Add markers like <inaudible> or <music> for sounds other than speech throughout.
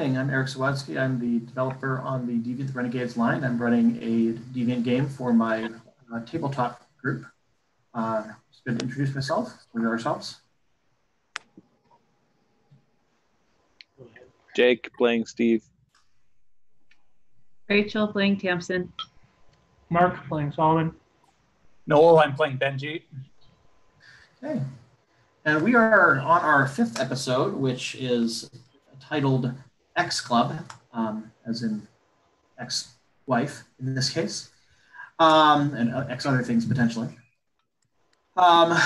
evening. I'm Eric Zawadzki. I'm the developer on the Deviant Renegades line. I'm running a Deviant game for my uh, tabletop group. Uh, just going to introduce myself or ourselves. Jake playing Steve. Rachel playing Tamsin. Mark playing Solomon. Noel, I'm playing Benji. Okay. And we are on our fifth episode, which is titled Ex-Club, um, as in ex wife in this case, um, and uh, X other things potentially. Um,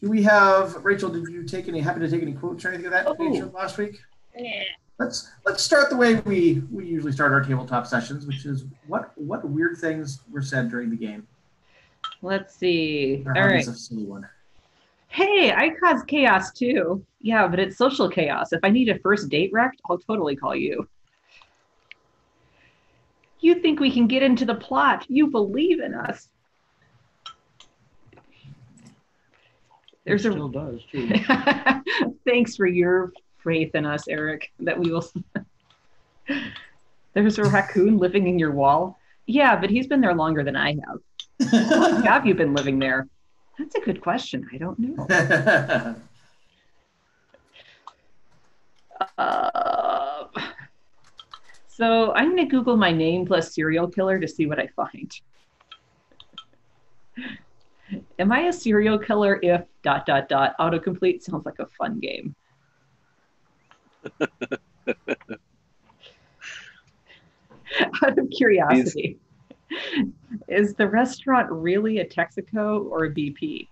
do we have, Rachel, did you take any, happen to take any quotes or anything of that Oh. nature last week? Yeah. Let's let's start the way we we usually start our tabletop sessions, which is what what weird things were said during the game. Let's see. Or All how right. is a silly one. Hey, I caused chaos too. Yeah, but it's social chaos. If I need a first date wrecked, I'll totally call you. You think we can get into the plot? You believe in us. There's It a still does too. <laughs> Thanks for your faith in us, Eric, that we will. <laughs> There's a raccoon living in your wall. Yeah, but he's been there longer than I have. How long have you been living there? That's a good question. I don't know. <laughs> Uh, so I'm going to Google my name plus serial killer to see what I find. Am I a serial killer if dot dot dot autocomplete sounds like a fun game? <laughs> Out of curiosity, is the restaurant really a Texaco or a BP?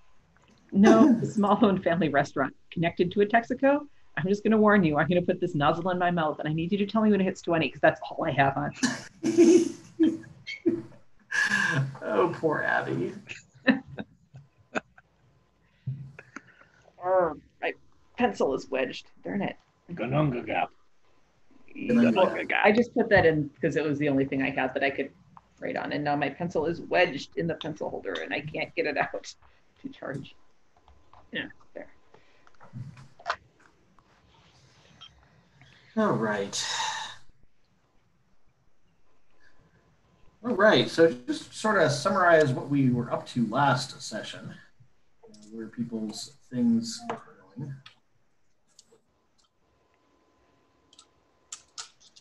No, <laughs> small owned family restaurant connected to a Texaco. I'm just going to warn you. I'm going to put this nozzle in my mouth, and I need you to tell me when it hits 20 because that's all I have on. <laughs> oh, poor Abby. Arr, <laughs> oh, my pencil is wedged. Darn it. Gununga Gap. I just put that in because it was the only thing I had that I could write on, and now my pencil is wedged in the pencil holder, and I can't get it out to charge. Yeah, there. All right. All right. So just sort of summarize what we were up to last session, where people's things are going.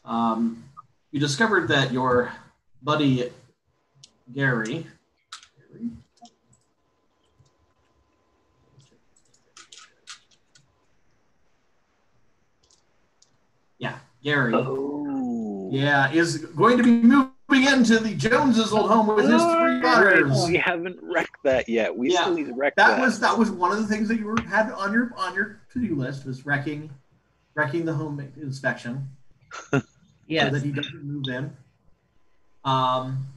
Um, you discovered that your buddy. Gary yeah, Gary. Oh. Yeah, is going to be moving into the Joneses' old home with his three daughters. We haven't wrecked that yet. We Yeah, still need to wreck that. That was that was one of the things that you were, had on your on your to do list was wrecking wrecking the home inspection <laughs> so that he doesn't move in. Um,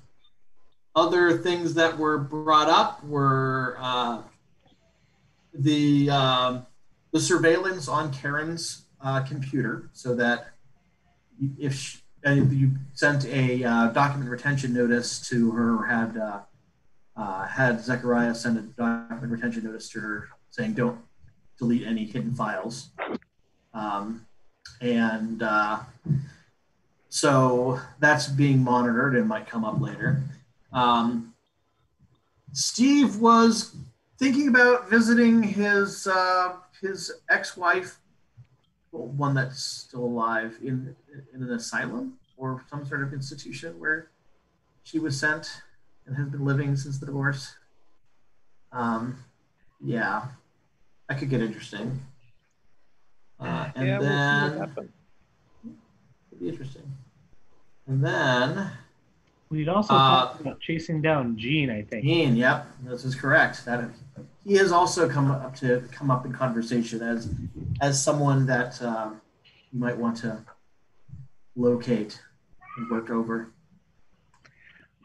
other things that were brought up were uh, the um, the surveillance on Karen's uh, computer, so that if she, and you sent a uh, document retention notice to her, or had uh, uh, had Zechariah send a document retention notice to her saying don't delete any hidden files, um, and uh, so that's being monitored and might come up later. Um, Steve was thinking about visiting his uh, his ex-wife, one that's still alive, in in an asylum or some sort of institution where she was sent and has been living since the divorce. Um, yeah, that could get interesting. Uh, and yeah, we'll see then what happens. could be interesting. And then We'd also Uh, talked about chasing down Gene, I think. Ian, yep, this is correct. That he has also come up to come up in conversation as as someone that um, you might want to locate and work over.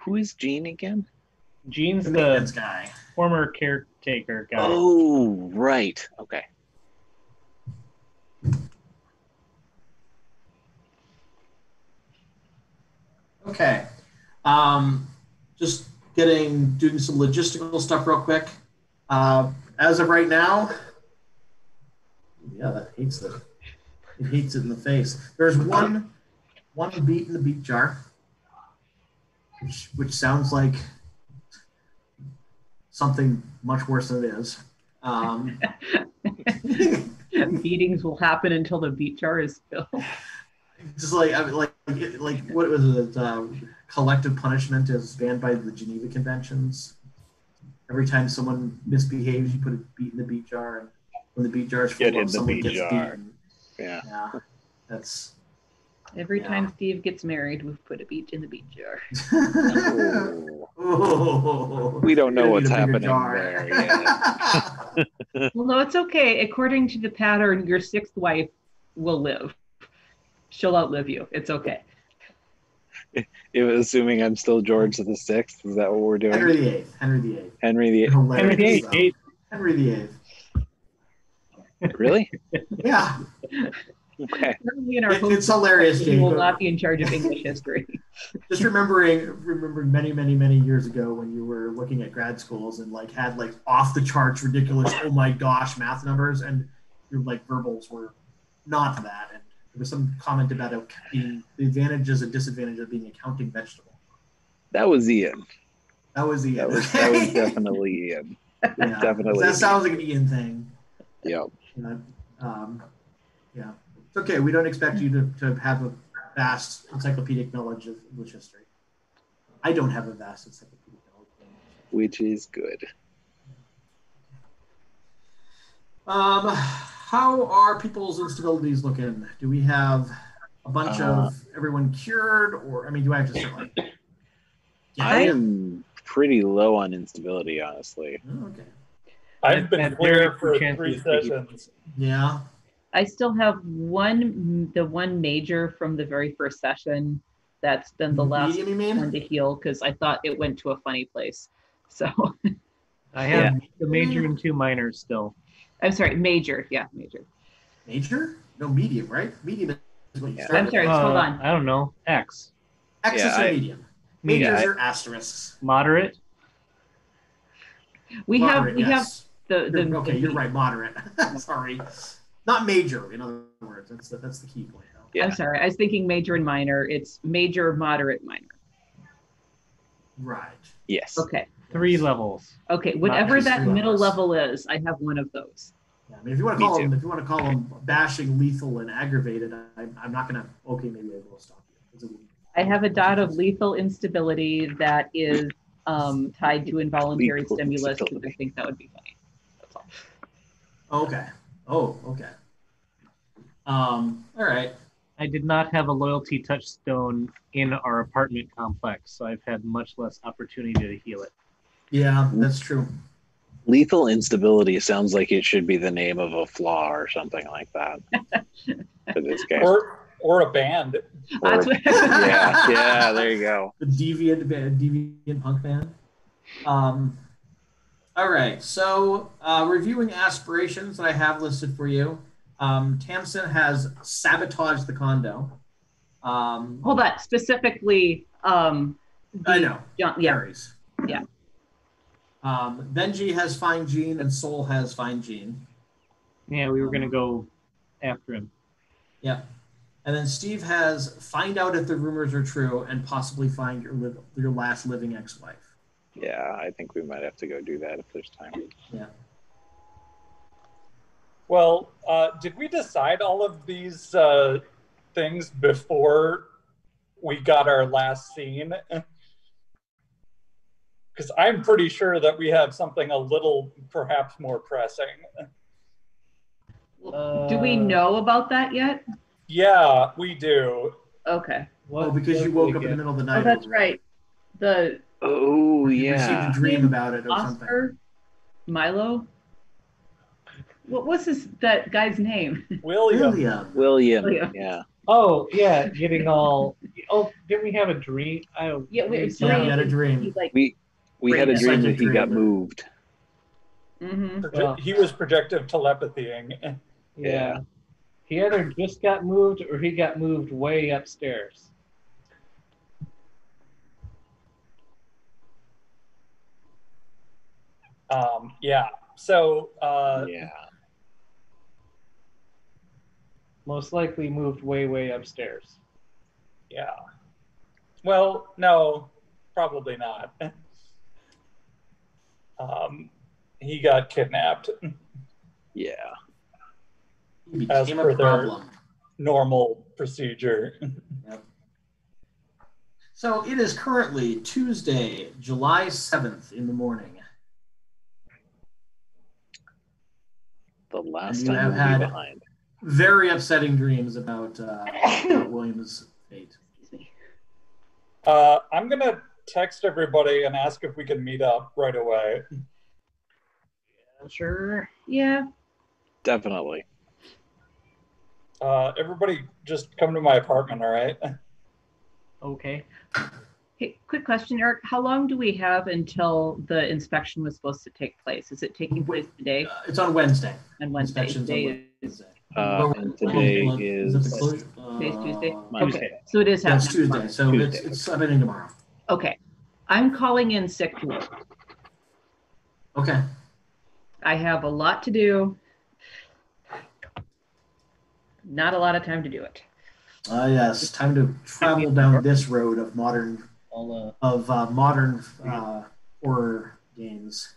Who is Gene again? Gene's The the guy. former caretaker guy. Oh, right. Okay. Okay. Um, just getting doing some logistical stuff real quick. Uh, as of right now, yeah, that hates it. It hates it in the face. There's one one beet in the beat jar, which which sounds like something much worse than it is. Um, <laughs> Beatings will happen until the beat jar is filled. just like I mean, like like what was it? Uh, collective punishment is banned by the Geneva Conventions. Every time someone misbehaves, you put a beat in the beat jar, and when the beat jar is full in up, the someone beet gets jar. beaten. Yeah. Yeah, that's. Every Yeah. time Steve gets married, we put a beat in the beat jar. Ooh. <laughs> Oh. We don't know what's gonna need a bigger happening there <laughs> jar. Well, no, it's okay. According to the pattern, your sixth wife will live. She'll outlive you. It's okay. It assuming I'm still George the Sixth. Is that what we're doing? Henry the Eighth. Henry the Eighth. Henry the Henry the Eighth. Eight. Henry the Eighth. Really? Yeah, Okay. In our It- it's hilarious. he will not be in charge of English history. <laughs> Just remembering, remembering many, many, many years ago when you were looking at grad schools and like had like off the charts, ridiculous, oh my gosh, math numbers, and your like verbals were not that. And there was some comment about it being the advantages and disadvantages of being a counting vegetable. That was Ian. That was the That was that was definitely <laughs> Ian. yeah, <laughs> definitely. That sounds like an Ian thing. Yep. You know, um, yeah, it's okay. We don't expect you to, to have a vast encyclopedic knowledge of English history. I don't have a vast encyclopedic knowledge. of English history. Which is good. Um, how are people's instabilities looking? Do we have a bunch Uh, of everyone cured, or I mean, do I have to start like? I am pretty low on instability, honestly. Oh, okay. I've been Had clear very for good three sessions. Yeah. I still have one, the one major from the very first session. That's been the last Medium, you mean? one to heal because I thought it went to a funny place. So I have the major and two minors still. I'm sorry, major. Yeah, major. Major? No, medium, right? Medium is what you Yeah. start I'm with. sorry. hold on. Uh, I don't know. X. X Yeah, is a I- medium. Majors Medium. I- are asterisks. Moderate. We have Moderate, we have yes. the You're- the okay, you're right. Moderate. <laughs> Sorry, not major. In other words, that's the, that's the key point. Yeah. I'm sorry. I was thinking major and minor. It's major, moderate, minor. Right. Yes. Okay. Three levels. Okay. Whatever that three middle levels. level is, I have one of those. Yeah, I mean, if you want to call them, if you want to call them bashing, lethal, and aggravated, I, I'm not gonna. Okay, maybe I will stop you. 'cause it would- I have a dot of lethal instability that is um, tied to involuntary Lethal stimulus because I think that would be funny. That's all. Okay. Oh, okay. Um. All right. I did not have a loyalty touchstone in our apartment complex, so I've had much less opportunity to heal it. Yeah, that's true. Lethal instability sounds like it should be the name of a flaw or something like that <laughs> for this game. Or or a band. Or- <laughs> yeah, yeah, there you go. the deviant band, deviant punk band. Um, all right, so uh, reviewing aspirations that I have listed for you. Um, Tamsin has sabotaged the condo. Um, Hold on. Specifically, um, I know. John, yeah. Aries. Yeah. Um, Benji has Fine Gene and Soul has Fine Gene. Yeah, we were gonna go after him. Yeah. And then Steve has find out if the rumors are true and possibly find your live, your last living ex-wife. Yeah, I think we might have to go do that if there's time. Yeah. Well, uh, did we decide all of these uh, things before we got our last scene? <laughs> Because I'm pretty sure that we have something a little, perhaps more pressing. Do we Uh, know about that yet? Yeah, we do. Okay. Well, oh, because you woke up we in the middle of the night. Oh, that's right. The Oh You yeah. received a dream about it or something. Oscar Milo. What was his that guy's name? William. William. William. William. Yeah. Oh yeah, getting all. Oh, didn't we have a dream? I. Yeah, we, it's Yeah, dream. had a He dream. like, We we had a dream that he got dream. moved. hmm Proje- Well. He was projective telepathying. Yeah. He either just got moved or he got moved way upstairs. Um, yeah. So uh, Yeah. Most likely moved way, way upstairs. Yeah. Well, no, probably not. <laughs> Um, he got kidnapped. Yeah. He As per a their- Normal procedure. So it is currently Tuesday, July 7th in the morning. The last you time have had- behind. Very upsetting dreams about, uh, about William's fate. Uh, I'm gonna text everybody and ask if we can meet up right away. Yeah, Sure. Yeah. Definitely. Uh, everybody, just come to my apartment, all right? Okay. Hey, quick question, Eric. How long do we have until the inspection was supposed to take place? Is it taking place today Uh, it's on Wednesday. and Wednesday? Inspections on Today is, Wednesday. Uh, and today Is it is closure? Today's Tuesday? Uh, Monday. okay, so it is Yeah, it's. Tuesday, tomorrow. so it's, Tuesday. it's happening tomorrow. Okay. I'm calling in sick today. Okay. I have a lot to do. Not a lot of time to do it. Uh, yes, time to travel down this road of modern I'll of uh, modern uh, horror games.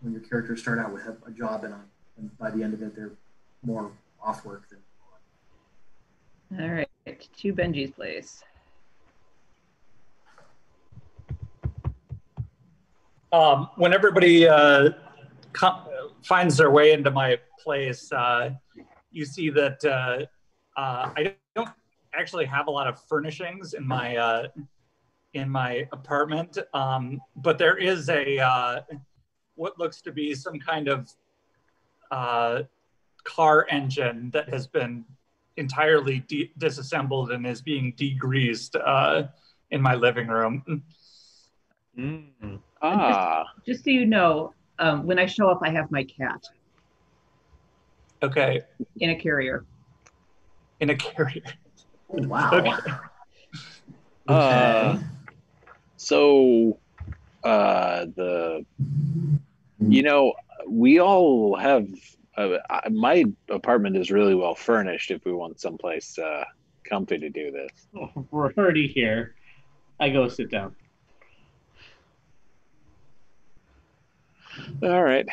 When your characters start out with a, a job and, a, and by the end of it, they're more off work than. All right, to Benji's place. Um, when everybody uh, com- finds their way into my place, uh, you see that uh, uh, I don't actually have a lot of furnishings in my uh, in my apartment, um, but there is a uh, what looks to be some kind of car engine that has been entirely de- disassembled and is being degreased in my living room. Mm. Ah, Just so you know, um, when I show up, I have my cat Okay, in a carrier. in a carrier. Oh, <laughs> wow. Okay. Uh, so uh, the you know we all have uh, I- my apartment is really well furnished if we want someplace uh, comfy to do this. <laughs> We're already here. I go sit down. All right.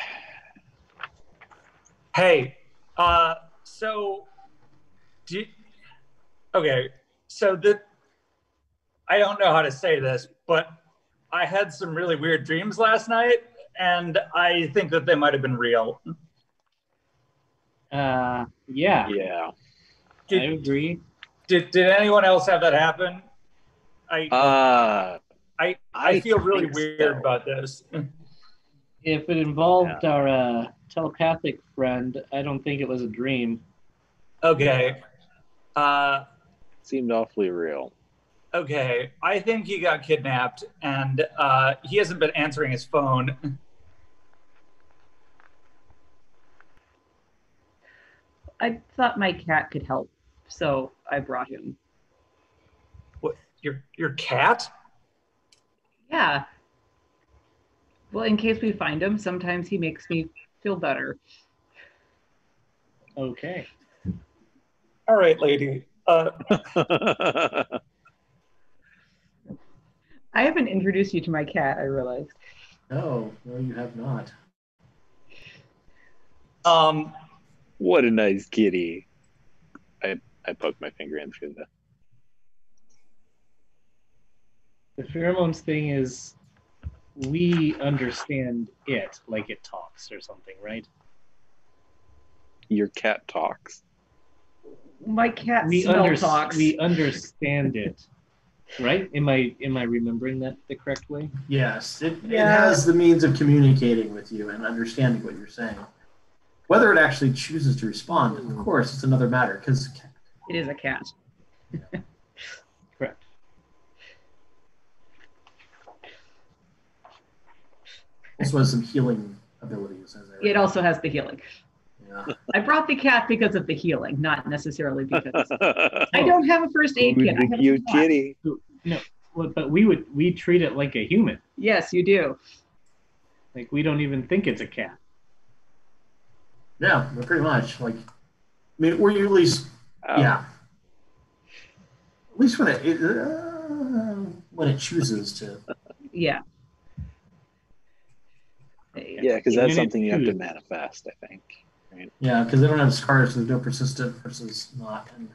Hey, uh, so, do you- okay, so the, I don't know how to say this, but I had some really weird dreams last night, and I think that they might have been real. Uh, yeah, Yeah. I Did, agree. did, did anyone else have that happen? I, Uh, I, I feel really weird so. about this. If it involved our uh, telepathic friend, I don't think it was a dream. Okay, uh, Seemed awfully real. okay, I think he got kidnapped, and uh, he hasn't been answering his phone. I thought my cat could help, so I brought him. What, your, your cat? Yeah. Well, in case we find him, sometimes he makes me feel better. Okay. All right, lady. Uh, <laughs> I haven't introduced you to my cat, I realized. No, no, you have not. um, what a nice kitty. I I poked my finger in through the. The pheromones thing is we understand it like it talks or something, right? Your cat talks. My cat We, smell under- talks. we understand it, right? Am I am I remembering that the correct way? Yes, it, it has the means of communicating with you and understanding what you're saying. Whether it actually chooses to respond, of course, it's another matter because It is a cat. Correct. Also has some healing abilities. As I It also has the healing. yeah. I brought the cat because of the healing, not necessarily because <laughs> I don't have a first aid kit. I the have a cute cat. kitty. Well, but we would we treat it like a human. Yes, you do. Like we don't even think it's a cat. Yeah, but pretty much like I mean, or you at least, Oh, yeah. At least when it, it uh, when it chooses to. Yeah. Yeah, because that's Minute something you have to manifest, I think. Right? Yeah, because they don't have scars, so there's no persistent versus not. And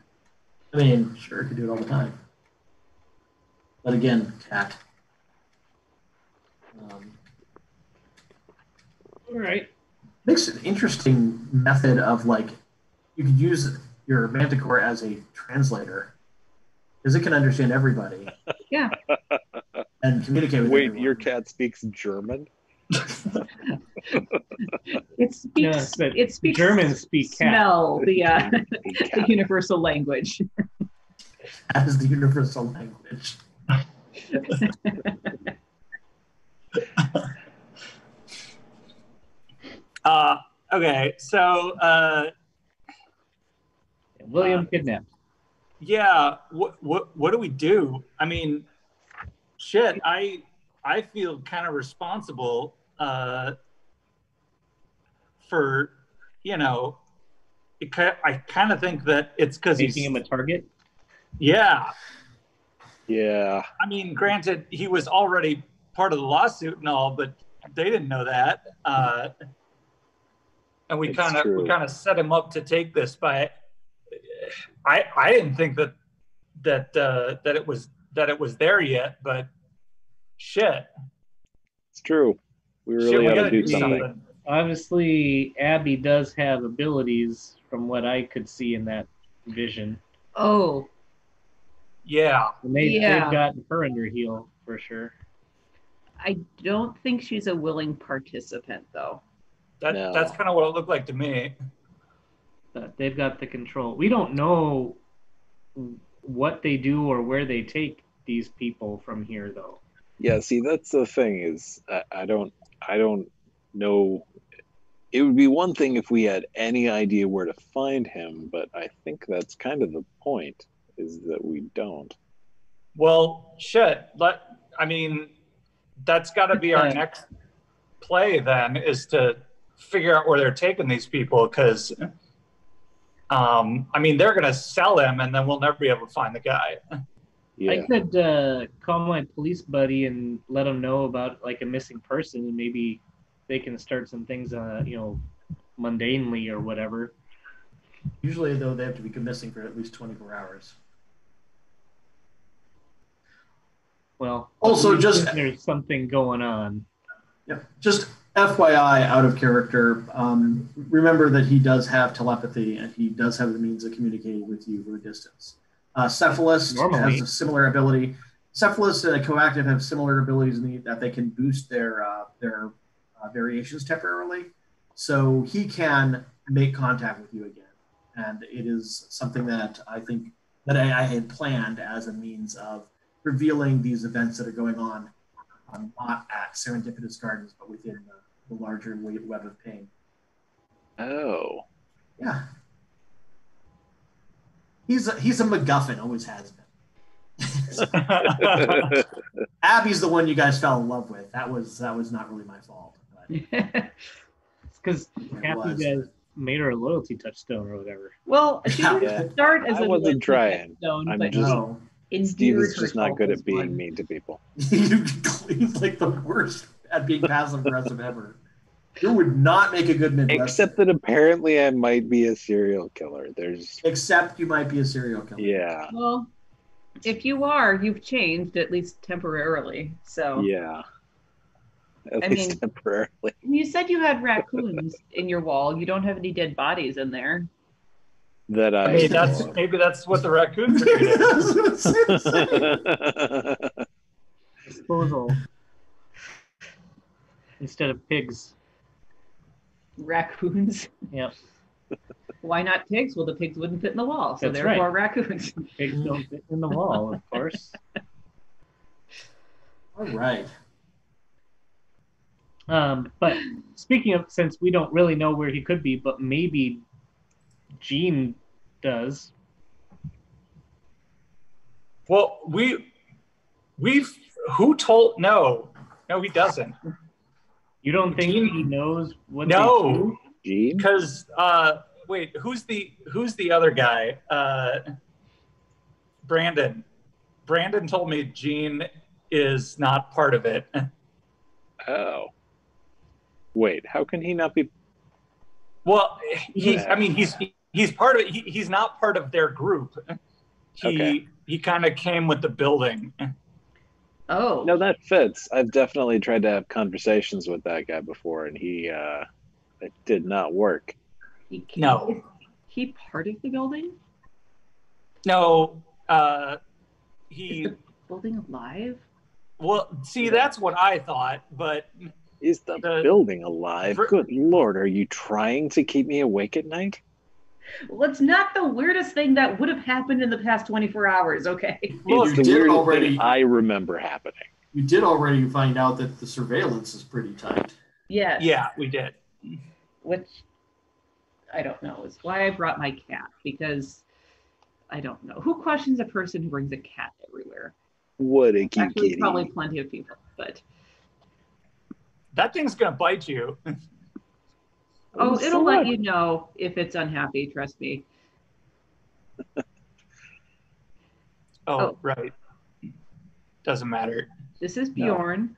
I mean, sure, it could do it all the time. But again, cat. Um, All right. makes an interesting method of like you could use your manticore as a translator because it can understand everybody Yeah. and communicate with Wait, everyone. your cat speaks German? <laughs> It speaks. but it speaks. Germans speak cat. Smell the uh, Big <laughs> the cat. universal language. as the universal language. <laughs> Uh, okay, so uh, William kidnapped. yeah, what what what do we do? I mean, shit, I I feel kind of responsible uh, for you know. It, I kind of think that it's because he's Making him a target. yeah. Yeah. I mean, granted, he was already part of the lawsuit and all, but they didn't know that. Uh, and we kind of we kind of set him up to take this by. I I didn't think that that uh, that it was that it was there yet, but shit, It's true. We shit, really we got gotta to do do something. something. Obviously, Abby does have abilities from what I could see in that vision. Oh, Yeah, And they, Yeah. they've gotten her under heel for sure. I don't think she's a willing participant, though. that No. that's kind of what it looked like to me. But they've got the control. We don't know what they do or where they take these people from here, though. Yeah, see, that's the thing is, I, I don't, I don't know. It would be one thing if we had any idea where to find him, but I think that's kind of the point, is that we don't. Well, shit. Let I mean, that's got to be our next play. Then is to figure out where they're taking these people because, um, I mean, they're gonna sell him, and then we'll never be able to find the guy. Yeah, I could uh, call my police buddy and let him know about like a missing person, and maybe they can start some things, uh, you know, mundanely or whatever. Usually, though, they have to be missing for at least 24 hours. Well, Also, just- if there's something going on. Yeah, Just FYI, out of character, um, remember that he does have telepathy and he does have the means of communicating with you from a distance. Uh, Cephalus Normally. has a similar ability. Cephalus and Coactive have similar abilities in the, that they can boost their uh, their uh, variations temporarily. So he can make contact with you again, and it is something that I think that I, I had planned as a means of revealing these events that are going on um, not at Serendipitous Gardens, but within the, the larger web of pain. Oh, Yeah. He's a, he's a MacGuffin, always has been. <laughs> Abby's the one you guys fell in love with. That was that was not really my fault. But <laughs> because it half you guys made her a loyalty touchstone or whatever. well, <laughs> she Yeah. didn't start as I a wasn't loyalty trying. Stone, I'm but just- No. Steve is just not good at being one. mean to people. He's like the worst at being passive aggressive ever. You would not make a good Midwest. Except that apparently I might be a serial killer. There's, except you might be a serial killer. yeah, Well, if you are, you've changed at least temporarily. So yeah. At I least mean- temporarily. you said you had raccoons <laughs> in your wall. You don't have any dead bodies in there. That I. I mean, that's maybe that's what the raccoons are <laughs> doing. <laughs> Disposal. Instead of pigs. Raccoons. Yep. <laughs> Why not pigs? Well, the pigs wouldn't fit in the wall, so That's therefore right. raccoons. Pigs don't <laughs> fit in the wall, of course. All right. Um, but speaking of, since we don't really know where he could be, but maybe Gene does. well, we we've who told no no he doesn't You don't think Gene- he knows what? No. They do? Gene? because uh, wait, who's the who's the other guy? Uh, Brandon. Brandon told me Gene is not part of it. Oh. Wait, how can he not be? Well, he, Yeah. I mean, he's he's part of. He, he's not part of their group. He Okay. he kind of came with the building. Oh, No, that fits. I've definitely tried to have conversations with that guy before, and he, uh, it did not work. he came- No. is He part of the building? No, uh, he. Is the building alive? Well, see, that's what I thought, but Is the, The- building alive? Ver- Good lord, are you trying to keep me awake at night? Well, it's not the weirdest thing that would have happened in the past 24 hours, okay? Well, it's you the did weirdest already. thing I remember happening. You did already find out that the surveillance is pretty tight. Yes. yeah, we did. Which I don't know is why I brought my cat because I don't know. Who questions a person who brings a cat everywhere? What a cute Actually, kitty. probably plenty of people, but That thing's gonna bite you. <laughs> oh, it'll let you know if it's unhappy, trust me. <laughs> Oh, Oh. right. Doesn't matter. This is No. Bjorn.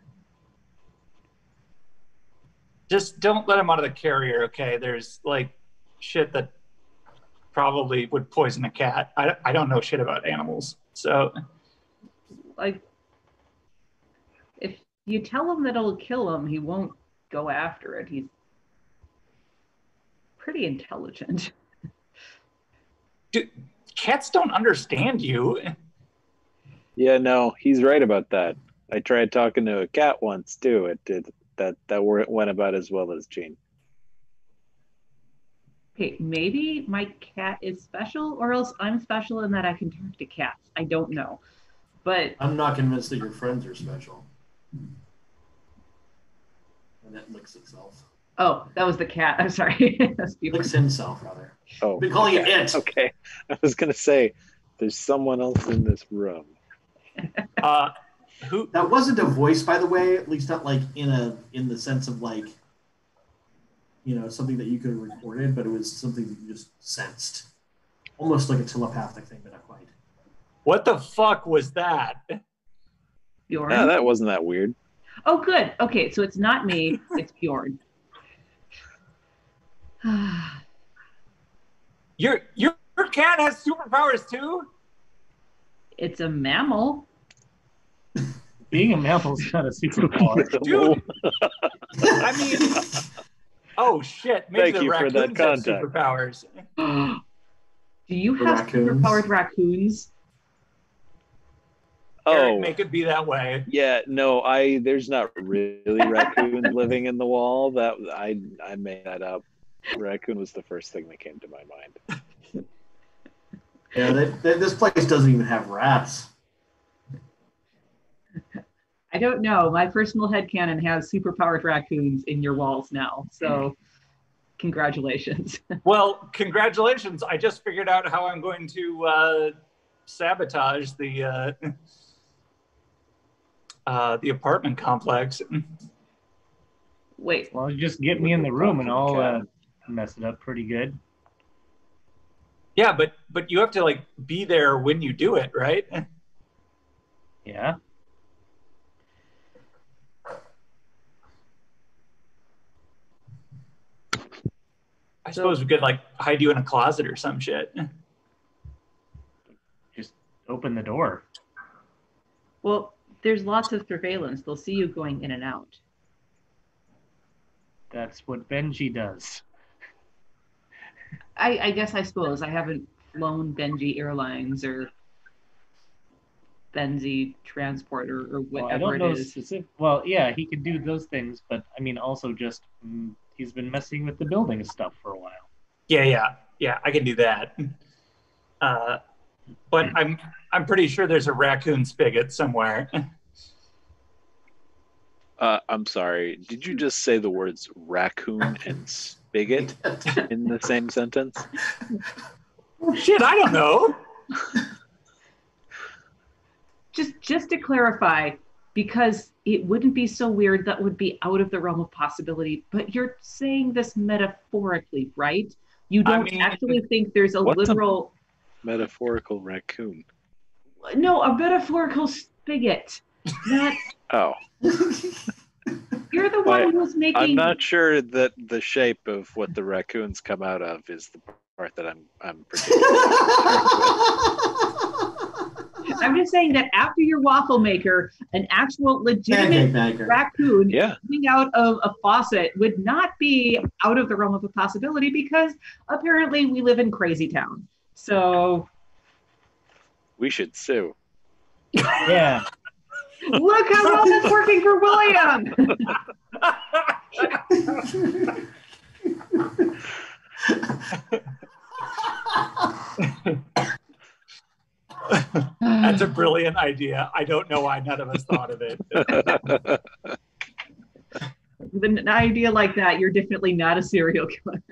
Just don't let him out of the carrier, okay? There's like shit that probably would poison a cat. I, I don't know shit about animals. So, Like if you tell him that it'll kill him, he won't go after it. He's pretty intelligent. cats don't understand you. Yeah, no, he's right about that. I tried talking to a cat once too. It did that. That went about as well as Gene. Okay, maybe my cat is special, or else I'm special in that I can talk to cats. I don't know. But I'm not convinced that your friends are special. And it licks itself. Oh, that was the cat. <laughs> I'm sorry. That's Bjorn. Licks himself, rather. Oh, I've been calling okay. it it. Okay, I was gonna say there's someone else in this room. <laughs> Uh, who? That wasn't a voice, by the way. At least not like in a in the sense of like, you know, something that you could have recorded, but it was something that you just sensed, almost like a telepathic thing, but not quite. What the fuck was that? Bjorn. Yeah, that wasn't that weird. oh, good. Okay, so it's not me. It's Bjorn. Your <sighs> your your cat has superpowers too. it's a mammal. <laughs> Being a mammal's not a superpower. Dude. I mean, oh shit! Maybe Thank the you for that raccoons have context. superpowers. <gasps> Do you The have raccoons? superpowered raccoons? oh, Eric, make it be that way. yeah, no, I there's not really raccoons <laughs> living in the wall. That I I made that up. Raccoon was the first thing that came to my mind. Yeah, they, they, this place doesn't even have rats. I don't know. My personal headcanon has superpowered raccoons in your walls now. So congratulations. <laughs> Well, congratulations! I just figured out how I'm going to uh, sabotage the uh, <laughs> uh, the apartment complex. Wait, Well, just get me in the room and I'll uh, mess it up pretty good. Yeah, but but you have to like be there when you do it, right? <laughs> Yeah. I suppose we could like hide you in a closet or some shit. Just open the door. well, there's lots of surveillance. They'll see you going in and out. That's what Benji does. I, I guess I suppose I haven't flown Benji Airlines or Benzi Transporter or Well, I whatever don't know it is. specific. Well, yeah, he can do those things, but I mean, also just mm, he's been messing with the building stuff for a while. Yeah, yeah, yeah. I can do that. Uh, but I'm I'm pretty sure there's a raccoon spigot somewhere. Uh, I'm sorry. Did you just say the words raccoon and spigot <laughs> in the same sentence? Oh, shit, I don't know. Just just to clarify, because it wouldn't be so weird, that would be out of the realm of possibility. But you're saying this metaphorically, right? You don't mean- actually think there's a What's a- literal, Metaphorical raccoon. no, a metaphorical spigot. Not, Oh, <laughs> you're the I- one who's making. I'm not sure that the shape of what the raccoons come out of is the part that I'm I'm particularly. I'm just saying that after your waffle maker, an actual legitimate Pancake raccoon yeah, coming out of a faucet would not be out of the realm of a possibility because apparently we live in crazy town. So we should sue. Yeah. Look how well that's working for William. That's a brilliant idea. I don't know why none of us thought of it. With an idea like that, you're definitely not a serial killer.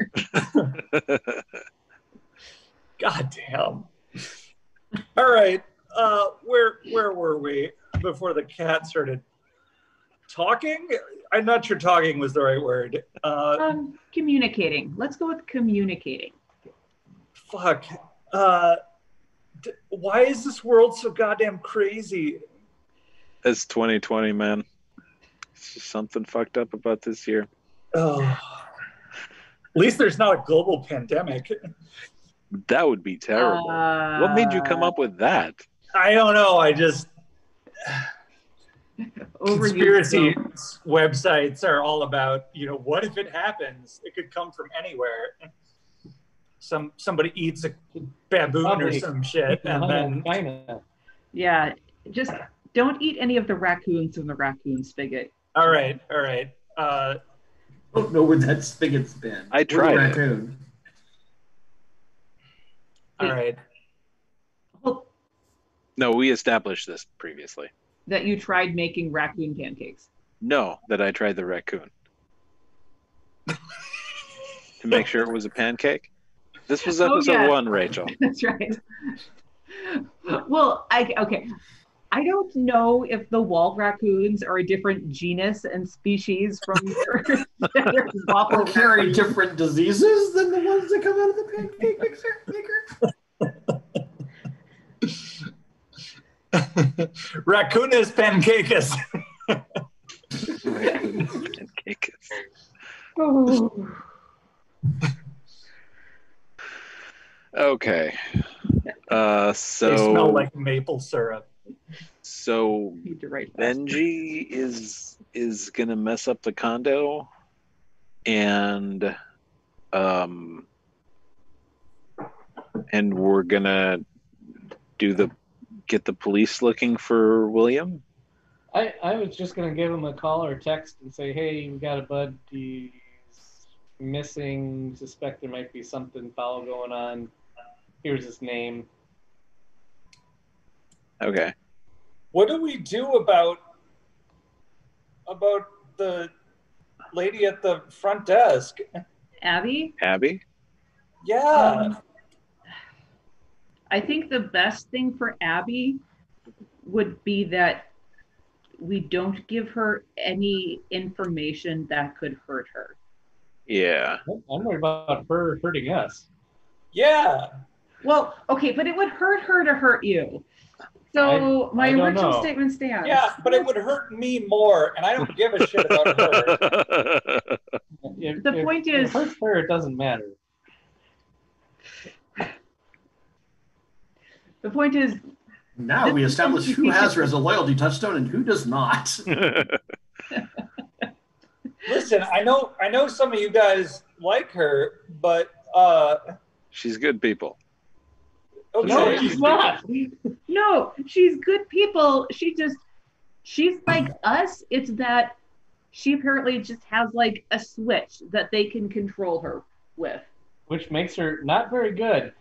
God damn. All right. Uh, where where were we before the cat started talking? I'm not sure talking was the right word. Uh, Um, communicating. Let's go with communicating. fuck. Uh, d- why is this world so goddamn crazy? It's 2020, man. It's just something fucked up about this year. Oh. At least there's not a global pandemic. That would be terrible. what made you come up with that? I don't know. I just Overused <laughs> conspiracy websites are all about you know what if it happens it could come from anywhere some somebody eats a baboon or some shit and then China. Yeah, just don't eat any of the raccoons in the raccoon spigot. all right all right uh don't know where that spigot's been. I With the tried it. raccoon. all right Well, No, we established this previously. That you tried making raccoon pancakes. No, that I tried the raccoon. to make sure it was a pancake. This was <laughs> Oh, episode yeah. one, Rachel. <laughs> That's right. Well, I okay. I don't know if the wall raccoons are a different genus and species from your, your waffle Or carry raccoon. different diseases than the ones that come out of the pancake mixer maker. <laughs> <laughs> raccoonus pancakes <laughs> Pancake. Oh. Okay. Uh, they smell like maple syrup so Need to write fast. Benji is is gonna mess up the condo, and um, and we're gonna do the get the police looking for William. I, I was just gonna give him a call or text and say, hey, we got a bud. He's missing. Suspect there might be something foul going on. Here's his name. Okay. what do we do about about the lady at the front desk Abby, Abby. yeah Um, I think the best thing for Abby would be that we don't give her any information that could hurt her. Yeah. I'm worried about her hurting us. yeah Well, okay, but it would hurt her to hurt you. So my I original know. statement stands. Yeah, but it would hurt me more, and I don't give a shit about her. If- The if point it is- hurts her. It doesn't matter. The point is, Now we establish who has her as a loyalty touchstone and who does not. <laughs> Listen, I know, I know some of you guys like her, but uh, She's good people. okay. No, she's not. no, she's good people. She just, she's like us. It's that she apparently just has like a switch that they can control her with. Which makes her not very good.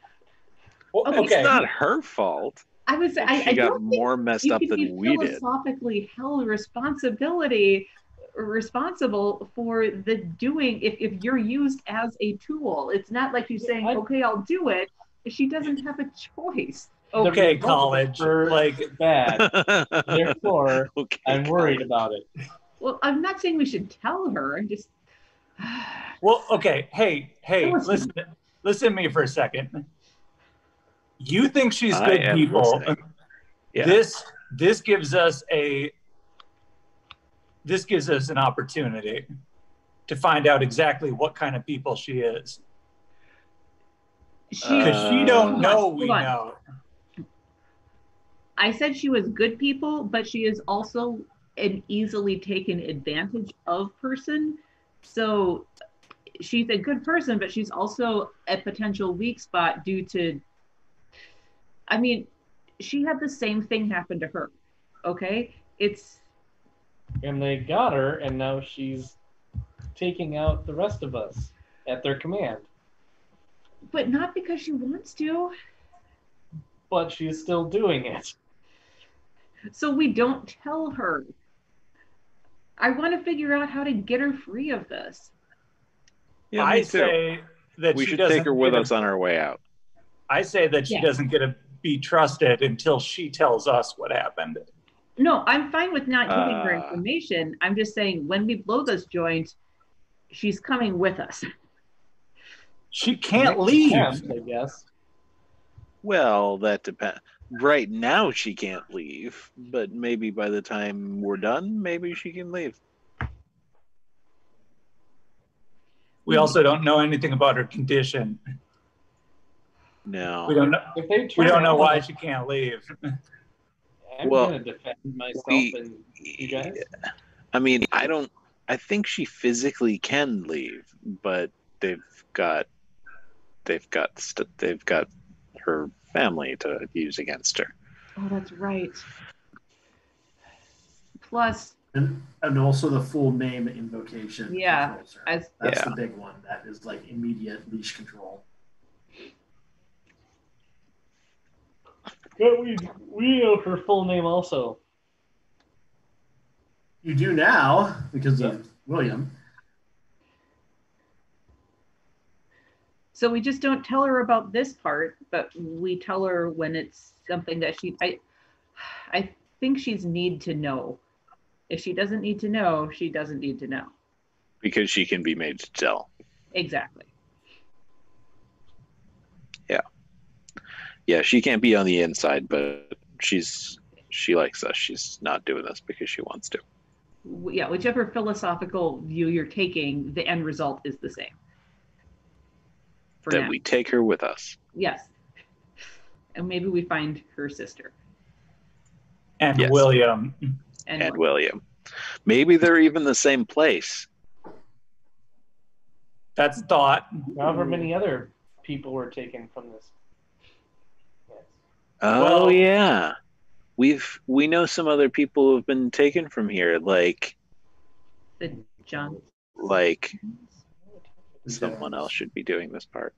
Well, oh, Okay. It's not her fault. I was, I, She I got don't think more messed up than we did. philosophically held responsibility responsible for the doing if, if you're used as a tool it's not like she's saying I- okay i'll do it she doesn't have a choice The Okay, college, are like- bad. <laughs> Therefore, okay, I'm worried about it. well i'm not saying we should tell her i'm just <sighs> Well, okay. Hey, hey, Listen. listen. listen to me for a second. You think she's good people. Yeah. This this gives us a this gives us an opportunity to find out exactly what kind of people she is. She, Because she Uh, don't know hold we on. know. I said she was good people, but she is also an easily taken advantage of person. So she's a good person, but she's also a potential weak spot due to. I mean, she had the same thing happen to her. Okay, it's And they got her, and now she's taking out the rest of us at their command. but not because she wants to. But she's still doing it. So we don't tell her. I want to figure out how to get her free of this. Yeah, I me too. say that we she should take her with us a- on our way out. I say that she Yeah. doesn't get to be trusted until she tells us what happened. No, I'm fine with not giving her Uh. information. I'm just saying when we blow this joint, she's coming with us. She can't leave. Attempt, I guess. Well, that depends. Right now, she can't leave, but maybe by the time we're done, maybe she can leave. We also don't know anything about her condition. No. We don't know. If they We don't know why she can't leave. I'm Well, gonna defend myself we- and you guys. I mean, I don't. I think she physically can leave, but they've got, they've got, st- they've got her family to use against her. Oh, that's right. Plus, And, and also the full name invocation. Yeah, her. as- That's Yeah. the big one. That is like immediate leash control. But we we know her full name also. You do now because of William. so we just don't tell her about this part, but we tell her when it's something that she. I, I think she's need to know. If she doesn't need to know, she doesn't need to know. because she can be made to tell. Exactly. Yeah, she can't be on the inside, but she's she likes us. She's not doing this because she wants to. Yeah, whichever philosophical view you're taking, the end result is the same. For that now. we take her with us. Yes. And maybe we find her sister. And Yes. William. And, and William. Maybe they're even the same place. That's thought. However many other people were taken from this. Yes. Oh Well- yeah. We've we know some other people who've been taken from here, like the John. like someone else should be doing this part.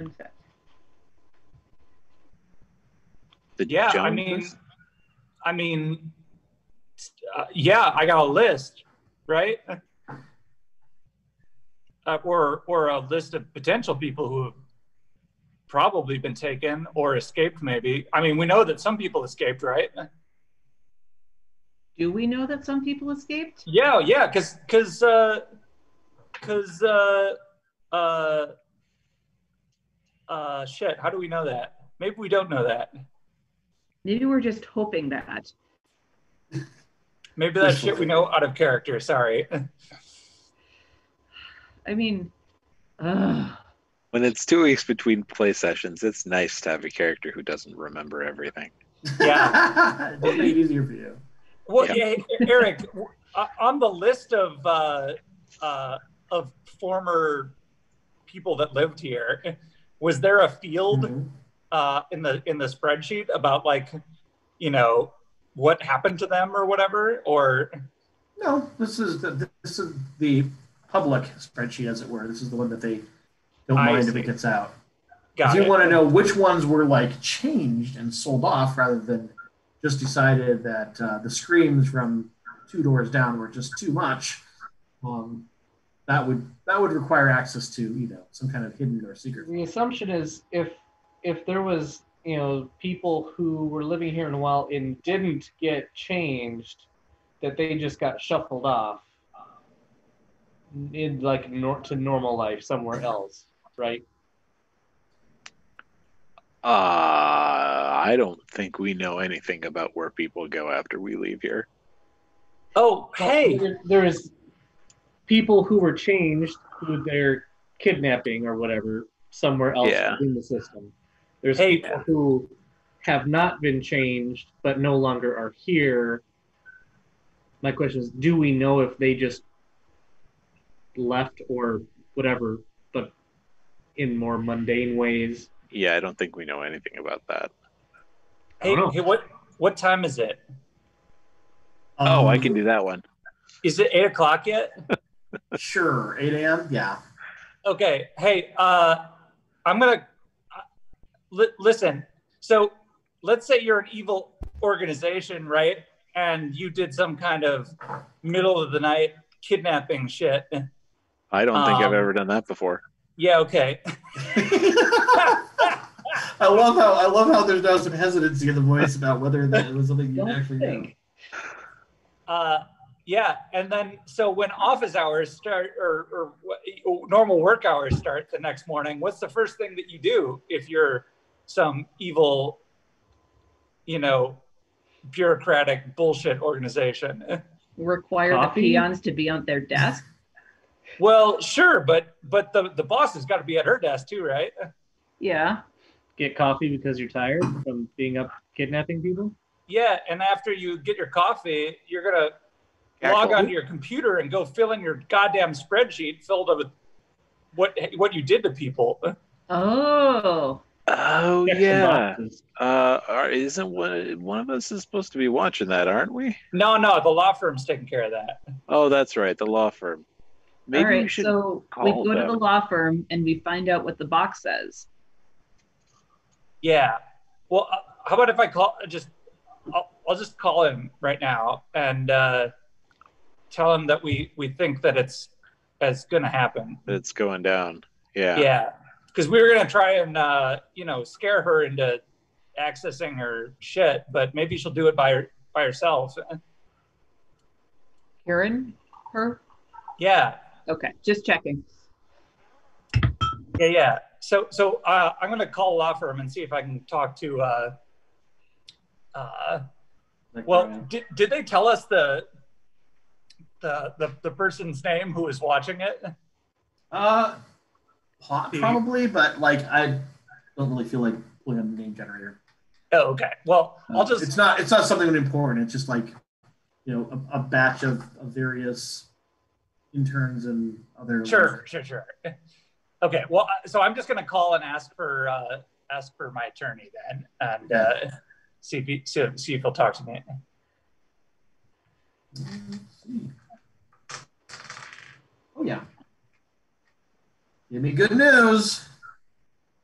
Okay. The Yeah, I mean, I mean, uh, yeah, I got a list, right? <laughs> Uh, or or a list of potential people who have probably been taken or escaped. Maybe. I mean, we know that some people escaped, right? Do we know that some people escaped? Yeah, yeah, because because because uh, uh, uh, shit. How do we know that? Maybe we don't know that. Maybe we're just hoping that. Maybe that's <laughs> shit we know out of character. Sorry. I mean, ugh. When it's two weeks between play sessions, it's nice to have a character who doesn't remember everything. Yeah. <laughs> Just make it easier for you. Well, Yeah. yeah, Eric, uh, on the list of uh, uh, of former people that lived here, was there a field Mhm. uh, in the in the spreadsheet about like, you know, what happened to them or whatever? Or No, this is the, this is the public spreadsheet, as it were. This is the one that they don't I mind if it gets out. got if you it. want to know which ones were like changed and sold off rather than just decided that uh, the screams from two doors down were just too much, um, that would that would require access to you know some kind of hidden or secret. The assumption is if if there was you know people who were living here in a while and didn't get changed, that they just got shuffled off in like nor- to normal life somewhere else, right? Uh, I don't think we know anything about where people go after we leave here. Oh, hey. there- there's people who were changed who they're kidnapping or whatever somewhere else Yeah. in the system. There's Hey. people who have not been changed but no longer are here. My question is, do we know if they just left or whatever, but in more mundane ways? Yeah, I don't think we know anything about that. Hey, hey, what what time is it? oh, I Um, can do that one. Is it eight o'clock yet? <laughs> Sure, 8 a.m. Yeah. Okay. Hey, uh, I'm gonna uh, li- listen. So, let's say you're an evil organization, right? And you did some kind of middle of the night kidnapping shit. I don't think I've um, ever done that before. Yeah. Okay. <laughs> I love how I love how there's now some hesitancy in the voice about whether that was something you Don't actually do. think. Uh, yeah, and then so when office hours start or, or what- normal work hours start the next morning, what's the first thing that you do if you're some evil, you know, bureaucratic bullshit organization? <laughs> Require Coffee? the peons to be on their desk. Well, sure, but but the the boss has got to be at her desk too, right? Yeah. Get coffee because you're tired from being up kidnapping people? Yeah, and after you get your coffee, you're gonna log Cackle. onto your computer and go fill in your goddamn spreadsheet filled up with what what you did to people. Oh. Oh Check yeah. Uh, are, isn't one one of us is supposed to be watching that, aren't we? No, no, the law firm's taking care of that. Oh, that's right, the law firm. Maybe All right. so we call go to the law firm and we find out what the box says. Yeah. Well, uh, how about if I call just I'll, I'll just call him right now and uh, tell him that we we think that it's it's going to happen. it's going down. Yeah. Yeah. Because we were going to try and uh, you know scare her into accessing her shit, but maybe she'll do it by her, by herself. Karen, her. Yeah. Okay, just checking. Yeah, yeah. So, so uh, I'm going to call a law firm and see if I can talk to. Uh, uh, well, did, did they tell us the, the the the person's name who was watching it? Uh, probably, but like I don't really feel like pulling on the name generator. Oh, okay. Well, Uh, I'll just. It's not. It's not something important. It's just like, you know, a, a batch of, of various interns and other. Sure, sure, sure. <laughs> Okay. Well, uh, so I'm just going to call and ask for uh, ask for my attorney then, and uh, see if he, see, see if he'll talk to me. Let's. Oh yeah. Give me good news.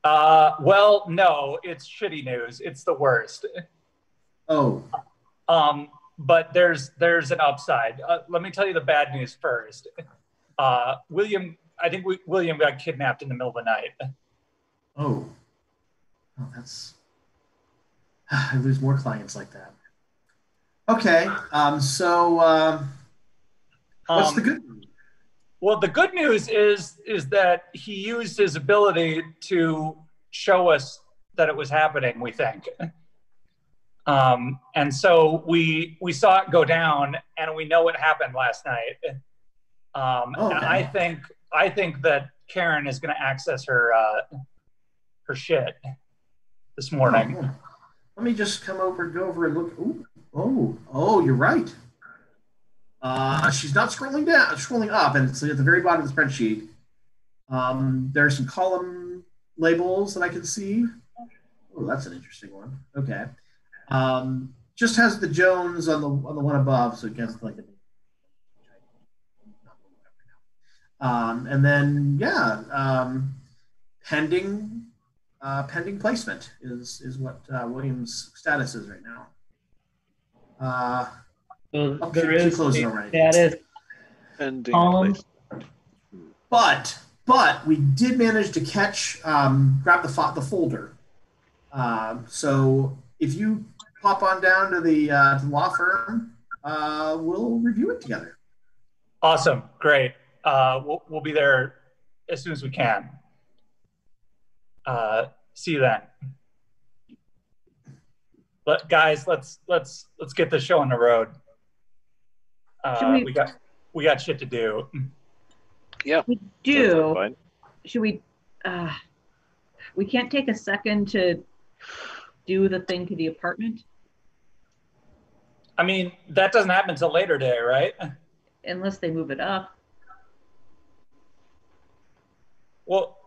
Uh, well, no, it's shitty news. It's the worst. Oh, Um, but there's there's an upside. Uh, let me tell you the bad news first. Uh, William, I think we, William got kidnapped in the middle of the night. oh, oh, that's. I lose more clients like that. Okay. Um. So, um, what's Um, the good? news? Well, the good news is is that he used his ability to show us that it was happening. We think, um, and so we we saw it go down, and we know what happened last night. Um, and Okay. I think I think that Karen is going to access her uh, her shit this morning. Oh, Let me just come over, go over and look. Ooh, oh, oh, you're right. Uh, she's not scrolling down, scrolling up, and it's at the very bottom of the spreadsheet. Um, there are some column labels that I can see. Oh, that's an interesting one. Okay. Um, just has the Jones on the on the one above, so it gets like a. Um, and then yeah, um, pending uh, pending placement is is what uh, Williams' status is right now. Uh, So Okay, there she is closed it a already. status Pending column. place. but but we did manage to catch um, grab the fo- the folder. Um, so if you pop on down to the, uh, to the law firm, uh, we'll review it together. Awesome, great. Uh, we'll we'll be there as soon as we can. Uh, see you then. But guys, let's let's let's get the show on the road. Uh, we- we got we got shit to do. Yeah. We do. Should we? Uh, we can't take a second to do the thing to the apartment I mean, that doesn't happen until later today, right? unless they move it up. Well,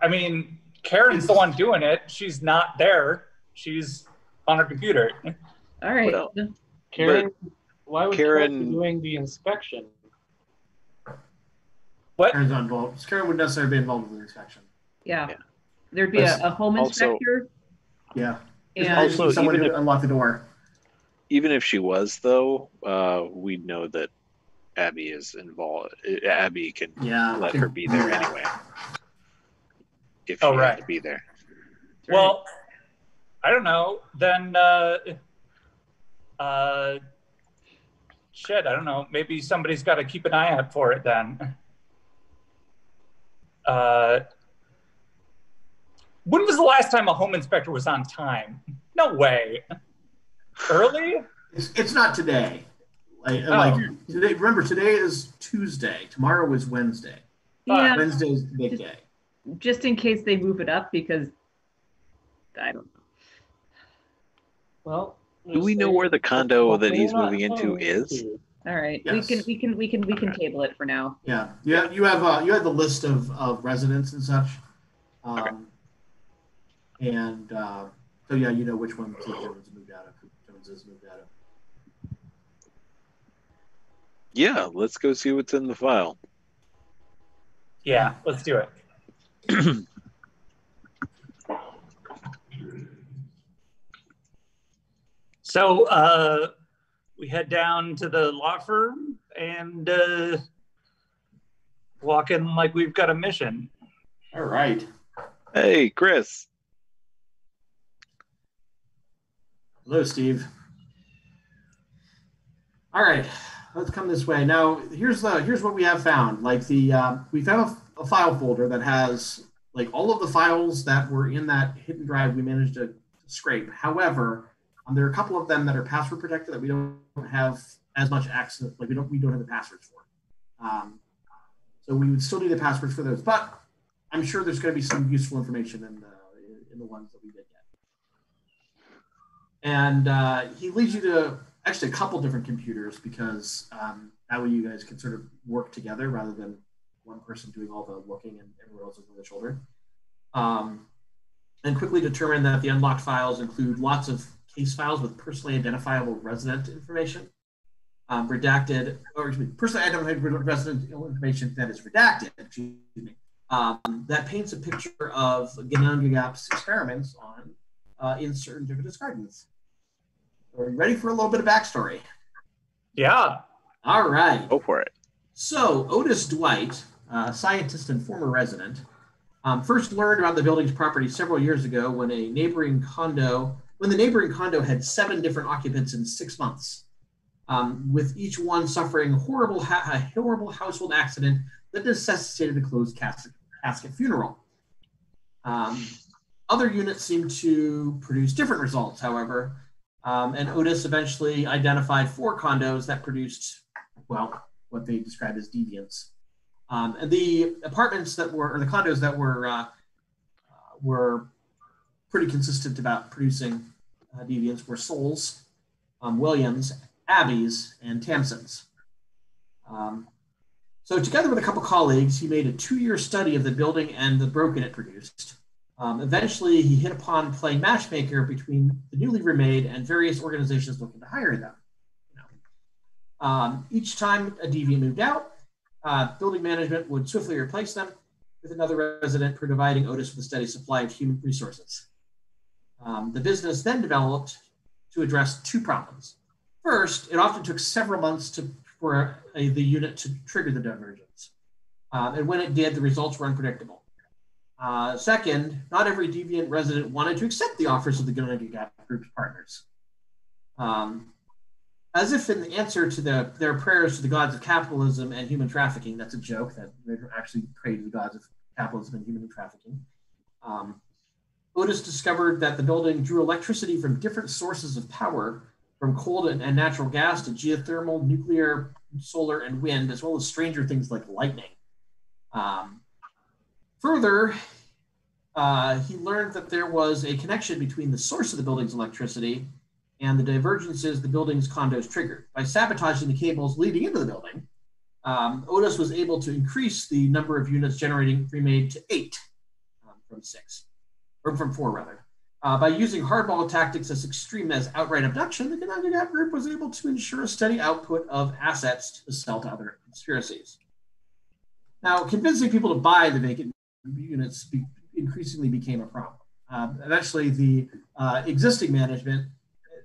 I mean, Karen's the one doing it. She's not there. She's on her computer. All right. Well, Karen, why would Karen Karen- be doing the inspection? What? Karen's not involved. Karen wouldn't necessarily be involved with the inspection. yeah. Yeah. There'd be a, a home Also- inspector Yeah. And Also, someone even to if- unlock the door. Even if she was, though, uh, we know that Abby is involved. uh, Abby can Yeah. let her be there anyway. If she Oh, had to be there. Well, I don't know. Then, uh, uh, shit, I don't know. Maybe somebody's got to keep an eye out for it then. Uh, when was the last time a home inspector was on time? No way. Early? It's, it's not today. Like, Oh. like today. Remember, today is Tuesday. Tomorrow is Wednesday. yeah, Wednesday is the big day. just in case they move it up because I don't know. Well, Do we know where the condo that he's moving into is? All right, Yes. we can we can we can we can Okay. table it for now. Yeah. Yeah. You have uh, you have the list of, of residents and such. Um, Okay. And uh, so yeah, you know which one Keith Jones moved out of. who Jones is moved out of. Yeah, let's go see what's in the file. Yeah, let's do it. <clears throat> so uh, we head down to the law firm and uh, walk in like we've got a mission. All right. Hey, Chris. Hello, Steve. All right, let's come this way. Now, here's the here's what we have found. Like the uh, we found a, a file folder that has like all of the files that were in that hidden drive we managed to scrape. However, um, there are a couple of them that are password protected that we don't have as much access. Like we don't we don't have the passwords for. Um, so we would still need the passwords for those, but I'm sure there's going to be some useful information in the in the ones that we did get and uh, he leads you to actually a couple different computers because um, that way you guys can sort of work together rather than one person doing all the looking and everyone else over the shoulder. Um, and quickly determine that the unlocked files include lots of case files with personally identifiable resident information, um, redacted, or excuse me, personally identifiable resident information that is redacted, excuse me, um, that paints a picture of Ginnungagap's experiments on uh, in certain different gardens. Are you ready for a little bit of backstory? Yeah. All right. Go for it. So, Otis Dwight, uh, scientist and former resident, um, first learned about the building's property several years ago when a neighboring condo, when the neighboring condo had seven different occupants in six months, um, with each one suffering a horrible, ha- a horrible household accident that necessitated a closed casket, casket funeral. Um, other units seemed to produce different results, however, um, and Otis eventually identified four condos that produced, well, what they described as deviants. Um, and the apartments that were, or the condos that were, uh, were pretty consistent about producing uh, deviants were Souls, um, Williams, Abbeys, and Tamsons. Um, so, together with a couple colleagues, he made a two-year study of the building and the broken it produced. Um, eventually, he hit upon playing matchmaker between the newly remade and various organizations looking to hire them. You know. um, each time a deviant moved out, uh, building management would swiftly replace them with another resident, providing Otis with a steady supply of human resources. Um, the business then developed to address two problems. First, it often took several months to, for a, the unit to trigger the divergence. Um, and when it did, the results were unpredictable. Uh, second, not every deviant resident wanted to accept the offers of the Ginnungagap Group's partners. Um, as if in answer to the, their prayers to the gods of capitalism and human trafficking, that's a joke that they actually prayed to the gods of capitalism and human trafficking. Um, Otis discovered that the building drew electricity from different sources of power, from coal and, and natural gas to geothermal, nuclear, solar, and wind, as well as stranger things like lightning. Um, further, uh, he learned that there was a connection between the source of the building's electricity and the divergences the building's condos triggered. By sabotaging the cables leading into the building, um, Otis was able to increase the number of units generating remade to eight um, from six, or from four rather. Uh, by using hardball tactics as extreme as outright abduction, the Gap group was able to ensure a steady output of assets to sell to other conspiracies. Now, convincing people to buy the vacant units be, increasingly became a problem. Um, eventually, the uh, existing management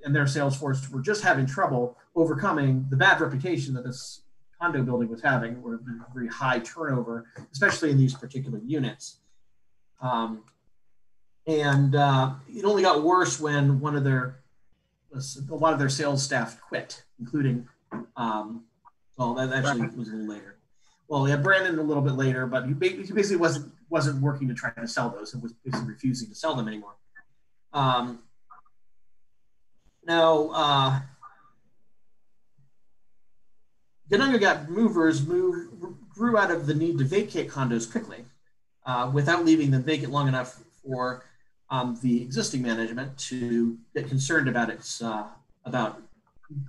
and their sales force were just having trouble overcoming the bad reputation that this condo building was having, or very high turnover, especially in these particular units. Um, and uh, it only got worse when one of their a lot of their sales staff quit, including um, well, that actually was a little later. Well, yeah, Brandon a little bit later, but he basically wasn't wasn't working to try to sell those and was basically refusing to sell them anymore. Um, now, uh, Gap movers move, grew out of the need to vacate condos quickly uh, without leaving them vacant long enough for um, the existing management to get concerned about its uh, about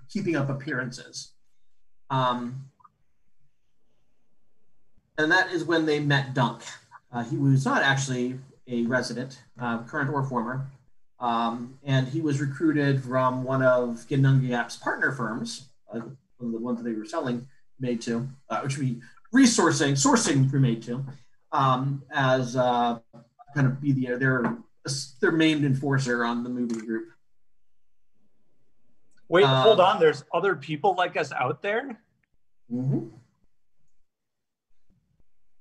keeping up appearances. Um, and that is when they met Dunk. Uh, he was not actually a resident, uh, current or former, um, and he was recruited from one of Ginnungagap's partner firms, uh, one of the ones that they were selling made to, uh, which would be resourcing, sourcing for made to, um, as uh, kind of be the their their main enforcer on the movie group. Wait, uh, hold on. There's other people like us out there. Mm-hmm.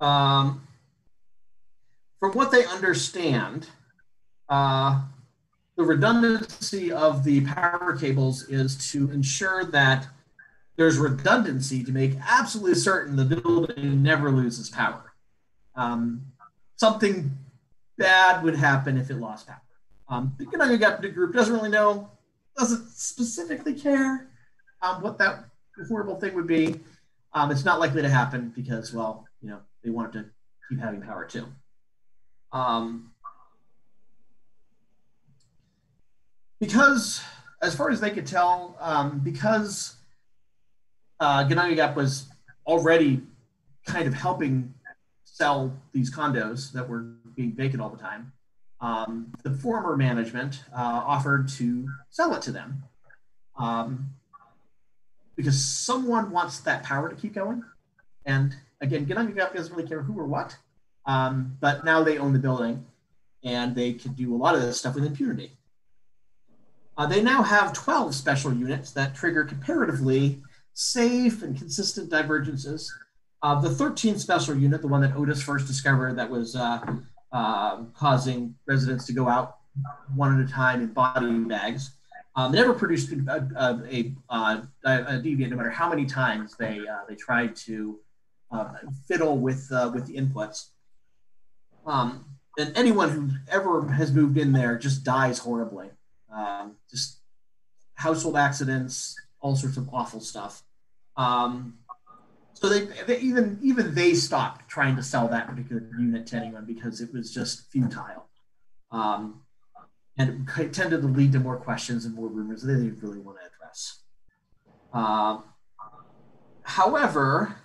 Um, from what they understand, uh, the redundancy of the power cables is to ensure that there's redundancy to make absolutely certain the building never loses power. Um, something bad would happen if it lost power. Um, the Ginnungagap group doesn't really know, doesn't specifically care um, what that horrible thing would be. Um, it's not likely to happen because, well, you know, they wanted to keep having power too. Um, because, as far as they could tell, um, because uh, Ginnungagap was already kind of helping sell these condos that were being vacant all the time. Um, the former management uh, offered to sell it to them um, because someone wants that power to keep going. And again, Ginnungagap doesn't really care who or what, um, but now they own the building and they can do a lot of this stuff with impunity. Uh, they now have 12 special units that trigger comparatively safe and consistent divergences. Uh, the 13th special unit, the one that Otis first discovered that was uh, uh, causing residents to go out one at a time in body bags, um, never produced a, a, a, a, deviant no matter how many times they, uh, they tried to uh, fiddle with, uh, with the inputs. Um, and anyone who ever has moved in there just dies horribly. Um, just household accidents, all sorts of awful stuff. Um, so they, they, even even they stopped trying to sell that particular unit to anyone because it was just futile, um, and it tended to lead to more questions and more rumors that they didn't really want to address. Uh, however,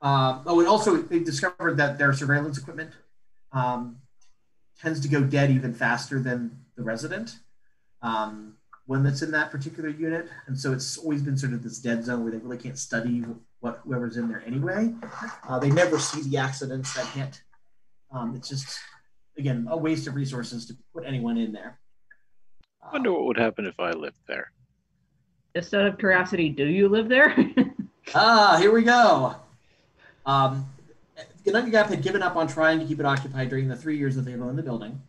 uh, oh, and also they discovered that their surveillance equipment um, tends to go dead even faster than the resident. Um, one that's in that particular unit. And so it's always been sort of this dead zone where they really can't study what whoever's in there anyway. Uh, they never see the accidents that hit. Um, it's just, again, a waste of resources to put anyone in there. I wonder what would happen if I lived there. Just out of curiosity, do you live there? <laughs> ah, here we go. Um, Gap had given up on trying to keep it occupied during the three years that they've owned the building.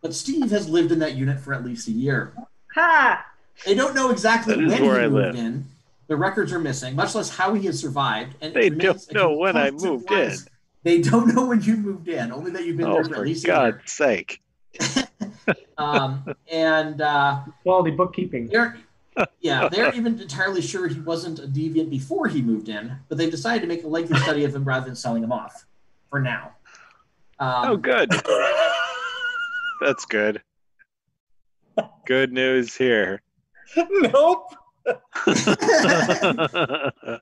But Steve has lived in that unit for at least a year. Ha! They don't know exactly when he moved live. in. The records are missing, much less how he has survived. And they don't know when I moved in. They don't know when you moved in, only that you've been oh, there for at least God's sake. <laughs> Um, and uh, Quality bookkeeping. they're yeah, they're even entirely sure he wasn't a deviant before he moved in, but they've decided to make a lengthy study of him rather than selling him off for now. Um, Oh, good. That's good. Good news here. nope. <laughs> uh,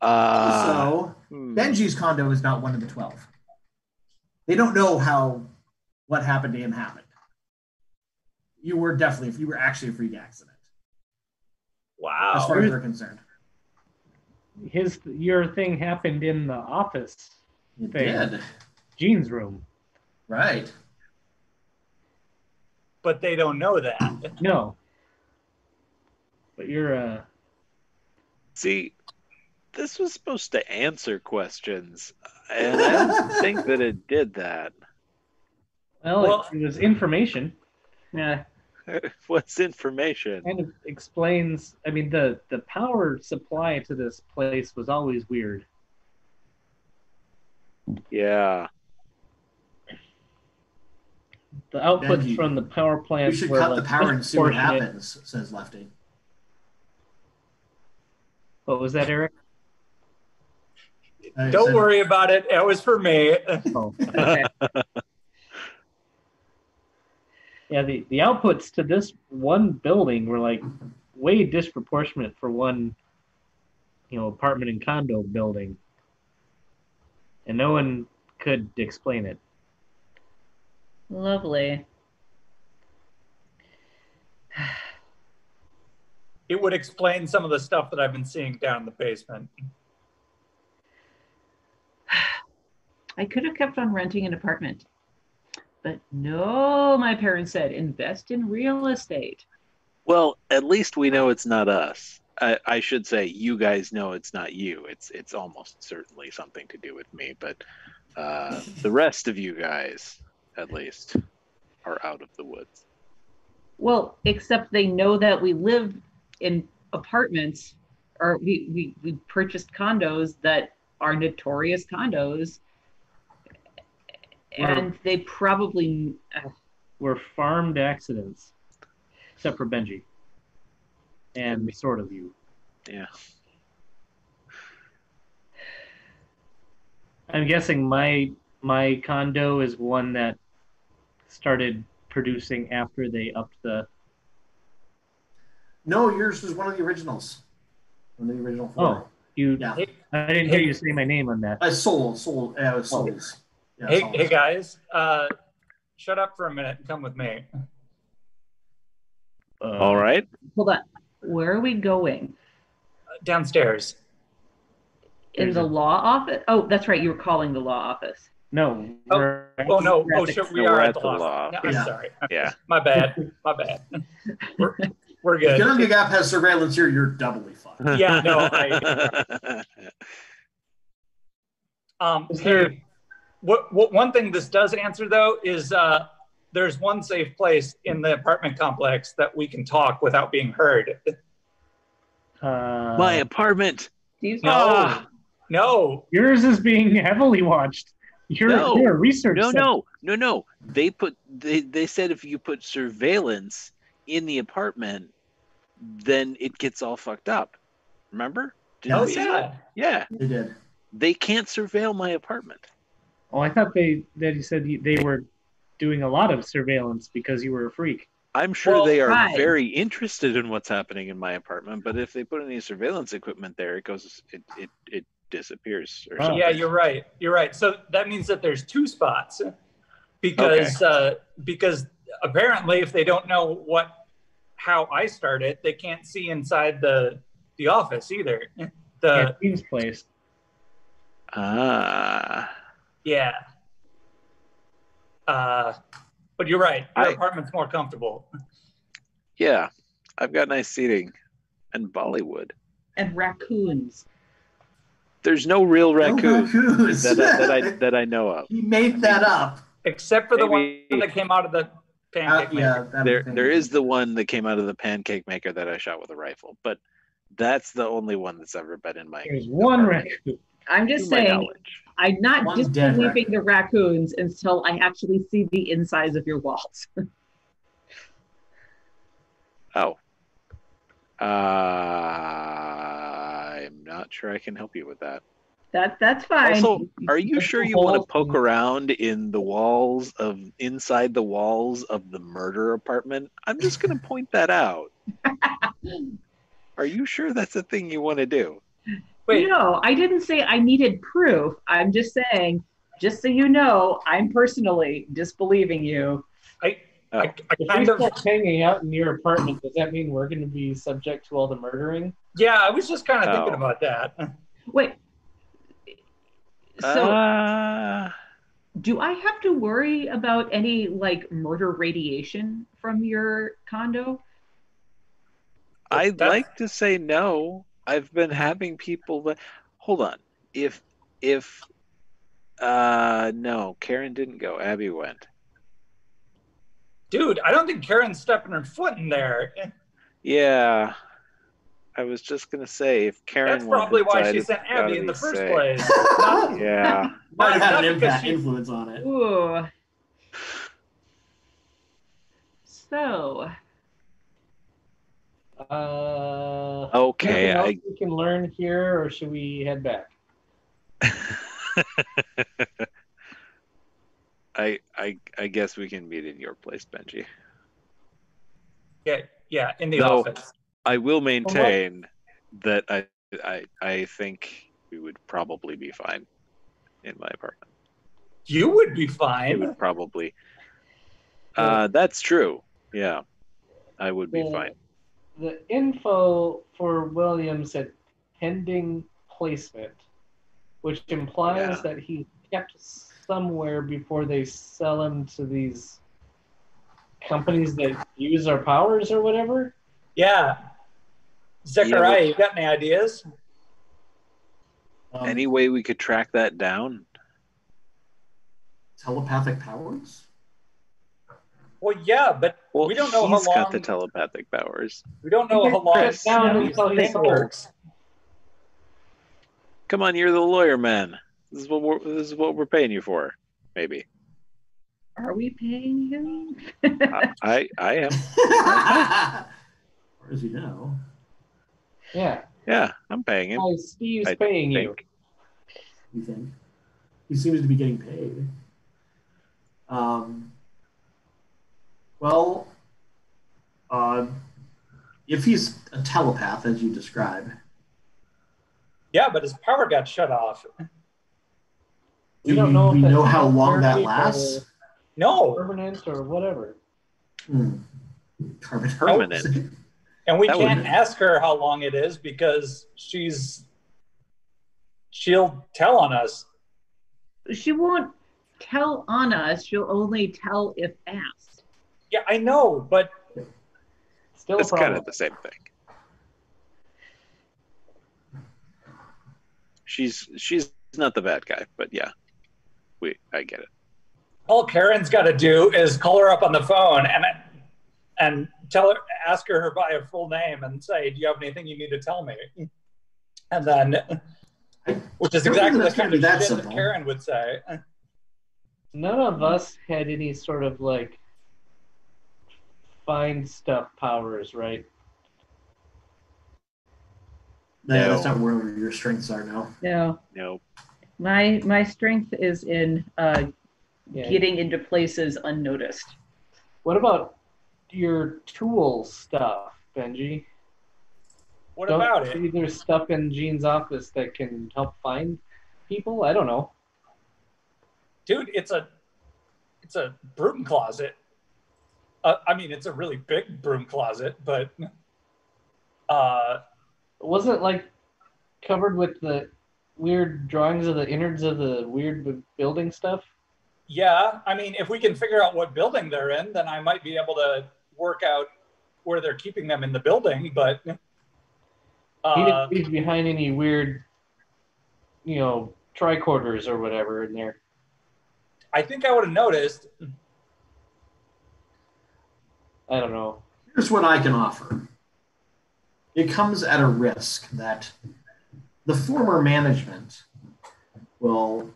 also, hmm. Benji's condo is not one of the twelve. They don't know how what happened to him happened. You were definitely, if you were actually a freak accident, as far as they're concerned. His your thing happened in the office, It Thing. did, Jean's room. right? But they don't know that. No. But you're uh See, this was supposed to answer questions, and I don't <laughs> think that it did that. well, Well- it, it was information. Yeah. <laughs> What's information? kind of explains i mean the the power supply to this place was always weird Yeah. the outputs Benji, from the power plant. We plant should were cut the power and see what happens, says Lefty. what was that eric I Don't said- worry about it. It was for me. oh okay <laughs> yeah the the outputs to this one building were like <laughs> way disproportionate for one you know apartment and condo building and no one could explain it Lovely. <sighs> It would explain some of the stuff that I've been seeing down in the basement. <sighs> I could have kept on renting an apartment. But no, my parents said invest in real estate. Well, at least we know it's not us. I, I should say you guys know it's not you. It's it's almost certainly something to do with me, but uh, <laughs> the rest of you guys, at least, are out of the woods. Well, except they know that we live in apartments or we, we, we purchased condos that are notorious condos. And they probably, uh, were farmed accidents, except for Benji and sort of you. Yeah. I'm guessing my my condo is one that started producing after they upped the. No, yours was one of the originals. One of the original four. Oh, you. Yeah. I didn't hear you say my name on that. Uh, soul, soul, uh, it was souls. Yeah, hey, souls. hey guys, uh, shut up for a minute and come with me. Uh, All right. hold on. Where are we going? Downstairs. In There's the a- law office? Oh, that's right. You were calling the law office. No. Oh, Oh no! Oh sure. we No, are at at the the law. law. No, I'm Yeah. sorry. Yeah. My bad. My bad. We're, we're If good. Gunga Gap has surveillance here, you're doubly fucked. Yeah, no, I- <laughs> Um, Is there- hey, what, what one thing this does answer though is uh, there's one safe place in the apartment complex that we can talk without being heard. Uh, My apartment. No, Ah. no, yours is being heavily watched. You're, No. you're a research. No, center. no, no, no. They put they they said if you put surveillance in the apartment, then it gets all fucked up. Remember? Did oh yeah. Yeah. They did. They can't surveil my apartment. Oh, I thought they that he said they were doing a lot of surveillance because you were a freak. I'm sure Well, they are right. very interested in what's happening in my apartment, but if they put any surveillance equipment there, it goes it it, it disappears or Oh. something. Yeah, you're right. You're right. So that means that there's two spots because uh, because apparently if they don't know what how I started, they can't see inside the the office either. <laughs> yeah, The Dean's place. Ah. Yeah. Uh, but you're right. Your I- apartment's more comfortable. Yeah. I've got nice seating and Bollywood. and raccoons. There's no real No raccoons raccoons. that, I, that I <laughs> that I know of. he made that up. Except for the Maybe- one that came out of the Uh, pancake yeah, maker. that There there is the one that came out of the pancake maker that I shot with a rifle, but that's the only one that's ever been in my There's one raccoon. I'm just saying, knowledge. I'm not One dead disbelieving the raccoons until I actually see the insides of your walls. <laughs> Oh. Uh, I'm not sure I can help you with that. That that's fine. Also, are you sure you want to poke around in the walls of inside the walls of the murder apartment? I'm just going to point that out. <laughs> Are you sure that's a thing you want to do? Wait, No, I didn't say I needed proof. I'm just saying, just so you know, I'm personally disbelieving you. I, Oh. I, I If we kind of, start hanging out in your apartment, does that mean we're going to be subject to all the murdering? yeah, I was just kind of thinking Oh. about that. Wait. So, Uh, do I have to worry about any like murder radiation from your condo? I'd That's- like to say no. I've been having people that hold on. If if uh no, Karen didn't go. Abby went. Dude, I don't think Karen's stepping her foot in there. Yeah. I was just gonna say if Karen That's went probably why she sent Abby in the first safe. place. <laughs> Not, Yeah. Might have had an impact she- influence on it. Ooh. <sighs> So, Uh, Okay, anything else I we can learn here, or should we head back? <laughs> I I I guess we can meet in your place, Benji. yeah, yeah, in the No. office. I will maintain that I I I think we would probably be fine in my apartment. You would be It fine. would probably. Uh, that's true. Yeah, I would be The- fine. The info for Williams said pending placement, which implies Yeah. that he kept somewhere before they sell him to these companies that use our powers or whatever. Yeah. Zechariah, but- you got any ideas? Um, Any way we could track that down? telepathic powers? Well, yeah, but Well, We don't know he's how got the telepathic powers. we don't know how long Shut down No, until he thing works. Come on, you're the lawyer man. This is what we're this is what we're paying you for. Maybe. are we paying you? I I, I am. as far as you know. Yeah, Yeah, I'm paying him. Hi, Steve's I paying you. think. You think? He seems to be getting paid. Um, well, uh, if he's a telepath, as you describe, Yeah, but his power got shut off. We do don't know we know how long that lasts? No, Permanent or whatever. Hmm. Carbon Permanent. and we That can't ask her how long it is because she's she'll tell on us. she won't tell on us. She'll only tell if asked. Yeah, I know, but Still It's kind of the same thing. She's she's not the bad guy, but yeah, we I get it. all Karen's got to do is call her up on the phone and and tell her, ask her by her full name, and say, "Do you have anything you need to tell me?" And then, which is exactly think the kind of be that shit that simple. Karen would say. None of us had any sort of like find stuff powers, right? No, that's not where your strengths are now. No, No, my my strength is in uh, Yeah. getting into places unnoticed. What about your tool stuff, Benji? What Don't about it? see There's stuff in Gene's office that can help find people. I don't know. dude it's a it's a broom closet uh, i mean it's a really big broom closet but uh Was it like covered with the weird drawings of the innards of the weird building stuff? yeah i mean if we can figure out what building they're in then i might be able to work out where they're keeping them in the building but he uh, didn't leave behind any weird, you know, tricorders or whatever in there. i think i would have noticed I don't know. Here's what I can offer. It comes at a risk that the former management will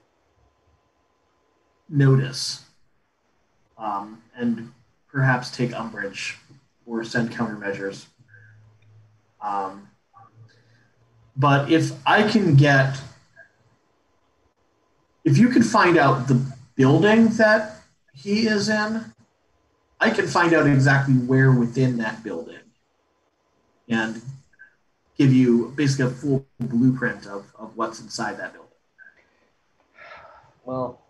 notice um, and perhaps take umbrage or send countermeasures. Um, but if I can get, if you can find out the building that he is in, I can find out exactly where within that building and give you basically a full blueprint of, of what's inside that building. Well,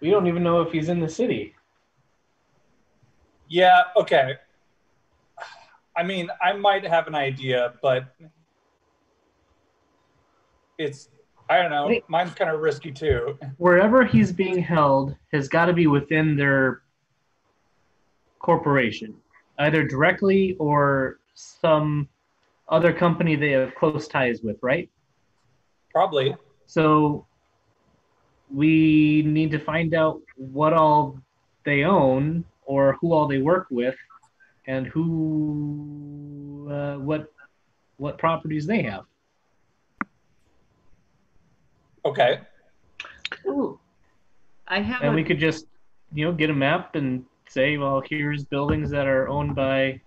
we don't even know if he's in the city. Yeah, okay. I mean, I might have an idea, but it's I don't know. Mine's kind of risky too. Wherever he's being held has got to be within their corporation, either directly or some other company they have close ties with, right? Probably. So we need to find out what all they own or who all they work with and who uh, what what properties they have. Okay. Ooh, I have And a, we could just, you know, get a map and say, well, here's buildings that are owned by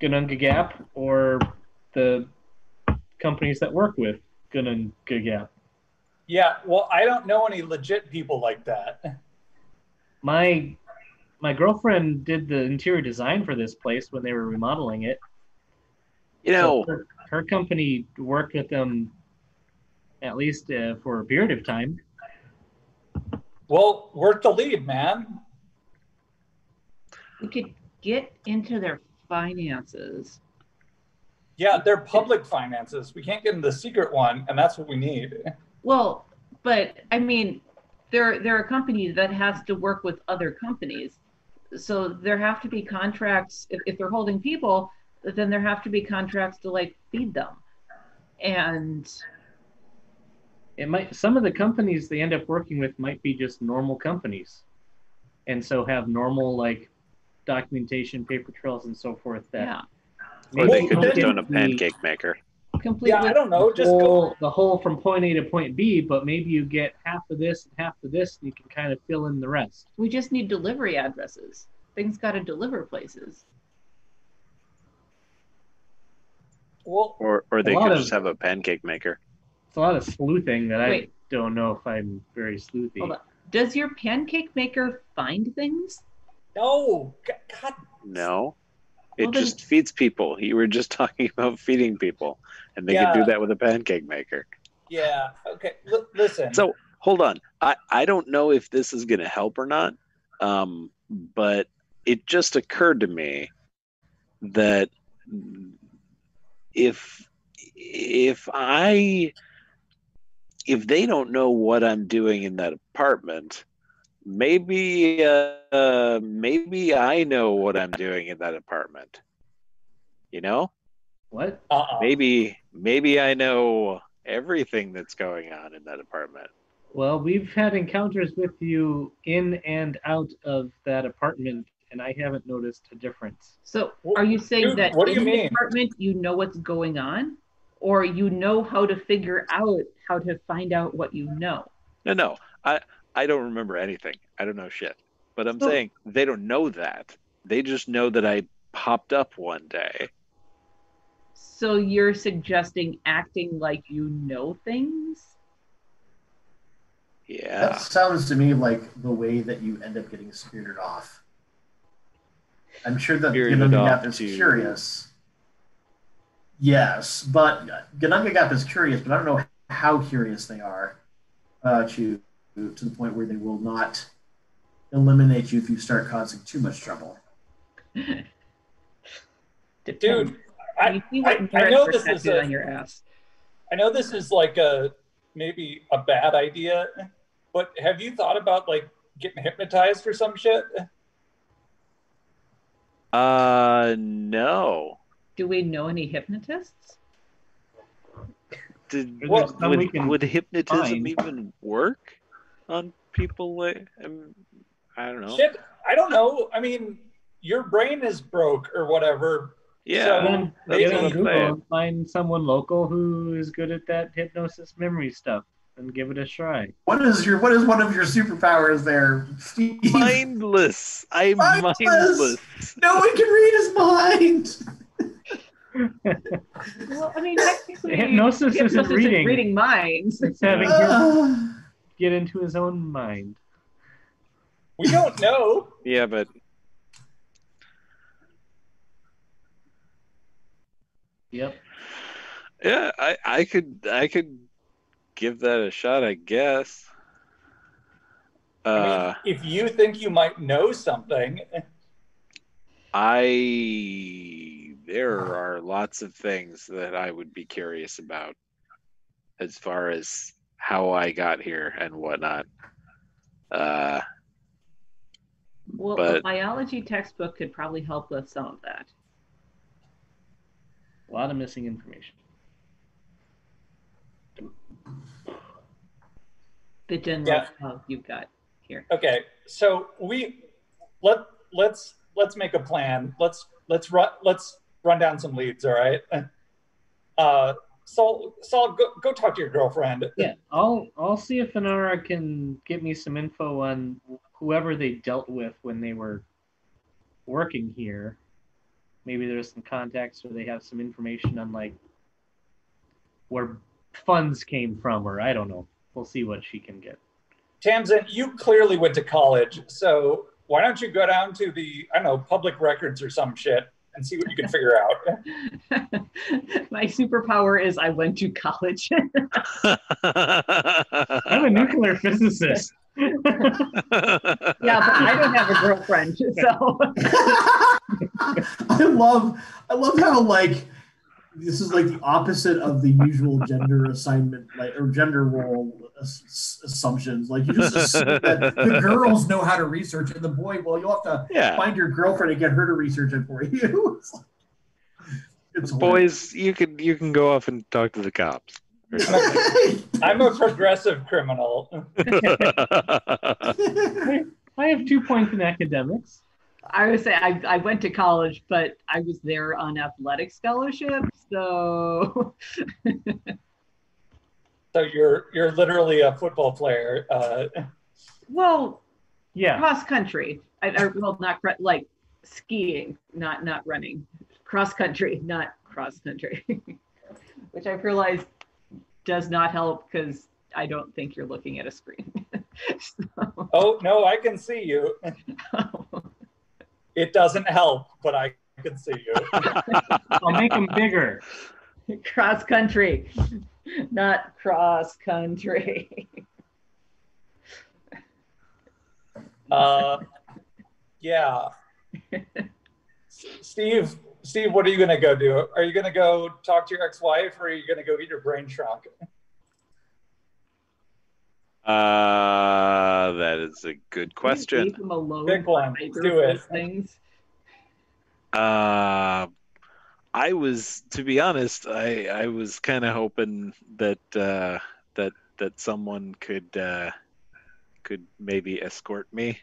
Ginnungagap or the companies that work with Ginnungagap. Yeah. Well, I don't know any legit people like that. My my girlfriend did the interior design for this place when they were remodeling it. You know, her, her company worked with them at least uh, for a period of time. Well, work the lead, man. We could get into their finances. Yeah, they're public finances. We can't get into the secret one, and that's what we need. Well, but I mean, they're they're a company that has to work with other companies. So there have to be contracts if, if they're holding people, then there have to be contracts to like feed them. And It might some of the companies they end up working with might be just normal companies, and so have normal like documentation, paper trails, and so forth. That yeah, or they Well, could just then- own a pancake maker. completely Yeah, I don't know. the Just go. whole, the whole from point A to point B, but maybe you get half of this and half of this, and you can kind of fill in the rest. we just need delivery addresses. Things got to deliver places. Well, Or or they could of- just have a pancake maker. It's a lot of sleuthing that Wait. I don't know if I'm very sleuthy. Hold on. Does your pancake maker find things? No. God. No. It Well, then- just feeds people. You were just <laughs> talking about feeding people, and they Yeah. could do that with a pancake maker. Yeah. Okay. L- listen. So hold on. I, I don't know if this is going to help or not, um, but it just occurred to me that if if I if they don't know what I'm doing in that apartment, maybe uh, uh, maybe I know what I'm doing in that apartment. You know, What? uh-uh. maybe maybe I know everything that's going on in that apartment. Well, we've had encounters with you in and out of that apartment, and I haven't noticed a difference. So Wh- are you saying dude, that what do in you the mean? apartment you know what's going on? Or you know how to figure out how to find out what you know? No, no. I I don't remember anything. I don't know shit. But I'm So- saying they don't know that. They just know that I popped up one day. So you're suggesting acting like you know things? Yeah. That sounds to me like the way that you end up getting spirited off. I'm sure that Spirited Ginnungagap is to- curious. Yes, but Ginnungagap is curious, but I don't know how curious they are uh, to to the point where they will not eliminate you if you start causing too much trouble. Dude, I, you I, I know this is a, on your ass. I know this is like a maybe a bad idea, but have you thought about like getting hypnotized for some shit? Uh no. Do we know any hypnotists? Did, There's would, would, can would hypnotism find. even work on people like um, I don't know. Shit, I don't know. I mean, your brain is broke or whatever. Yeah. So- Then Maybe get on Google saying. and find someone local who is good at that hypnosis memory stuff. and give it a try. What is your what is one of your superpowers there, Steve? Mindless. I'm Mindless. mindless. No one can read his mind. <laughs> Well, I mean, technically, Hypnosis isn't reading. reading minds. It's having him Ah. Get into his own mind. We don't know. <laughs> Yeah, but Yep. yeah, I, I could I could give that a shot, I guess. I Uh, mean, if you think you might know something, I there are lots of things that I would be curious about as far as how I got here and whatnot. Uh, Well, a biology textbook could probably help with some of that. A lot of missing information. The general Yeah. you've got here. okay. So we let let's let's make a plan. Let's let's run let's run down some leads. All right. Uh, Saul, Saul, go go talk to your girlfriend. Yeah, I'll I'll see if Inara can get me some info on whoever they dealt with when they were working here. Maybe there's some contacts or they have some information on like where funds came from, or I don't know. We'll see what she can get. Tamsin, you clearly went to college, so why don't you go down to the I don't know public records or some shit and see what you can figure out. <laughs> <laughs> My superpower is I went to college. <laughs> I'm a nuclear physicist. yeah, but I don't have a girlfriend, so I love I love how like this is like the opposite of the usual gender assignment like or gender role ass- ass- assumptions. Like you just assume that the <laughs> girls know how to research and the boy, well, you'll have to yeah. find your girlfriend and get her to research it for you. It's <laughs> like- it's Boys, you can you can go off and talk to the cops. <laughs> I'm a progressive criminal. I have two points in academics. I would say I, I went to college, but I was there on athletic scholarship. So <laughs> So you're you're literally a football player. Uh, well, Yeah, cross country. I, I well not cr- like skiing, not not running. Cross country, not cross country. <laughs> Which I've realized does not help because I don't think you're looking at a screen. <laughs> so, oh no, I can see you. It doesn't help, but I can see you. <laughs> I'll make them bigger. cross country, not cross country. Uh, yeah. Steve, Steve, what are you gonna go do? Are you gonna go talk to your ex-wife, or are you gonna go get your brain shrunk? Uh, that is a good question. Leave them alone. Big one. I Let's do it. Things. Uh, I was, to be honest, I I was kind of hoping that uh, that that someone could uh, could maybe escort me,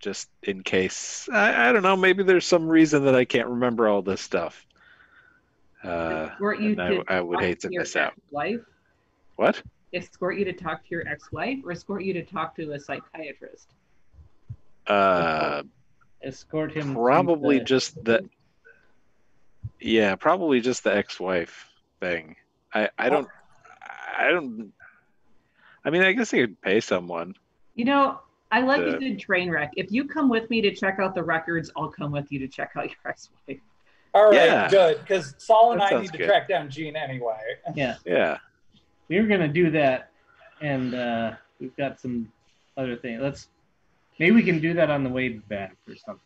just in case. I, I don't know. Maybe there's some reason that I can't remember all this stuff. Uh, Escort you I, I would hate to miss out. Wife. What? Escort you to talk to your ex-wife, or escort you to talk to a psychiatrist. Uh, Escort him. probably the- just the. Yeah, probably just the ex-wife thing. I I don't I don't. I mean, I guess I could pay someone. You know, I like The- a good train wreck. If you come with me to check out the records, I'll come with you to check out your ex-wife. All right, Yeah. good, because Saul and That I need to good. track down Gene anyway. Yeah, Yeah. We were gonna do that, and uh, we've got some other things. Let's maybe we can do that on the way back or something.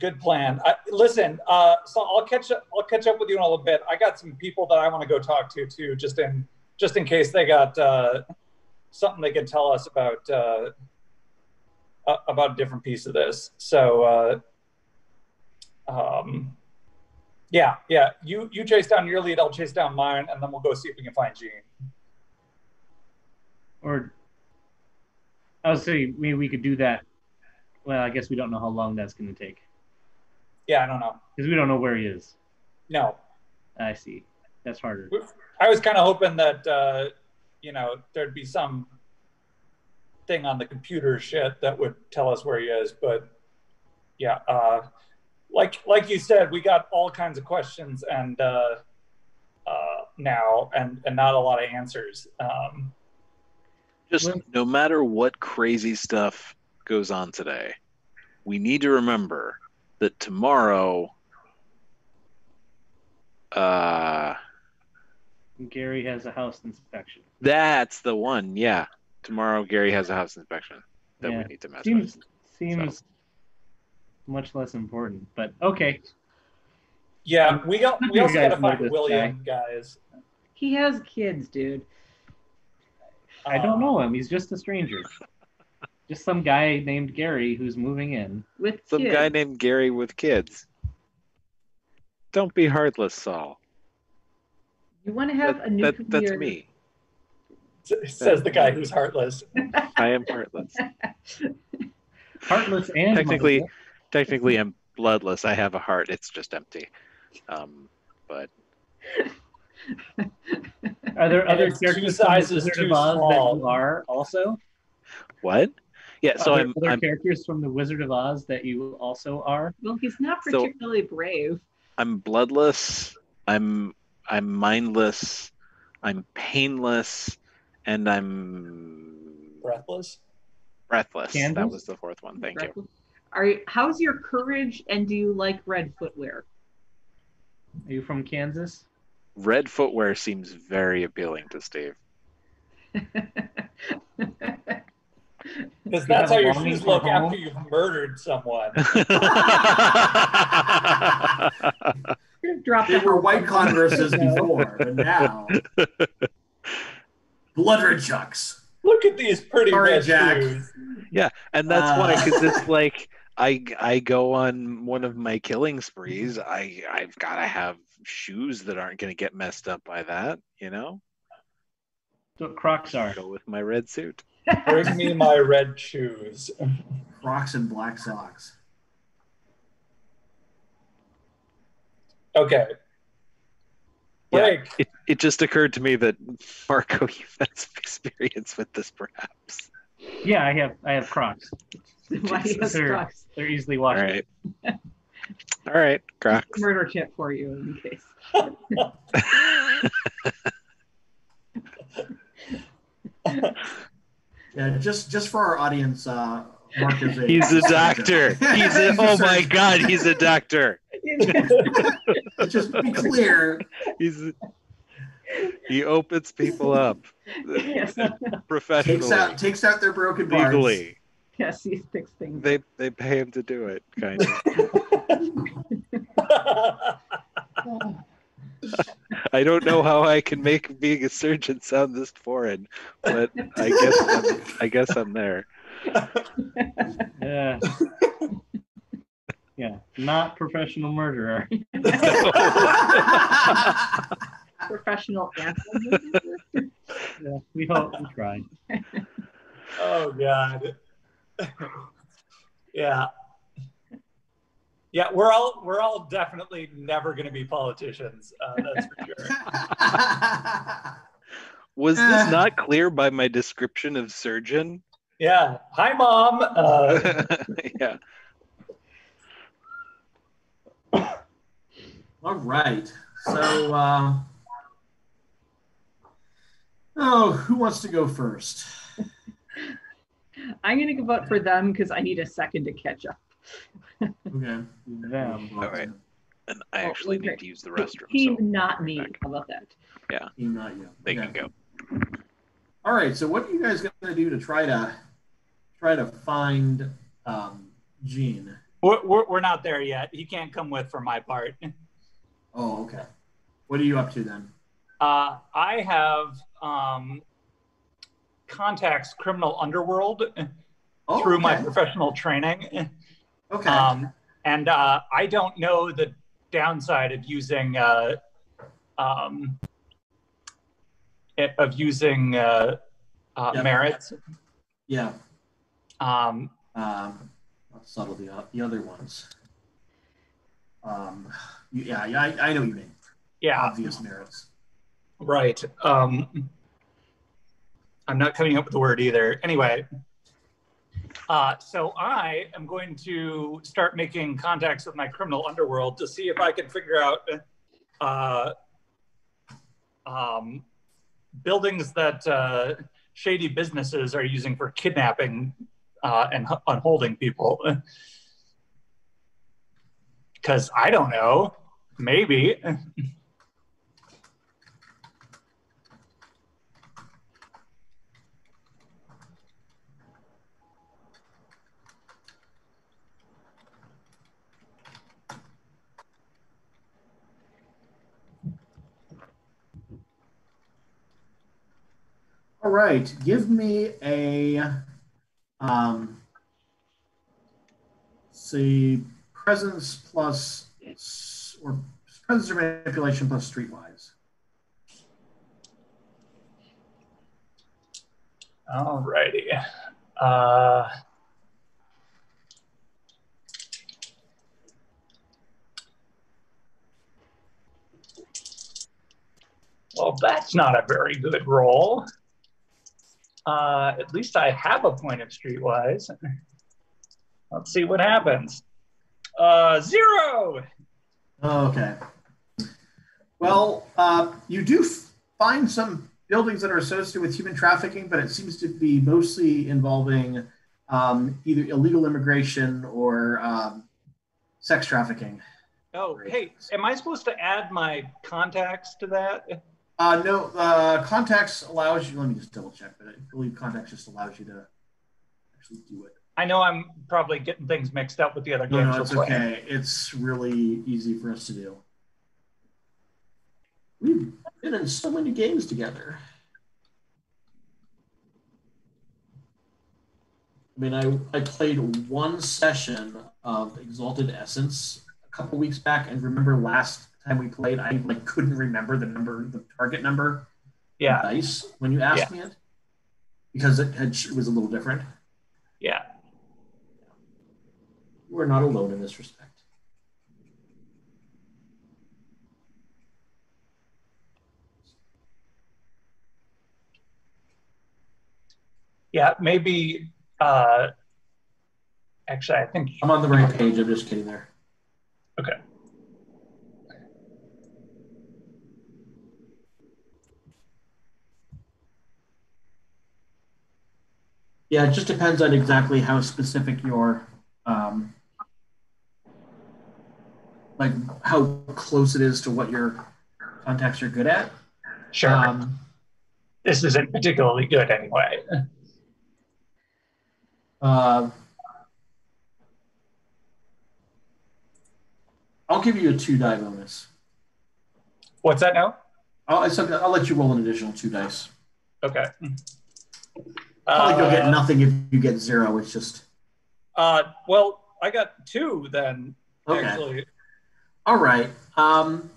Good plan. I, listen, uh, so I'll catch up. I'll catch up with you in a little bit. I got some people that I want to go talk to too, just in just in case they got uh, something they can tell us about uh, about a different piece of this. So, uh, um, yeah, yeah. You you chase down your lead. I'll chase down mine, and then we'll go see if we can find Gene. Or I was saying maybe we could do that. Well, I guess we don't know how long that's gonna take Yeah, I don't know. because we don't know where he is. No, I see. That's harder. I was kind of hoping that uh, you know, there'd be some thing on the computer shit that would tell us where he is. But yeah, uh, like like you said, we got all kinds of questions and uh, uh, now and and not a lot of answers. Um, Just no matter what crazy stuff goes on today, we need to remember that tomorrow. Uh, Gary has a house inspection. that's the one. Yeah, tomorrow Gary has a house inspection that Yeah. we need to mess Seems with. seems much less important, but okay. yeah, we got we You also got to know find this William, guys. He has kids, dude. I don't know him. He's just a stranger. Just some guy named Gary who's moving in. With Some kids. guy named Gary with kids. Don't be heartless, Saul. You want to have That- a nuclear. that- that's me. Says the guy who's heartless. <laughs> I am heartless. Heartless and Technically- motherless. Technically, I'm bloodless. I have a heart. It's just empty. Um, but Are there other it's two characters from the sizes Wizard too of Oz that small. you are also? what? Yeah. So are there I'm. other I'm. characters from the Wizard of Oz that you also are. Well, he's not So- particularly brave. I'm bloodless. I'm. I'm mindless. I'm painless, and I'm Breathless. breathless. That was the fourth one. Thank you. Are you, how's your courage and do you like red footwear? Are you from Kansas? Red footwear seems very appealing to Steve. Because that's how your shoes look home? after you've murdered someone. <laughs> Drop They were white Converses <laughs> before, but now blood red chucks. Look at these pretty Sorry, red Jack. shoes. Yeah, and that's why Uh. because it's <laughs> like I I go on one of my killing sprees. I I've got to have shoes that aren't going to get messed up by that. You know, That's what Crocs are. go with my red suit. <laughs> Bring me my red shoes. Crocs and black socks. Okay. Yeah. It it just occurred to me that Marco, <laughs> you've had some experience with this, perhaps. Yeah, I have I have Crocs. <laughs> Why do you have Sure. Crocs? They're easily washed. right. <laughs> All right, Crocs. Murder tip for you in case. <laughs> Yeah, just just for our audience, uh, Mark is a He's a doctor. He's a. Oh my. God, he's a doctor. Just be clear, He's. He opens people up yes, professionally, takes out takes out their broken parts. legally. yes, he fixed things. They they pay him to do it, kind of. I don't know how I can make being a surgeon sound this foreign, but I guess I'm, I guess I'm there. Yeah. yeah. Not professional murderer. <laughs> <laughs> Professional <laughs> anthem. Yeah, we hope we tried. <laughs> oh God. yeah. Yeah, we're all we're all definitely never going to be politicians. Uh, that's for sure. <laughs> Was this not clear by my description of surgeon? Yeah. Hi, mom. Uh, yeah. <coughs> All right. So, uh, oh, who wants to go first? I'm gonna vote for them because I need a second to catch up. Okay. Them. All right. And I Oh, actually okay. need to use the restroom. Team, So not me. back. How about that? Team not you. they Okay. can go. All right. So, what are you guys going to do to try to try to find um, Gene? we're, we're, we're not there yet. He can't come with for my part. Oh, okay. What are you up to then? Uh, I have um, contacts criminal underworld Oh, through my professional training. Okay. Um, and uh, I don't know the downside of using uh, um, of using uh, uh, Yep. merits. yeah. Um, Um, I'll settle the, o- the other ones. Um, yeah, yeah, I, I know you mean. yeah, Obvious merits. Right. Um, I'm not coming up with the word either. Anyway, uh, so I am going to start making contacts with my criminal underworld to see if I can figure out uh, um, buildings that uh, shady businesses are using for kidnapping uh, and unholding people. <laughs> Because I don't know, maybe. <laughs> All right, give me a, um, say, presence plus, or presence or manipulation plus streetwise. All righty. Uh, well, that's not a very good roll. Uh, at least I have a point of streetwise. Let's see what happens. Uh, zero. Okay. Well, uh, you do find some buildings that are associated with human trafficking, but it seems to be mostly involving um, either illegal immigration or um, sex trafficking. Oh, hey, am I supposed to add my contacts to that? Uh, no, uh, contacts allows you, let me just double check, but I believe contacts just allows you to actually do it. I know I'm probably getting things mixed up with the other No, games no, it's okay. It's really easy for us to do. We've been in so many games together. I mean, I, I played one session of Exalted Essence a couple weeks back, and remember last time we played, I like couldn't remember the number, the target number Yeah, dice when you asked me it because it, had, it was a little different. yeah. We're not alone in this respect. Yeah, maybe. Uh, actually, I think. I'm on the right page. I'm just kidding there. Okay. Yeah, it just depends on exactly how specific your, um, like how close it is to what your contacts are good at. Sure. Um, this isn't particularly good anyway. uh, I'll give you a two die bonus. What's that now? I'll, I'll let you roll an additional two dice. Okay. Probably you'll get Uh, nothing if you get zero. It's just uh, well, I got two then. okay. Actually, All right. Um,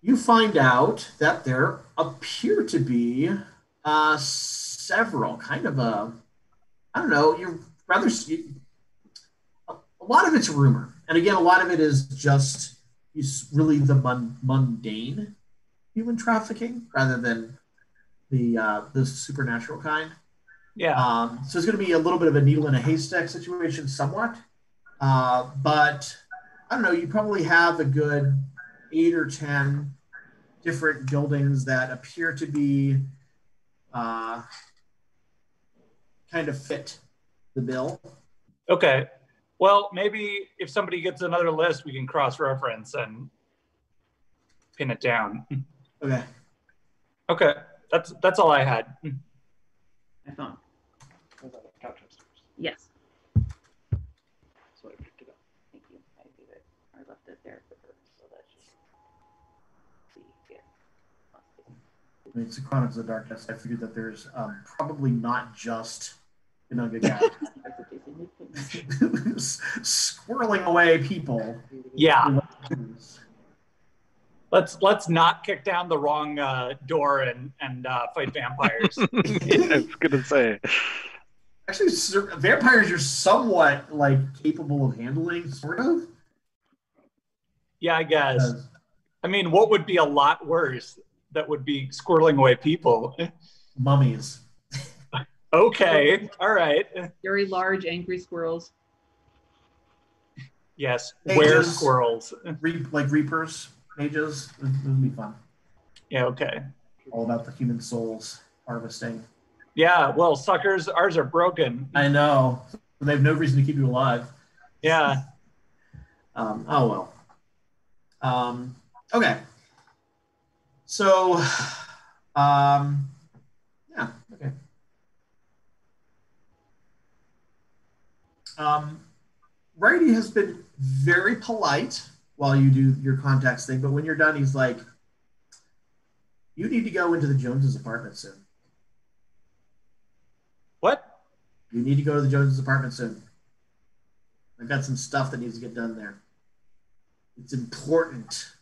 you find out that there appear to be uh, several kind of a, I don't know, you're rather, you, a lot of it's rumor. And again, a lot of it is just is really the mun- mundane human trafficking rather than the uh, the supernatural kind. yeah. Um, so it's going to be a little bit of a needle in a haystack situation, somewhat. Uh, but I don't know. You probably have a good eight or ten different buildings that appear to be uh, kind of fit the bill. Okay. Well, maybe if somebody gets another list, we can cross-reference and pin it down. Okay. Okay. That's that's all I had. My phone. Was that the couch upstairs? Yes. So I picked it up. Thank you. I gave it, I left it there for her, so that's just. See here. I mean, it's the Chronicles of Darkness. I figured that there's um, probably not just Ginnungagap <laughs> That's what they say, nitpick. <laughs> squirreling away people. Yeah. Let's let's not kick down the wrong uh, door and and uh, fight vampires. <laughs> yeah, I was gonna say. Actually, sur- vampires are somewhat like capable of handling, sort of. yeah, I guess. Because- I mean, what would be a lot worse that would be squirreling away people? mummies. <laughs> Okay. All right. Very large, angry squirrels. Yes. Ages. Where squirrels? Re- like reapers, mages. It would be fun. Yeah. Okay. All about the human souls harvesting. Yeah. Well, suckers, ours are broken. I know. They have no reason to keep you alive. Yeah. Um, oh well. Um, okay. So, um, yeah. Okay. Um, Righty has been very polite while you do your contacts thing, but when you're done, he's like, "You need to go into the Joneses' apartment soon. What? You need to go to the Joneses' apartment soon. I've got some stuff that needs to get done there. It's important."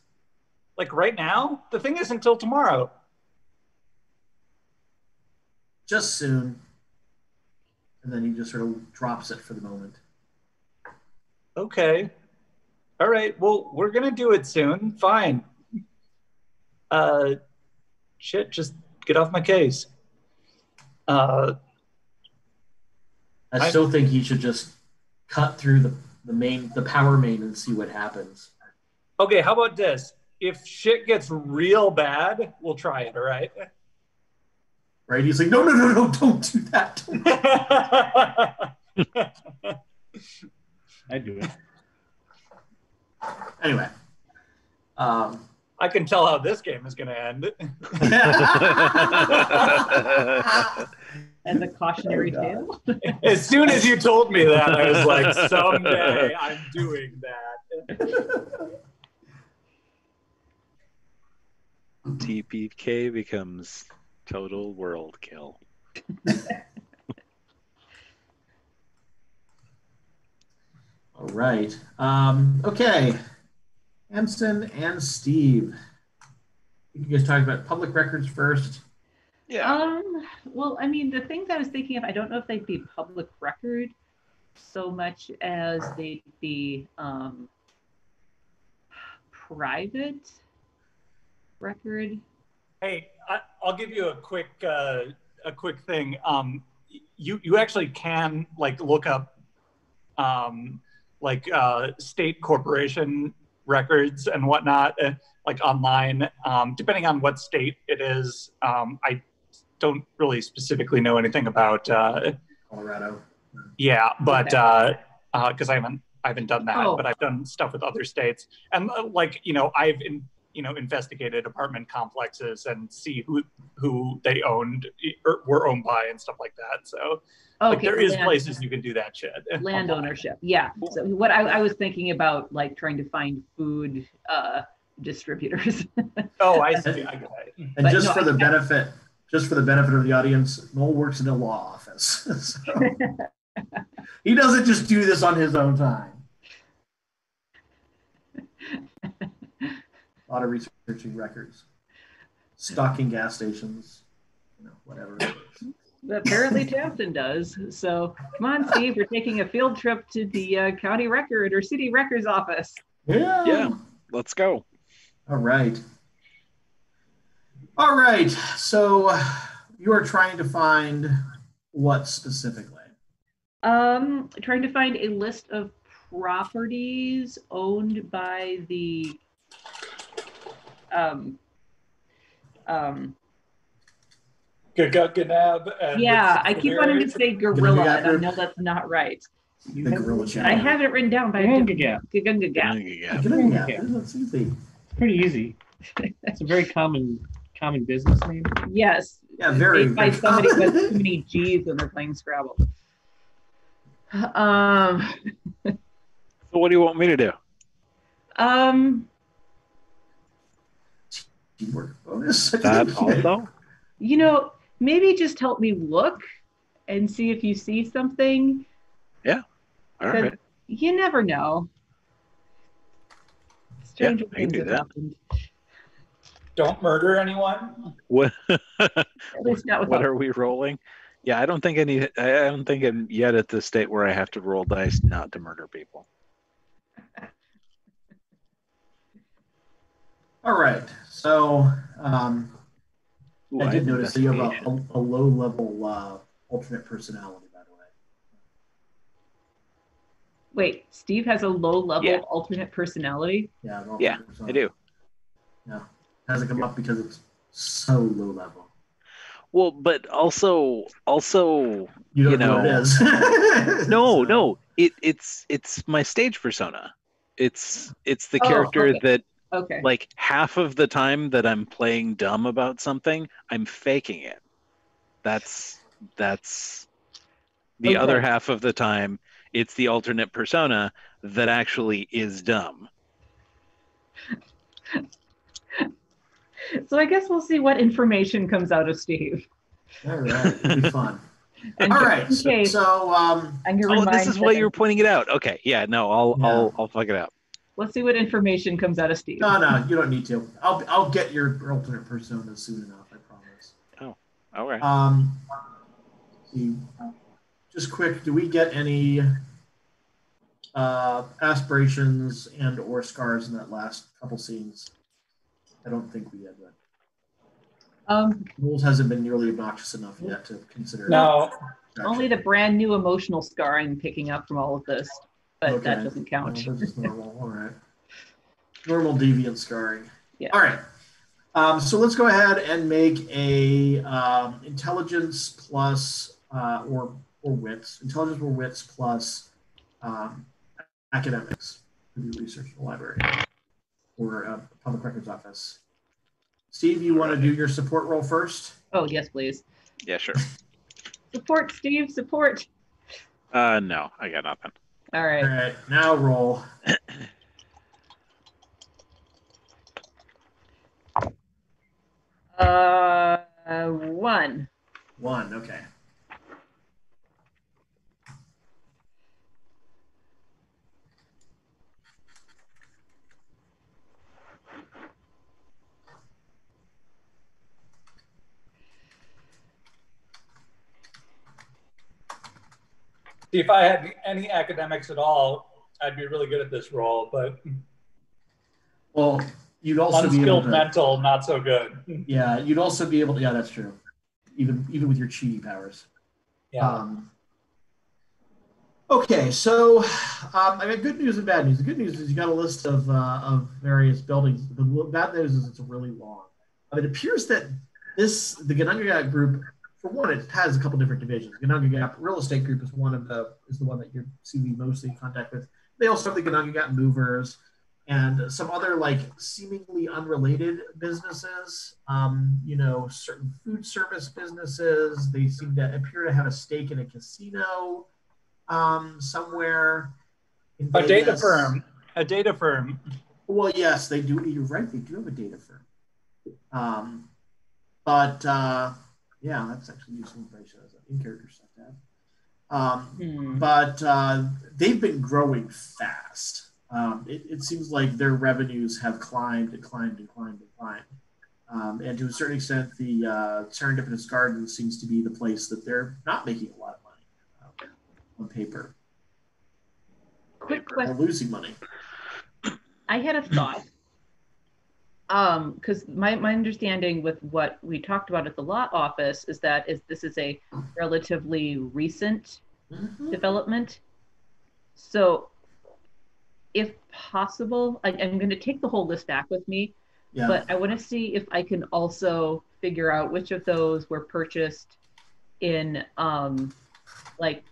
Like right now? The thing is until tomorrow. just soon. And then he just sort of drops it for the moment. Okay. All right. Well, we're gonna do it soon. Fine. Uh, shit. Just get off my case. Uh, I I- still think he should just cut through the, the main the power main and see what happens. okay. How about this? If shit gets real bad, we'll try it. All right. Right? He's like, no, no, no, no, don't do that. <laughs> <laughs> I do it. Anyway. Um, I can tell how this game is gonna end. <laughs> <laughs> As a cautionary Oh, tale. <laughs> as soon as you told me that, I was like, someday I'm doing that. TPK becomes total world kill. All right. Um, okay. Anson and Steve. You guys talk about public records first. Yeah. Um, well, I mean, the things I was thinking of, I don't know if they'd be public record so much as they'd be um, private record. Hey, I, I'll give you a quick uh, a quick thing. Um, you you actually can like look up um, like uh, state corporation records and whatnot, uh, like online. Um, depending on what state it is, um, I don't really specifically know anything about. Uh, Colorado. yeah, but Okay. because I haven't I haven't done that, Oh. but I've done stuff with other states, and uh, like you know, I've in, you know investigated apartment complexes and see who who they owned or were owned by and stuff like that. So like Okay, there is land- places you can do that shit. <laughs> land ownership. Yeah. So what I, I was thinking about, like trying to find food uh, distributors. <laughs> Oh, I see. I got it. And But just no, for I the can't- benefit, just for the benefit of the audience, Noel works in a law office. <laughs> So, he doesn't just do this on his own time. A lot of researching records, stocking gas stations, you know, whatever. Apparently, Tamsin does. So come on, Steve. We're taking a field trip to the uh, county record or city records office. Yeah. Yeah. Let's go. All right. All right. So uh, you are trying to find what specifically? Um, trying to find a list of properties owned by the um um Gaganab yeah, I keep wanting to say gorilla, and I know that's not right. You The have- gorilla chat. I have it written down by. Yeah. Yeah, easy. Pretty easy. It's a very common common business name. Yes. Yeah, very. Made by somebody with common. <laughs> too many G's when they're playing Scrabble. Um, So what do you want me to do? um, Teamwork bonus. That <laughs> also? you know, maybe just help me look and see if you see something. Yeah. All right. You never know. Stranger I can things do have that. happened. Don't murder anyone. What <laughs> At least not with what are we rolling? Yeah, I don't think any I don't think I'm yet at the state where I have to roll dice not to murder people. All right. So, um, Ooh, I I did notice that you have a, a, a low level uh, alternate personality, by the way. Wait, Steve has a low level Yeah. alternate personality. Yeah, an Yeah, alternate persona. I do. Yeah, hasn't come up because it's so low level. Well, but also, also, You don't You know, what it know. is. <laughs> no, So- no. It it's it's my stage persona. It's it's the Oh, character okay. that Okay. like half of the time that I'm playing dumb about something, I'm faking it. That's that's the Okay. other half of the time. It's the alternate persona that actually is dumb. So I guess we'll see what information comes out of Steve. All right, it'll be <laughs> fun. And All just right, in so, so um, I'm gonna Oh, this is why that- you were pointing it out. Okay, yeah, no, I'll Yeah. I'll I'll fuck it out. Let's see what information comes out of Steve. no, no, you don't need to. I'll I'll get your alternate persona soon enough. I promise. Oh, all right. Um, see, just quick, do we get any uh, aspirations and or scars in that last couple scenes? I don't think we had that. Um, Rules hasn't been nearly obnoxious enough yet to consider. No, only the brand new emotional scarring picking up from all of this, but that doesn't count. that's just normal. All right. Normal deviant scarring. Yeah. All right. Um, so let's go ahead and make a um, intelligence plus uh, or or wits, intelligence or wits plus um, academics to do research in the library or uh, public records office. Steve, you want to do your support role first? Oh yes, please. Yeah, sure. Support, Steve. Support. Uh, no, I got nothing. All All right. right, now roll. Uh, one. One. Okay. If I had any academics at all, I'd be really good at this role. But Well, you'd also be able unskilled to. mental, not so good. Yeah, you'd also be able to. Yeah, that's true. Even even with your cheaty powers. Yeah. Um, okay, so um, I mean, good news and bad news. The good news is you got a list of uh, of various buildings. The bad news is it's really long. Uh, it appears that this the Gananga group, for one, it has a couple different divisions. Ginnungagap Real Estate Group is one of the is the one that you see me mostly in contact with. They also have the Ginnungagap Movers and some other like seemingly unrelated businesses. Um, you know, certain food service businesses. They seem to appear to have a stake in a casino um, somewhere. In a data firm. A data firm. Well, yes, they do. You're right. They do have a data firm. Um, but uh, yeah, that's actually useful information as an in-character stuff to have. Um, Hmm. but uh, they've been growing fast. Um, it, it seems like their revenues have climbed and climbed and climbed and climbed. Um, and to a certain extent, the uh, Serendipitous Garden seems to be the place that they're not making a lot of money uh, on paper. Quick They're question. losing money. I had a thought. Um, because my, my understanding with what we talked about at the law office is that is this is a relatively recent Mhm. development. So if possible, I, I'm going to take the whole list back with me, Yeah. but I want to see if I can also figure out which of those were purchased in um like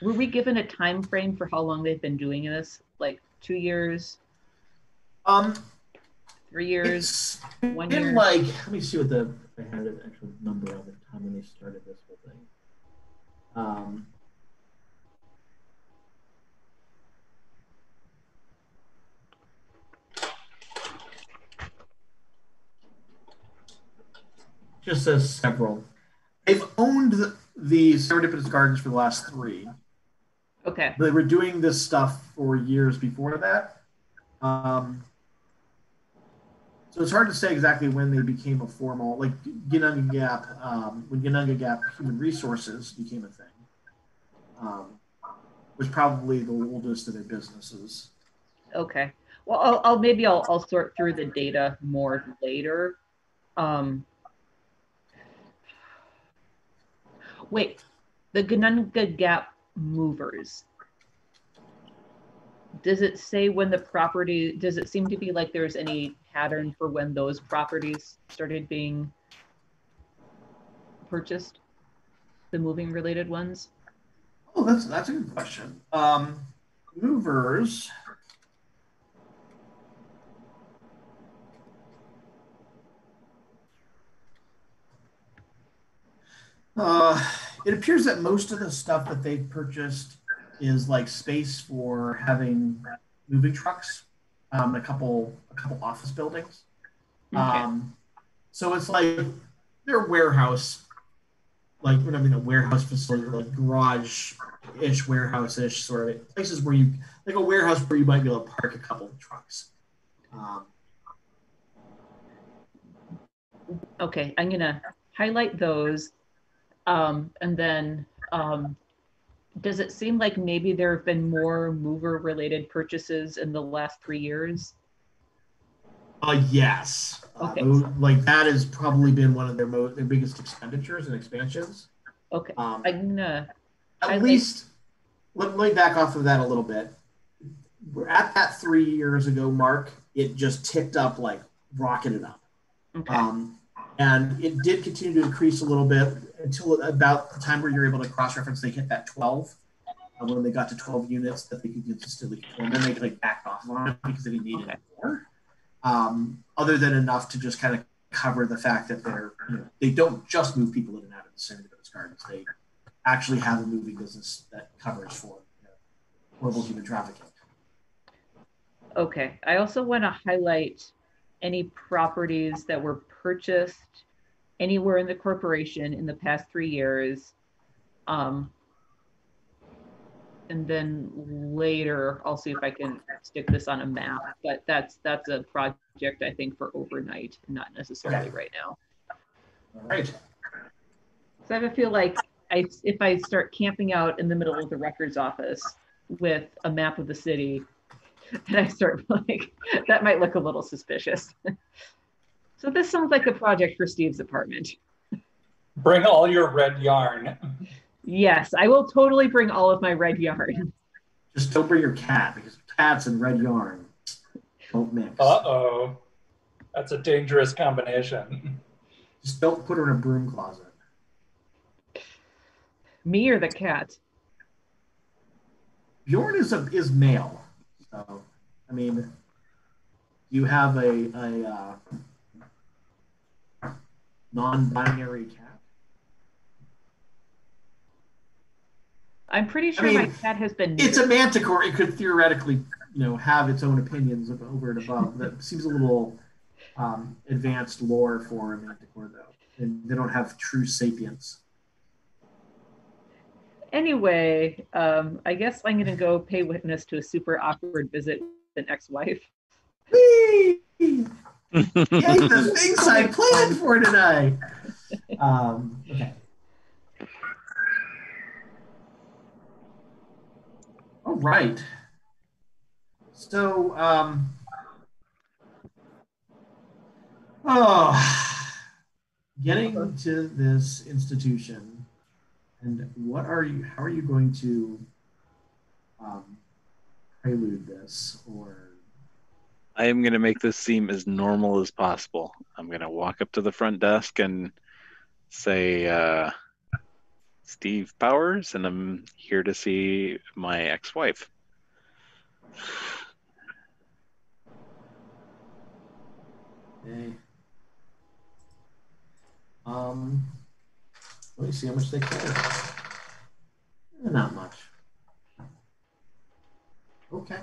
were we given a time frame for how long they've been doing this? Like two years, um, three years? One year? like, let me see what the, I had an actual number of the time when they started this whole thing. Um, just says several. They've owned the, the Serendipitous Gardens for the last three. Okay. They were doing this stuff for years before that. Um, so it's hard to say exactly when they became a formal, like Ginnungagap, um, when Ginnungagap Human Resources became a thing, um, was probably the oldest of their businesses. Okay. Well, I'll, I'll maybe I'll, I'll sort through the data more later. Um, wait, the Ginnungagap movers. Does it say when the property, does it seem to be like there's any pattern for when those properties started being purchased? The moving related ones? Oh, that's that's a good question. Um, movers. Uh, it appears that most of the stuff that they've purchased is like space for having moving trucks, um, a couple a couple office buildings. Okay. Um, so it's like their warehouse, like what I mean, a warehouse facility, like garage-ish, warehouse-ish sort of places where you like a warehouse where you might be able to park a couple of trucks. Um, Okay, I'm gonna highlight those. Um, and then, um, does it seem like maybe there have been more mover related purchases in the last three years? Uh, yes. Okay. Uh, like that has probably been one of their most their biggest expenditures and expansions. Okay, Um, I'm gonna, at I least let, let me back off of that a little bit. We're at that three years ago mark. It just ticked up like rocketed up. okay, Um, and it did continue to increase a little bit until about the time where you're able to cross-reference. They hit that 12. Uh, when they got to 12 units that they could consistently control, and then they like backed off on it because they didn't need Okay. it more. Um, other than enough to just kind of cover the fact that they're you know, they don't just move people in and out of the Serendipitous Gardens. They actually have a moving business that covers for you know, horrible human trafficking. okay. I also wanna highlight any properties that were purchased anywhere in the corporation in the past three years. Um, and then later, I'll see if I can stick this on a map, but that's, that's a project, I think, for overnight, not necessarily right now. All right. So I feel like I, if I start camping out in the middle of the records office with a map of the city, <laughs> and I start <laughs> like, that might look a little suspicious. <laughs> So this sounds like a project for Steve's apartment. Bring all your red yarn. Yes, I will totally bring all of my red yarn. Just don't bring your cat because cats and red yarn don't mix. Uh oh. That's a dangerous combination. Just don't put her in a broom closet. Me or the cat? Bjorn is a is male, so I mean, you have a a uh, non-binary cat. I'm pretty sure mean, my cat has been. It's a neutered. manticore. It could theoretically, you know, have its own opinions of over and above. <laughs> That seems a little um, advanced lore for a manticore, though, and they don't have true sapience. Anyway, um, I guess I'm gonna go pay witness to a super awkward visit with an ex-wife. Whee! Yay, the <laughs> things I planned for tonight. Um, okay. All right. So, um, oh, getting to this institution, and what are you? How are you going to um, prelude this, or I am going to make this seem as normal as possible. I'm going to walk up to the front desk and say, uh, Steve Powers, and I'm here to see my ex wife. Okay. Um, let me see how much they care. Eh, Not much. Okay.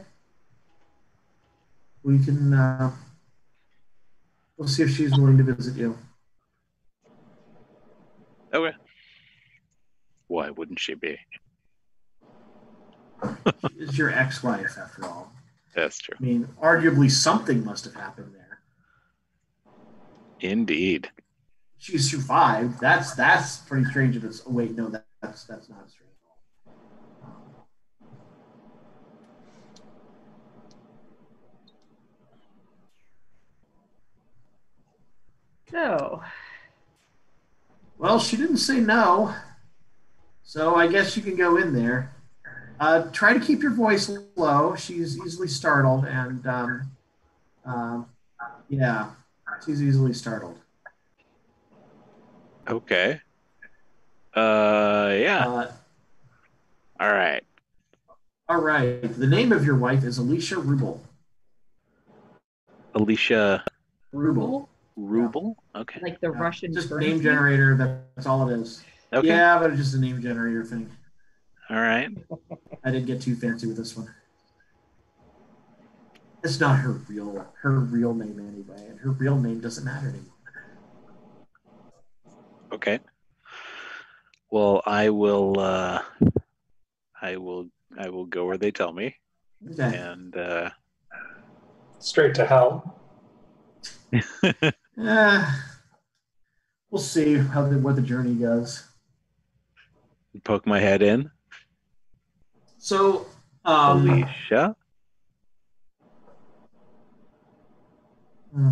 We can, uh, we'll see if she's willing to visit you. Okay. Why wouldn't she be? It's your ex-wife, after all. That's true. I mean, arguably something must have happened there. Indeed. She survived. That's that's pretty strange. If it's oh wait, no, that, that's that's not strange. at all. Um, So, Well, she didn't say no. So I guess you can go in there. Uh, try to keep your voice low. She's easily startled, and um, um, yeah, she's easily startled. Okay. Uh, yeah. Uh, All right. all right. The name of your wife is Alicia Rubel. Alicia Rubel. Ruble. Okay. like the Yeah. Russian Just currency? name generator. That's all it is. Okay. Yeah, but it's just a name generator thing. All right. I didn't get too fancy with this one. It's not her real her real name anyway, and her real name doesn't matter anymore. Okay. Well, I will. Uh, I will. I will go where they tell me, Okay. and uh, Straight to hell. <laughs> Eh, we'll see how the, what the journey goes. poke my head in. So, um, Alicia. hmm,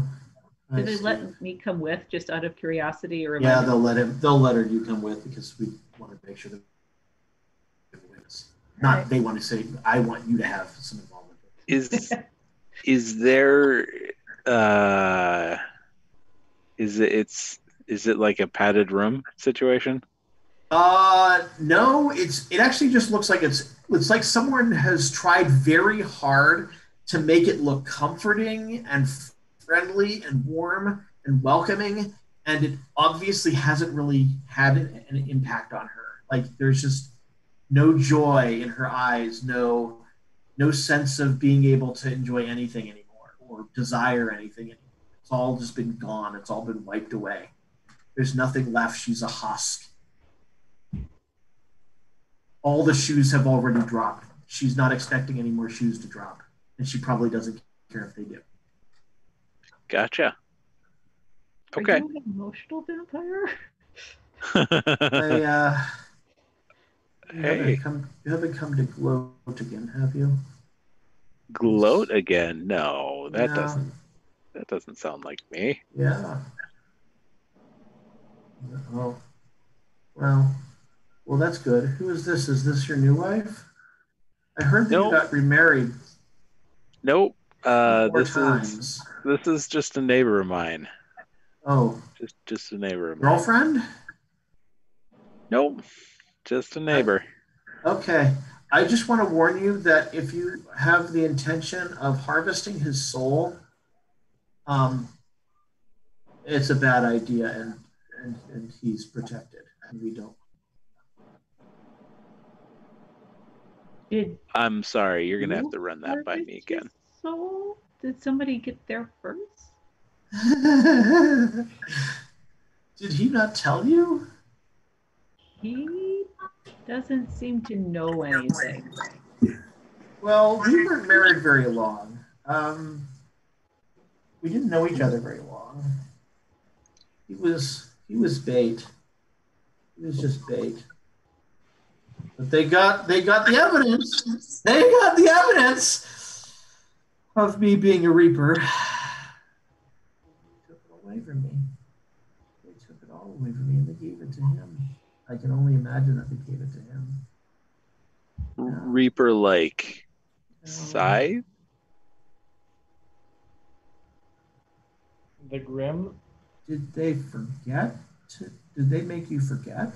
Did they see. let me come with just out of curiosity or yeah, they'll let him. They'll let her you come with because we want to make sure that. Not Right. they want to say I want you to have some involvement. Is is there? Uh, is it? It's. Is it like a padded room situation? Uh, no, it's it actually just looks like it's it's like someone has tried very hard to make it look comforting and friendly and warm and welcoming, and it obviously hasn't really had an, an impact on her. Like there's just no joy in her eyes, no no sense of being able to enjoy anything anymore or desire anything anymore. It's all just been gone. It's all been wiped away. There's nothing left. She's a husk all the shoes have already dropped. She's not expecting any more shoes to drop, and she probably doesn't care if they do. Gotcha. Are Okay. you an emotional vampire? <laughs> I, uh, you hey, haven't come, you haven't come to gloat again, have you? gloat again? No, that Yeah. doesn't. That doesn't sound like me. Yeah. Oh, well, well, that's good. Who is this? Is this your new wife? I heard that No. you got remarried Nope. Uh, this is this is just a neighbor of mine. Oh, Just just a neighbor of mine. girlfriend? Nope. Just a neighbor. Okay. I just want to warn you that if you have the intention of harvesting his soul, um, it's a bad idea and, and, and he's protected and we don't. Did I'm sorry. You're gonna have to run that by me again. So Did somebody get there first? <laughs> Did he not tell you? He doesn't seem to know anything. Well, we weren't married very long. Um, we didn't know each other very long. He was he was bait. He was just bait. But they got they got the evidence. They got the evidence of me being a reaper. They took it away from me. They took it all away from me and they gave it to him. I can only imagine that they gave it to him. Reaper like scythe. The Grim. Did they forget? To, did they make you forget?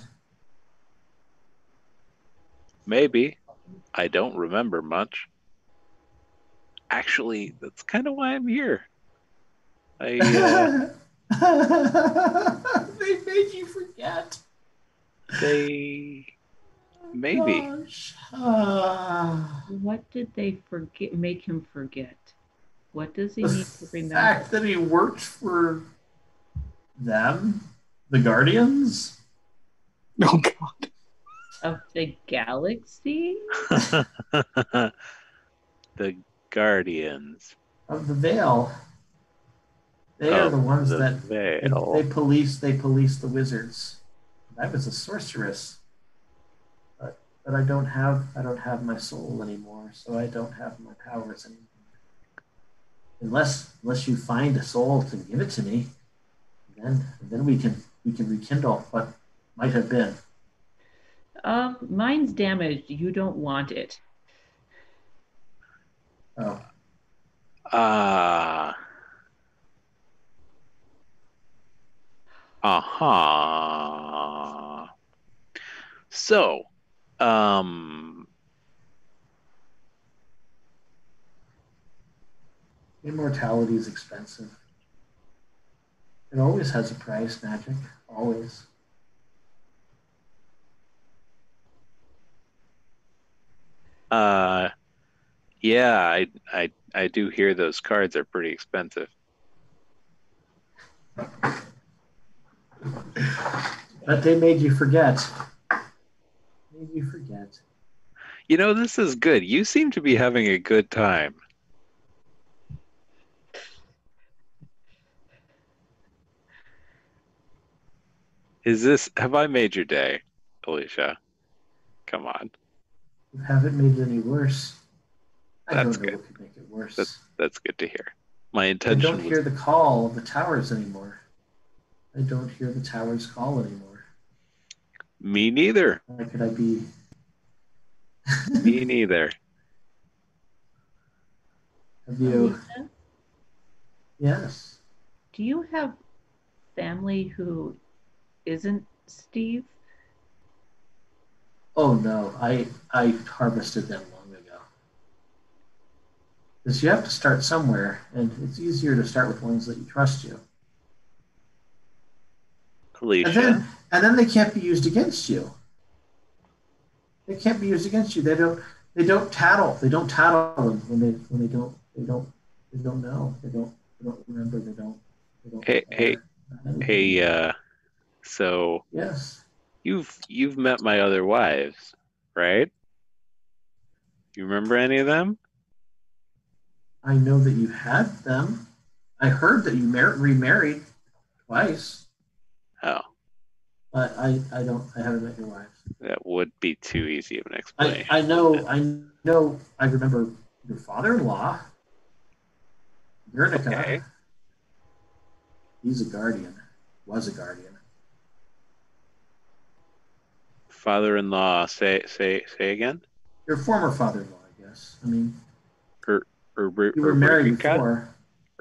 Maybe. I don't remember much. Actually, that's kind of why I'm here. I uh, <laughs> they made you forget. they maybe Gosh. <sighs> What did they forget? Make him forget? What does he the need to remember? The fact that he worked for them, the Guardians. <laughs> Oh God. Of the galaxy? <laughs> the Guardians of the Veil. They are the ones the that they, Veil. they police. They police the wizards. I was a sorceress, but but I don't have I don't have my soul anymore, so I don't have my powers anymore. Unless unless you find a soul to give it to me, then then we can we can rekindle what might have been. Um, mine's damaged. You don't want it. Oh, Uh uh-huh. So, um immortality is expensive. It always has a price, magic. Always. uh yeah, I I I do hear those cards are pretty expensive. But they made you forget. Made you forget. You know, this is good. You seem to be having a good time. Is this have I made your day, Alicia? Come on. You haven't made it any worse. I That's don't know good. what could make it worse. That's That's good to hear. My intention. I don't was hear the call of the towers anymore. I don't hear the towers call anymore. me neither. Why could I be? Me neither. <laughs> Have you? Lisa, Yes. do you have family who isn't Steve? Oh no, I I harvested them long ago. Because you have to start somewhere, and it's easier to start with ones that you trust you. Alicia. And then and then they can't be used against you. They can't be used against you. They don't they don't tattle. They don't tattle when they when they don't they don't they don't know. They don't they don't remember. They don't they don't Hey, hey, hey, uh so Yes. you've you've met my other wives, right? You remember any of them? I know that you had them. I heard that you mar- remarried twice, Oh, but I, I don't I haven't met your wife. that would be too easy of an I, explanation. I know I know I remember your father-in-law, Guernica. Okay. He's a guardian. Was a guardian. Father-in-law, say say say again. Your former father-in-law, I guess. I mean, Or, or, you were married Erika? before.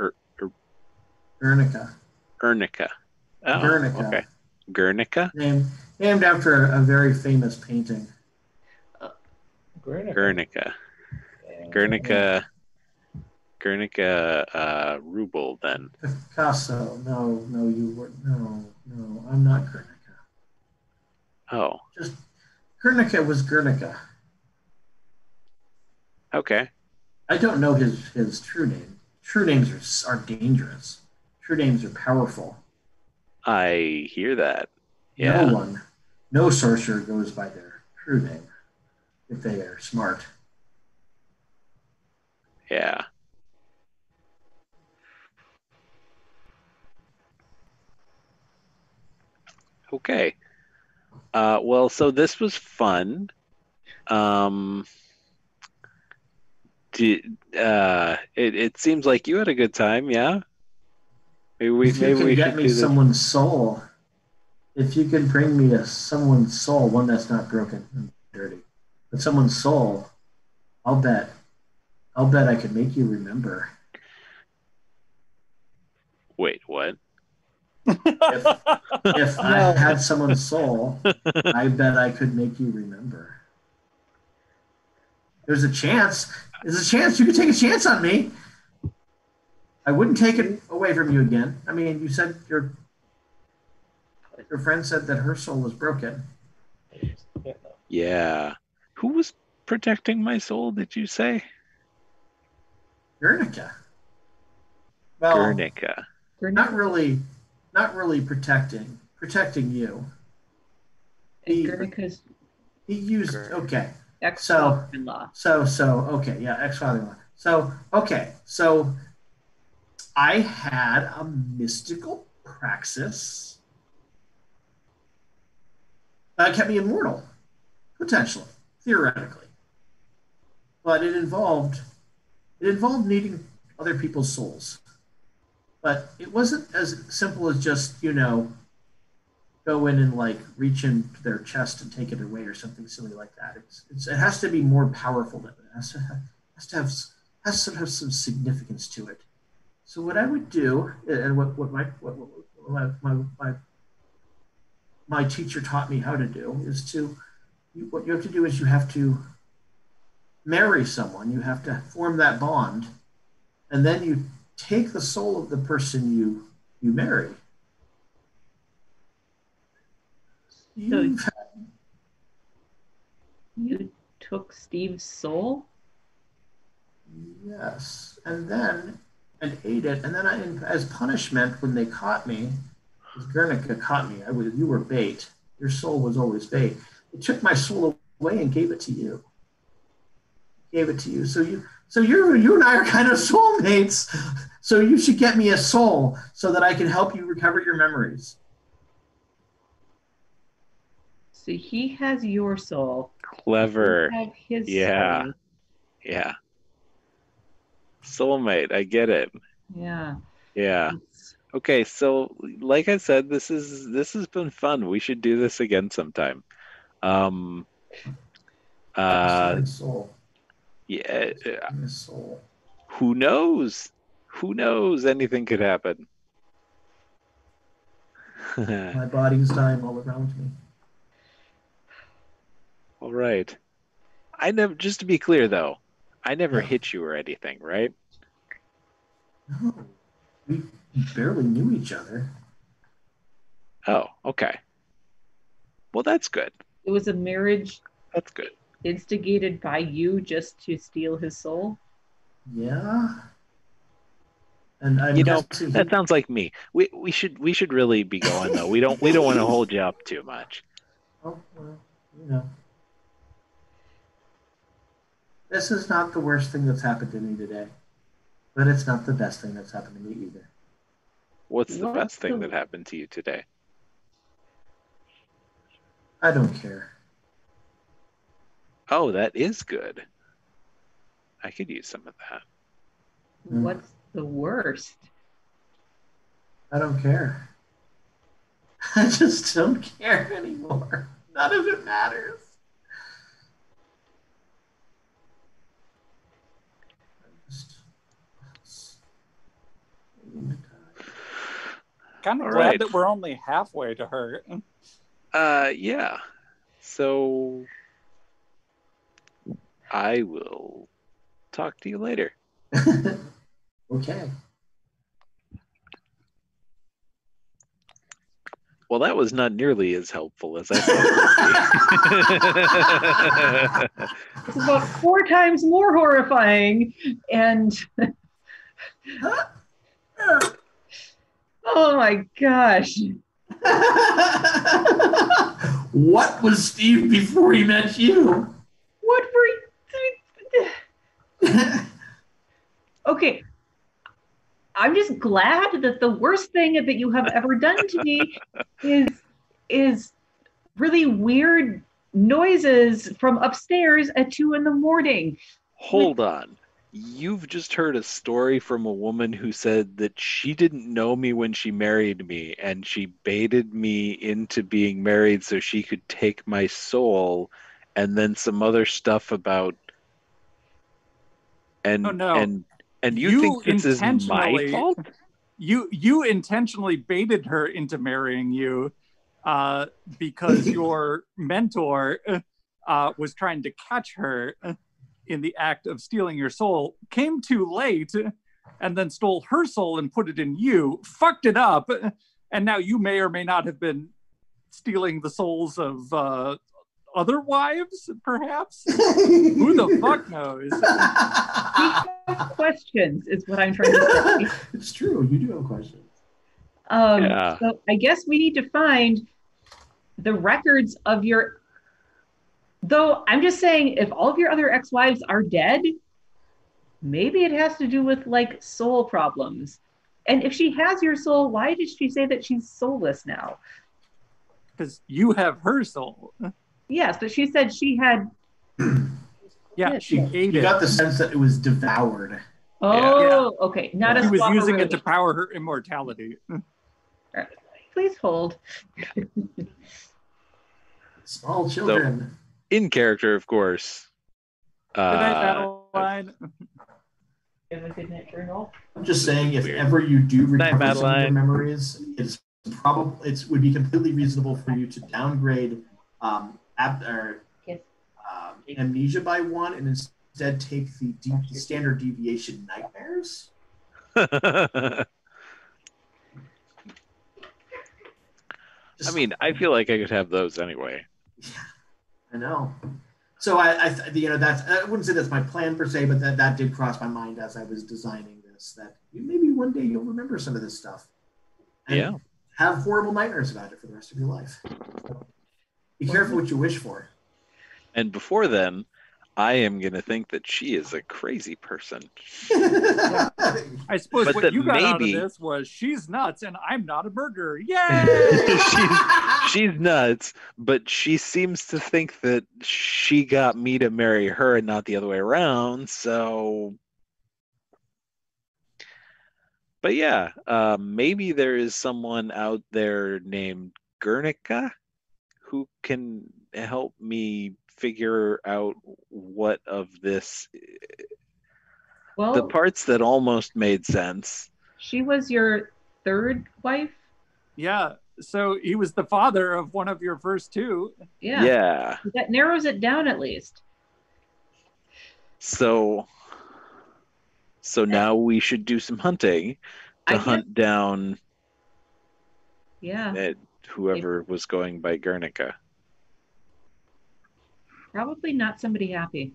Er- er- Guernica. Ernica. Oh, Guernica. okay. Guernica? Named named after a, a very famous painting. Guernica. Guernica. Guernica uh, Rubel, then. Picasso. No, no, you were no, no. I'm not Guernica. Oh, Just Guernica was Guernica. okay. I don't know his his true name. True names are are dangerous. True names are powerful. I hear that. Yeah. No one, no sorcerer goes by their true name if they are smart. Yeah. Okay. Uh, well, so this was fun. Um, did, uh, it, it seems like you had a good time, yeah? Maybe we, if you can we get me do someone's soul, if you can bring me a someone's soul, one that's not broken and dirty, but someone's soul, I'll bet, I'll bet I could make you remember. Wait, what? If, if I had someone's soul, I bet I could make you remember. There's a chance. There's a chance you could take a chance on me. I wouldn't take it away from you again. I mean, you said your your friend said that her soul was broken. Yeah. Who was protecting my soul, did you say? Guernica. Well, Guernica. You're not really, not really protecting, protecting you. And Guernica's He used Guernica. okay. ex-father-in-law. So so okay, yeah, ex father-in-law. So okay, so I had a mystical praxis that kept me immortal, potentially, theoretically. But it involved it involved needing other people's souls. But it wasn't as simple as just you know go in and like reach into their chest and take it away or something silly like that. It's, it's it has to be more powerful than it has to have, has to have has to have some significance to it. So what I would do, and what, what my what, what my, my, my my teacher taught me how to do is to you, what you have to do is you have to marry someone you have to form that bond and then you take the soul of the person you you marry so you took steve's soul yes and then and ate it and then I, as punishment when they caught me Guernica caught me. I was, you were bait. Your soul was always bait. It took my soul away and gave it to you. Gave it to you. So you, so you, you and I are kind of soulmates. So you should get me a soul so that I can help you recover your memories. So he has your soul. Clever. You have his yeah. soul. Yeah. Soulmate. I get it. Yeah. Yeah. It's- Okay, so like I said, this is this has been fun. We should do this again sometime. Um uh soul. Yeah, My who knows? Who knows? Anything could happen. <laughs> My body's dying all around me. All right. I never just to be clear though, I never Yeah. hit you or anything, right? No, we barely knew each other. Oh, okay. Well, that's good. It was a marriage That's good. Instigated by you just to steal his soul. Yeah. And I'm You know, guessing That sounds like me. We we should we should really be going though. We don't we don't want to hold you up too much. Oh, well, you know. This is not the worst thing that's happened to me today, but it's not the best thing that's happened to me either. What's the What's best thing that happened to you today? I don't care. Oh, that is good. I could use some of that. Mm. What's the worst? I don't care. <laughs> I just don't care anymore. None of it matters. Kind of All glad right. that we're only halfway to her. Uh yeah. So I will talk to you later. <laughs> okay. Well, that was not nearly as helpful as I thought. it would be. <laughs> It's about four times more horrifying. And <laughs> oh my gosh. what was Steve before he met you? What were okay. I'm just glad that the worst thing that you have ever done to me <laughs> is is really weird noises from upstairs at two in the morning. Hold on. You've just heard a story from a woman who said that she didn't know me when she married me and she baited me into being married so she could take my soul and then some other stuff about and Oh, no. and and you, You think this is my intentionally- fault? You you intentionally baited her into marrying you uh, because <laughs> your mentor uh, was trying to catch her in the act of stealing your soul, came too late, and then stole her soul and put it in you, fucked it up, and now you may or may not have been stealing the souls of uh, other wives, perhaps. <laughs> Who the fuck knows? <laughs> Questions is what I'm trying to say. <laughs> it's true. You do have questions. Um, Yeah. So I guess we need to find the records of your. Though I'm just saying, if all of your other ex-wives are dead, maybe it has to do with like soul problems. And if she has your soul, why did she say that she's soulless now? Because you have her soul. Yes, but she said she had. Yeah, <clears throat> Yeah, she yeah. ate You it. got the sense that it was devoured. Oh, okay. Not a He was using swapperoo. it to power her immortality. <laughs> Please hold. <laughs> Small children. In character, of course. Good night, Uh, Madeline. Have a good night journal. I'm just saying, if Weird. ever you do Night, recover some of your memories, it's probably it would be completely reasonable for you to downgrade um, ab- or, Yes. um, amnesia by one and instead take the, de- the standard deviation nightmares. <laughs> I mean, I feel like I could have those anyway. Yeah, <laughs> I know. So I, I th- you know, that's I wouldn't say that's my plan per se, but that that did cross my mind as I was designing this. That maybe one day you'll remember some of this stuff. And Yeah. Have horrible nightmares about it for the rest of your life. Be careful what you wish for. And before then, I am going to think that she is a crazy person. <laughs> I suppose But what you got out of this was she's nuts and I'm not a murderer. <laughs> Yay! She's nuts, but she seems to think that she got me to marry her and not the other way around. So, but yeah, uh, maybe there is someone out there named Guernica who can help me figure out what of this Well, the parts that almost made sense. she was your third wife. yeah. So he was the father of one of your first two. Yeah. yeah. That narrows it down at least. So, so now we should do some hunting I to guess- hunt down Yeah. Whoever was going by Guernica. Probably not somebody happy.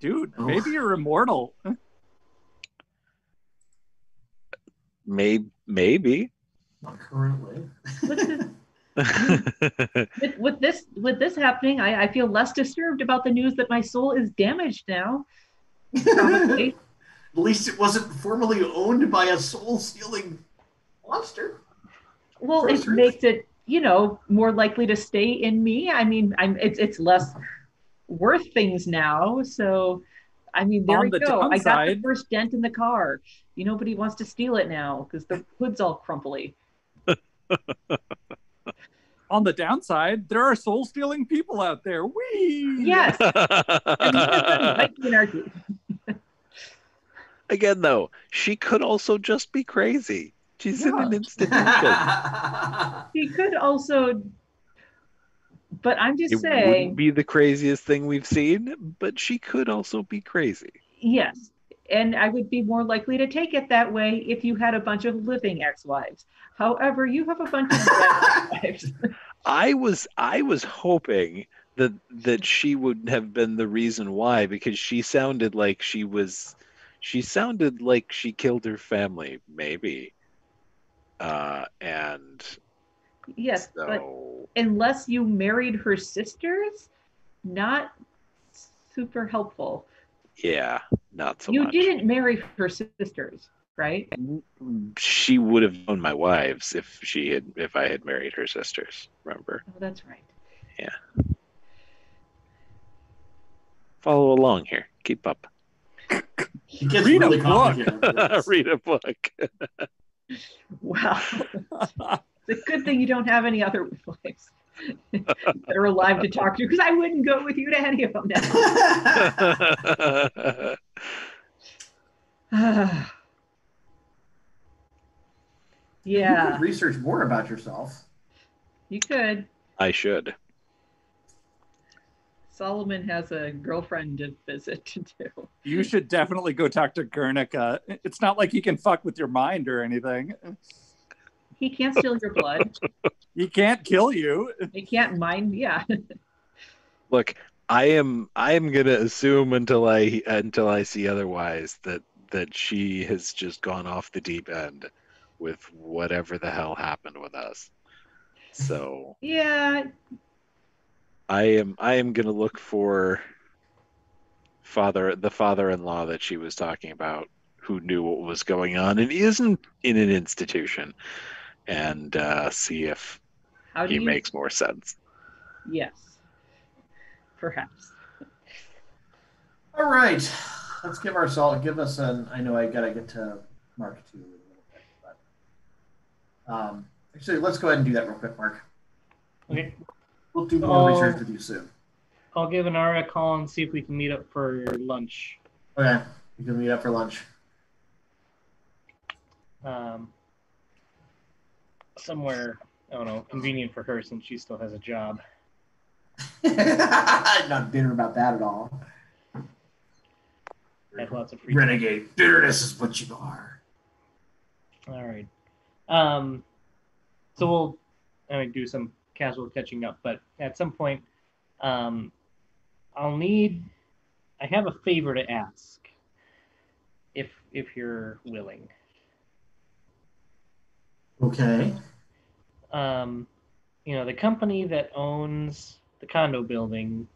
Dude, Oh. maybe you're immortal. Maybe, maybe. Not currently. What's this? <laughs> with, with this with this happening, I, I feel less disturbed about the news that my soul is damaged now. <laughs> At least it wasn't formerly owned by a soul stealing monster. Well, it Sorceress. makes it you know more likely to stay in me. I mean, I'm it's it's less worth things now. So, I mean, there On we the go. I got the first dent in the car. You nobody wants to steal it now because the hood's all crumply. <laughs> On the downside, there are soul stealing people out there. Whee! Yes, <laughs> and might be an argument. Again, though, she could also just be crazy. She's in an institution. He could also, but I'm just It saying. wouldn't be the craziest thing we've seen, but she could also be crazy. Yes. And I would be more likely to take it that way if you had a bunch of living ex-wives. However, you have a bunch of dead <laughs> ex-wives. I was I was hoping that that she would have been the reason why because she sounded like she was she sounded like she killed her family maybe uh and Yes, but unless you married her sisters, not super helpful. yeah not so you much didn't marry her sisters, right? she would have known my wives if she had if I had married her sisters remember Oh, that's right. Yeah. Follow along here keep up It gets Read a book. <laughs> read a book <laughs> Wow. <laughs> It's a good thing you don't have any other wives <laughs> that are alive to talk to because I wouldn't go with you to any of them now. <laughs> <sighs> You yeah, could research more about yourself. you could. I should Solomon has a girlfriend to visit to do. You should definitely go talk to Guernica. Uh, it's not like he can fuck with your mind or anything. He can't steal your blood. He can't kill you. He can't mind. Yeah. look i am i am gonna assume until i until i see otherwise that that she has just gone off the deep end with whatever the hell happened with us so Yeah. I am i am gonna look for father the father-in-law that she was talking about who knew what was going on and isn't in an institution and uh, see if How he you? makes more sense Yes. Perhaps. All right. let's give ourselves give us an. I know I gotta get to Mark two a little bit, but um, actually, let's go ahead and do that real quick, Mark. Okay. We'll do more Oh. research with you soon. I'll give Anara a call and see if we can meet up for lunch. Okay, we can meet up for lunch. Um, somewhere, I don't know, convenient for her since she still has a job. I'm <laughs> not bitter about that at all. I have lots of free time. Renegade bitterness is what you are. All right. Um, so we'll I mean, do some casual catching up, but at some point, um, I'll need. I have a favor to ask. If if you're willing. Okay. Um, you know, the company that owns the condo building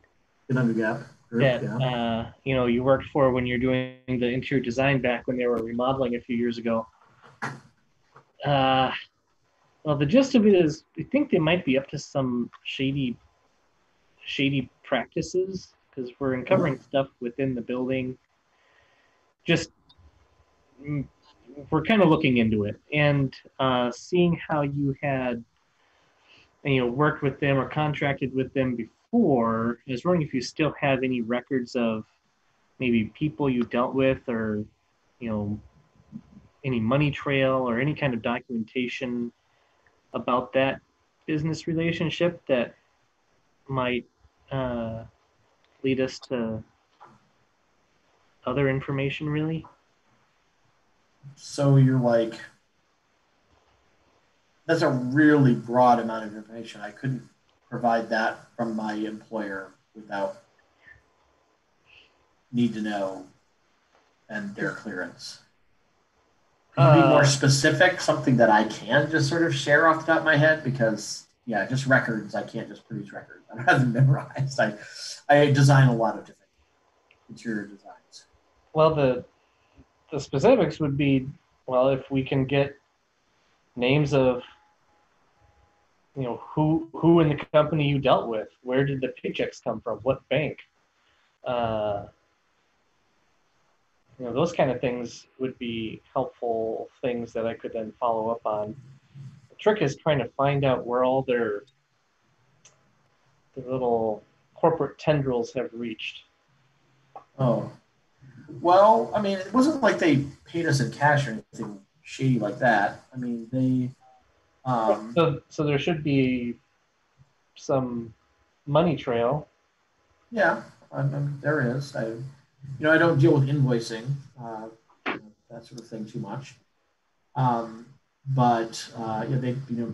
Ginnungagap. That yeah. uh, you know you worked for when you're doing the interior design back when they were remodeling a few years ago. Uh, well, the gist of it is, we think they might be up to some shady, shady practices because we're uncovering stuff within the building. Just mm, we're kind of looking into it and uh, seeing how you had you know worked with them or contracted with them before i was wondering if you still have any records of maybe people you dealt with or you know any money trail or any kind of documentation about that business relationship that might uh, lead us to other information really So you're like, that's a really broad amount of information. I couldn't provide that from my employer without need to know and their clearance. Can you be more Uh, specific? Something that I can just sort of share off the top of my head because yeah, just records. I can't just produce records. I don't have them <laughs> memorized. I I design a lot of different interior designs. Well, the the specifics would be well, if we can get names of you know who who in the company you dealt with, where did the paychecks come from, what bank, uh, you know those kind of things would be helpful things that I could then follow up on. The trick is trying to find out where all their their little corporate tendrils have reached. Oh. Well, I mean, it wasn't like they paid us in cash or anything shady like that. I mean, they. Um, So, so there should be some money trail. yeah, I, I, there is. I, you know, I don't deal with invoicing, uh, you know, that sort of thing too much. Um, but uh, yeah, they, you know,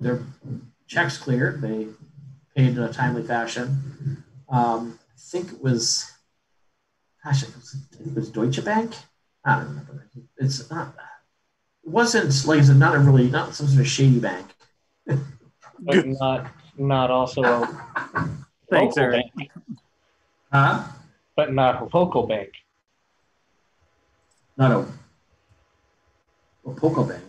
their checks cleared. They paid in a timely fashion. Um, I think it was, gosh, it was, it was Deutsche Bank. I don't remember. It's not. It wasn't like it's not a really not some sort of shady bank. but not not also a Thanks, local Eric. bank, Huh? But not a local bank. Not a. A Poco Bank.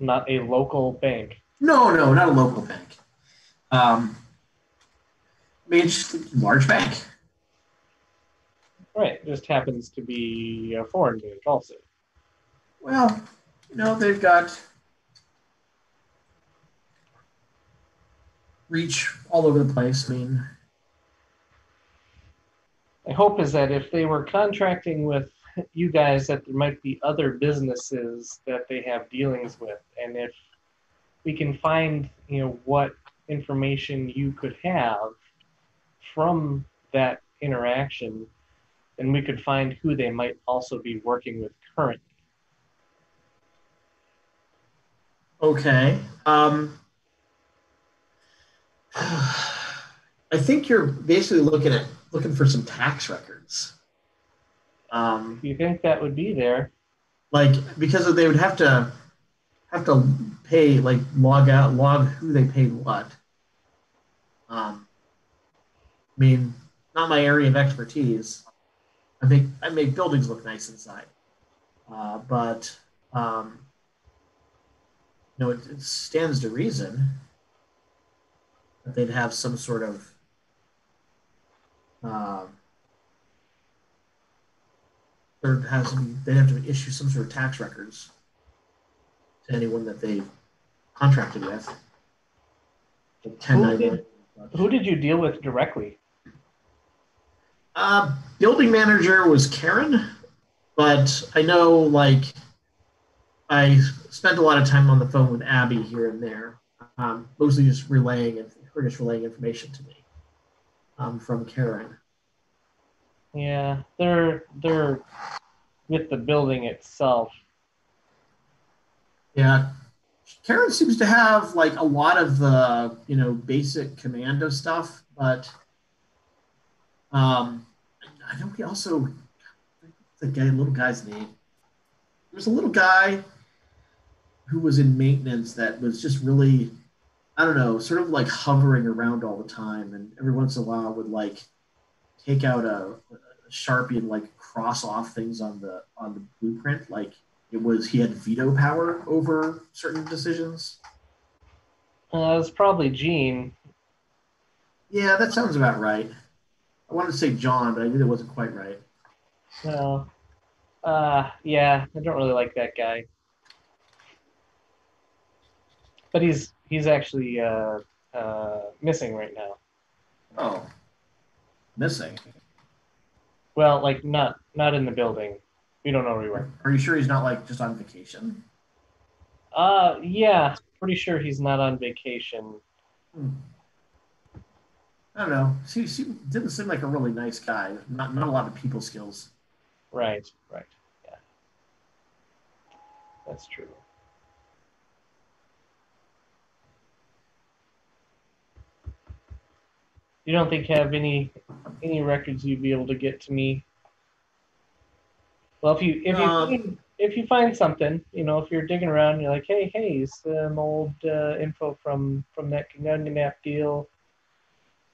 Not a local bank. No, no, not a local bank. Um, I mean, it's just a large bank. Right. Just happens to be a foreign bank also. Well, you know, they've got reach all over the place. I mean, My hope is that if they were contracting with you guys, that there might be other businesses that they have dealings with, and if we can find, you know, what information you could have from that interaction, then we could find who they might also be working with currently. okay. Um, <sighs> I think you're basically looking at looking for some tax records. Um, you think that would be there, like because they would have to have to pay like log out log who they paid what. Um i mean not my area of expertise. I think i make buildings look nice inside. Uh, but um you know it, it stands to reason that they'd have some sort of um there has to be, they have to issue some sort of tax records to anyone that they contracted with. Like Who 1099. Who did you deal with directly? Uh, building manager was Karen, but I know like I spent a lot of time on the phone with Abby here and there, um, mostly just relaying and her just relaying information to me um, from Karen. Yeah, they're they're with the building itself. Yeah, Karen seems to have like a lot of the you know basic commando stuff, but um, I know we also the guy little guy's name. There's a little guy who was in maintenance that was just really I don't know, sort of like hovering around all the time, and every once in a while would like take out a, a sharpie and like cross off things on the on the blueprint, like it was he had veto power over certain decisions. Uh, it's probably Gene. Yeah, that sounds about right. I wanted to say John, but I knew that wasn't quite right. No. Uh, yeah, I don't really like that guy. But he's he's actually uh, uh, missing right now. Oh, missing. Well, like not not in the building. We don't know where he went. Are you sure he's not like just on vacation? Uh, yeah, pretty sure he's not on vacation. Hmm. I don't know. He, he didn't seem like a really nice guy. Not not a lot of people skills. Right, right, yeah. That's true. You don't think have any any records you'd be able to get to me? Well, if you if you Um, find, if you find something, you know, if you're digging around, you're like, hey, hey, some old uh, info from from that Ginnungagap deal.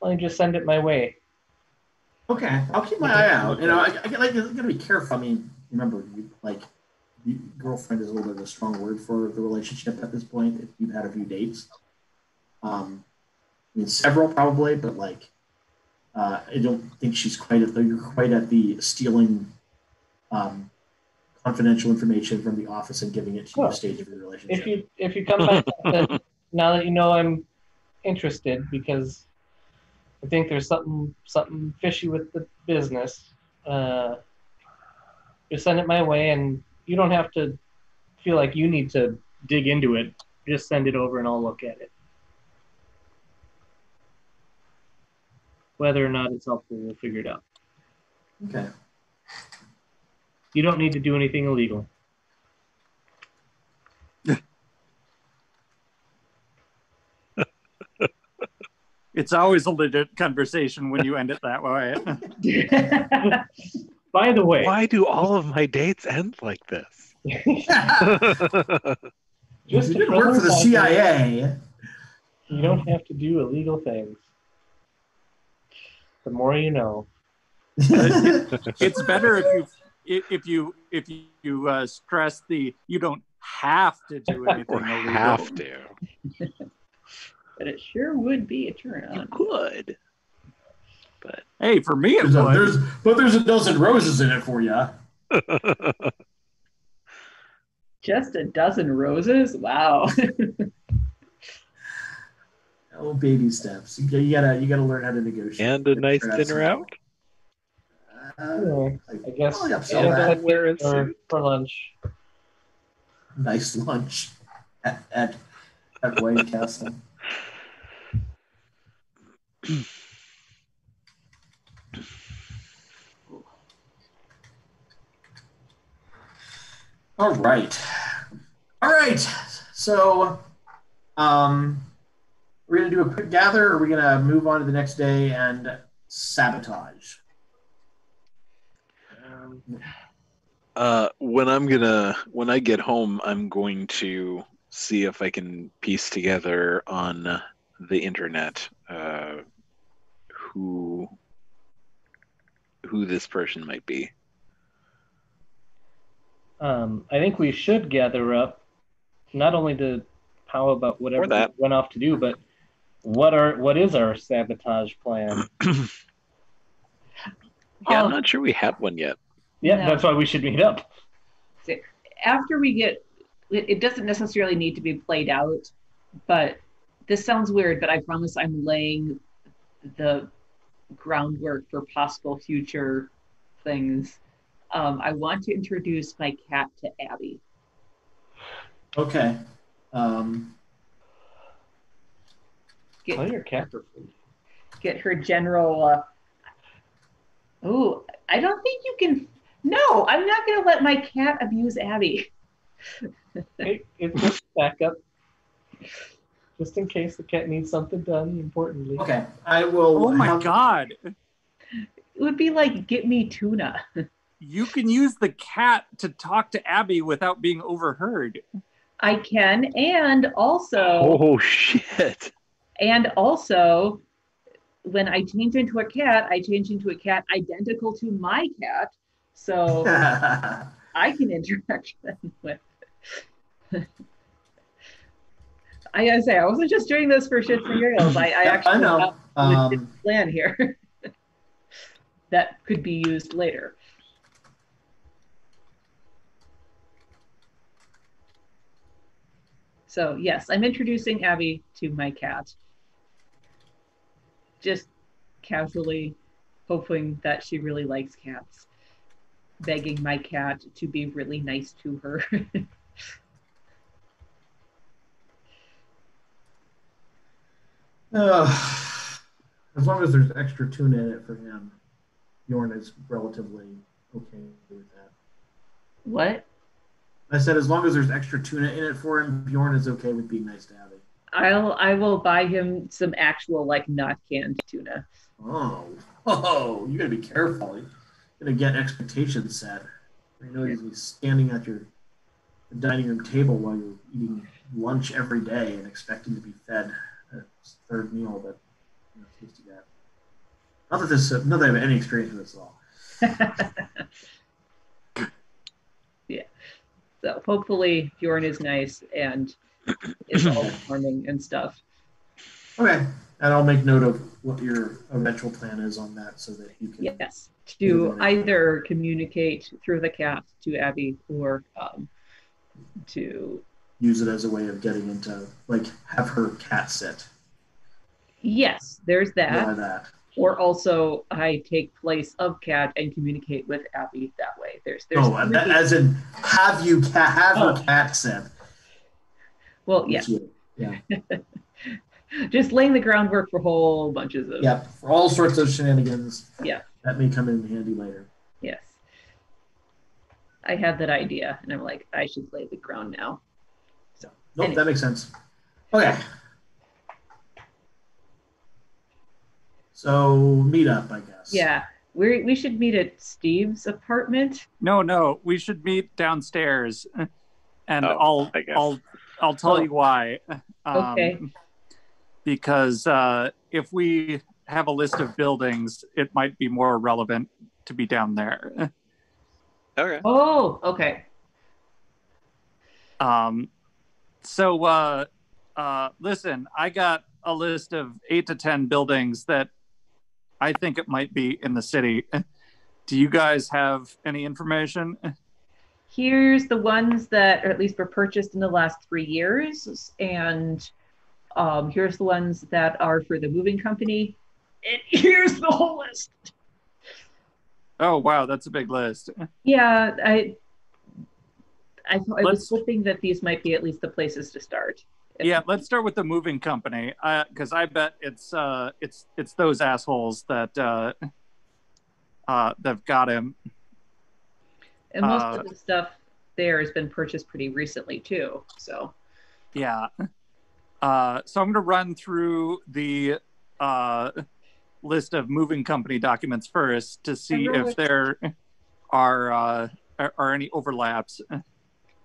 Let don't just send it my way? Okay, I'll keep my eye out. You know, I, I like you gotta be careful. I mean, remember, you, like, you, girlfriend is a little bit of a strong word for the relationship at this point. If you've had a few dates, um, I several probably, but like, uh, I don't think she's quite at the you're quite at the stealing um, confidential information from the office and giving it to you stage of your relationship. If you if you come back <laughs> now that you know I'm interested because I think there's something something fishy with the business, uh, just send it my way, and you don't have to feel like you need to dig into it. Just send it over, and I'll look at it. Whether or not it's helpful, we'll figure it out. okay. You don't need to do anything illegal. <laughs> It's always a legit conversation when you end it that way. <laughs> By the way, Why do all of my dates end like this? <laughs> just you to didn't work for the CIA, You don't have to do illegal things. The more you know. <laughs> it's better if you if- if you if you uh, stress the you don't have to do anything Or illegal. have to. <laughs> But it sure would be a turn You could. But Hey, for me it there's, a, there's but there's a dozen roses in it for you. <laughs> Just a dozen roses? Wow. Oh, baby steps. You, you gotta you gotta learn how to negotiate. and a nice dinner out. Uh, I guess I'll upsell yeah, that. that's Wear a for, suit. for lunch. nice lunch <laughs> at at, at White Castle. All right. All right. So, um, we're going to do a quick gather, or are we going to move on to the next day and sabotage? Um, Uh, when I'm gonna when I get home, I'm going to see if I can piece together on the internet uh, who who this person might be. um, I think we should gather up, not only to how about whatever that. we went off to do, but what are what is our sabotage plan? <clears throat> Yeah. I'm not sure we have one yet. Yeah, No. that's why we should meet up. after we get it, it doesn't necessarily need to be played out but this sounds weird but i promise i'm laying the groundwork for possible future things um, i want to introduce my cat to abby Okay. Um, get, Tell your cat food. get her general uh, oh i don't think you can no i'm not going to let my cat abuse abby It, it's just backup. Just in case the cat needs something done importantly. okay. I will. Oh my have- god. it would be like get me tuna You can use the cat to talk to Abby without being overheard. i can and also Oh shit! And also, when I change into a cat, I change into a cat identical to my cat. So <laughs> I can interact <laughs> with. <laughs> I gotta say, I wasn't just doing this for shits and giggles. I, I actually I know. have a Um, plan here that could be used later. So yes, I'm introducing Abby to my cat. Just casually hoping that she really likes cats. Begging my cat to be really nice to her. <laughs> uh, as long as there's extra tuna in it for him, Bjorn is relatively okay with that. what? I said as long as there's extra tuna in it for him, Bjorn is okay with being nice to Abby. I'll I will buy him some actual like not canned tuna. Oh, <laughs> oh, you gotta be careful. You're gonna get expectations set. I know he's be standing at your dining room table while you're eating lunch every day and expecting to be fed a third meal that you know, tasty that. Not that this, not that I have any experience with this at all. <laughs> Yeah. So hopefully Bjorn is nice and is all <clears throat> charming and stuff. Okay, and I'll make note of what your eventual plan is on that so that you can. Yes, to either communicate through the cat to Abby or um, to use it as a way of getting into like have her cat sit. yes, there's that. Try that. Or also I take place of cat and communicate with Abby that way. There's there's Oh, that- as in have you cat have Oh. her cat sit. Well yeah, Yeah. <laughs> just laying the groundwork for whole bunches of Yep. For all sorts of shenanigans. Yeah. That may come in handy later. yes. I had that idea and I'm like, I should lay the ground now. Nope, Anyway. that makes sense. Okay. So meet up, I guess. Yeah. We we should meet at Steve's apartment. No, no, we should meet downstairs, <laughs> and Oh, I'll I guess. I'll I'll tell Oh. you why. Um, Okay. Because uh, if we have a list of buildings, it might be more relevant to be down there. Okay. Oh, okay. Um, so uh, uh, listen, I got a list of eight to ten buildings that I think it might be in the city. <laughs> Do you guys have any information? Here's the ones that, or at least were purchased in the last three years, and um, here's the ones that are for the moving company. And <laughs> here's the whole list. Oh wow, that's a big list. Yeah, I, I, I was hoping that these might be at least the places to start. Yeah, let's start with the moving company, because I bet it's uh, it's it's those assholes that uh, uh, that've got him. And most Uh, of the stuff there has been purchased pretty recently too. So Yeah. Uh, so I'm going to run through the uh, list of moving company documents first to see Heroic. if there are, uh, are are any overlaps.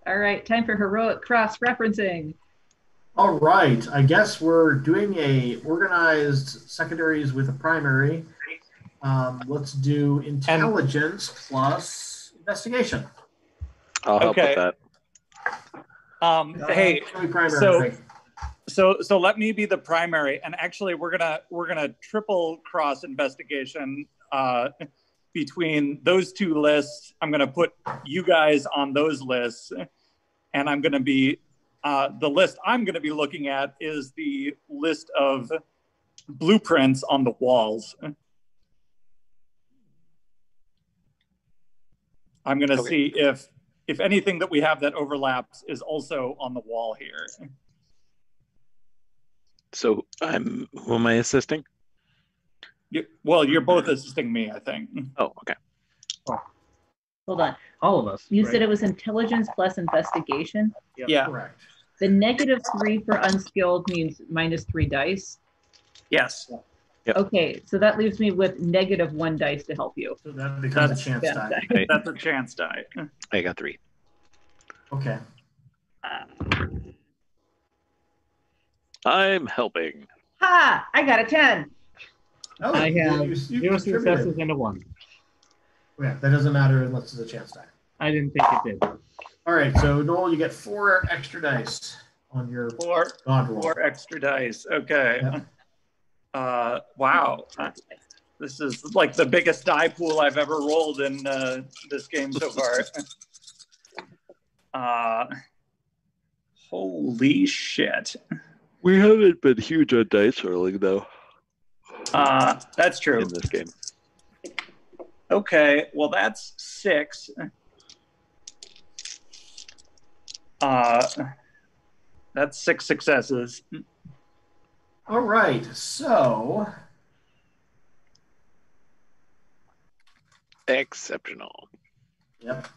all right, time for heroic cross referencing. All right. I guess we're doing a organized secondaries with a primary. Um, let's do intelligence plus investigation. I'll help Okay. with that. Um, Uh, hey, primary. so- so so let me be the primary, and actually we're gonna we're gonna triple cross investigation uh, between those two lists. I'm going to put you guys on those lists, and I'm going to be uh, the list I'm going to be looking at is the list of blueprints on the walls. I'm going to Okay. see if if anything that we have that overlaps is also on the wall here. So I'm who am I assisting? You, well, you're both assisting me, I think. Oh, okay. Oh. Hold on. All of us. You right? said it was intelligence plus investigation. Yeah. Correct. The negative three for unskilled means minus three dice. Yes. Yep. Okay, so that leaves me with negative one dice to help you. So that becomes That's- a chance Yeah, die. Hey, That's a chance die. I got three. Okay. I'm helping. Ha! I got a 10. Oh, I have you- you zero successes and a one. Yeah, that doesn't matter unless it's a chance die. I didn't think it did. All right, so Noel, you get four extra dice on your Four, four extra dice. Okay. Yeah. Uh, wow. This is like the biggest die pool I've ever rolled in uh, this game so far. <laughs> Uh, holy shit. We haven't been huge on dice rolling though Uh, that's true. in this game. Okay, well, that's six. Uh, that's six successes. All right, so Exceptional. yep.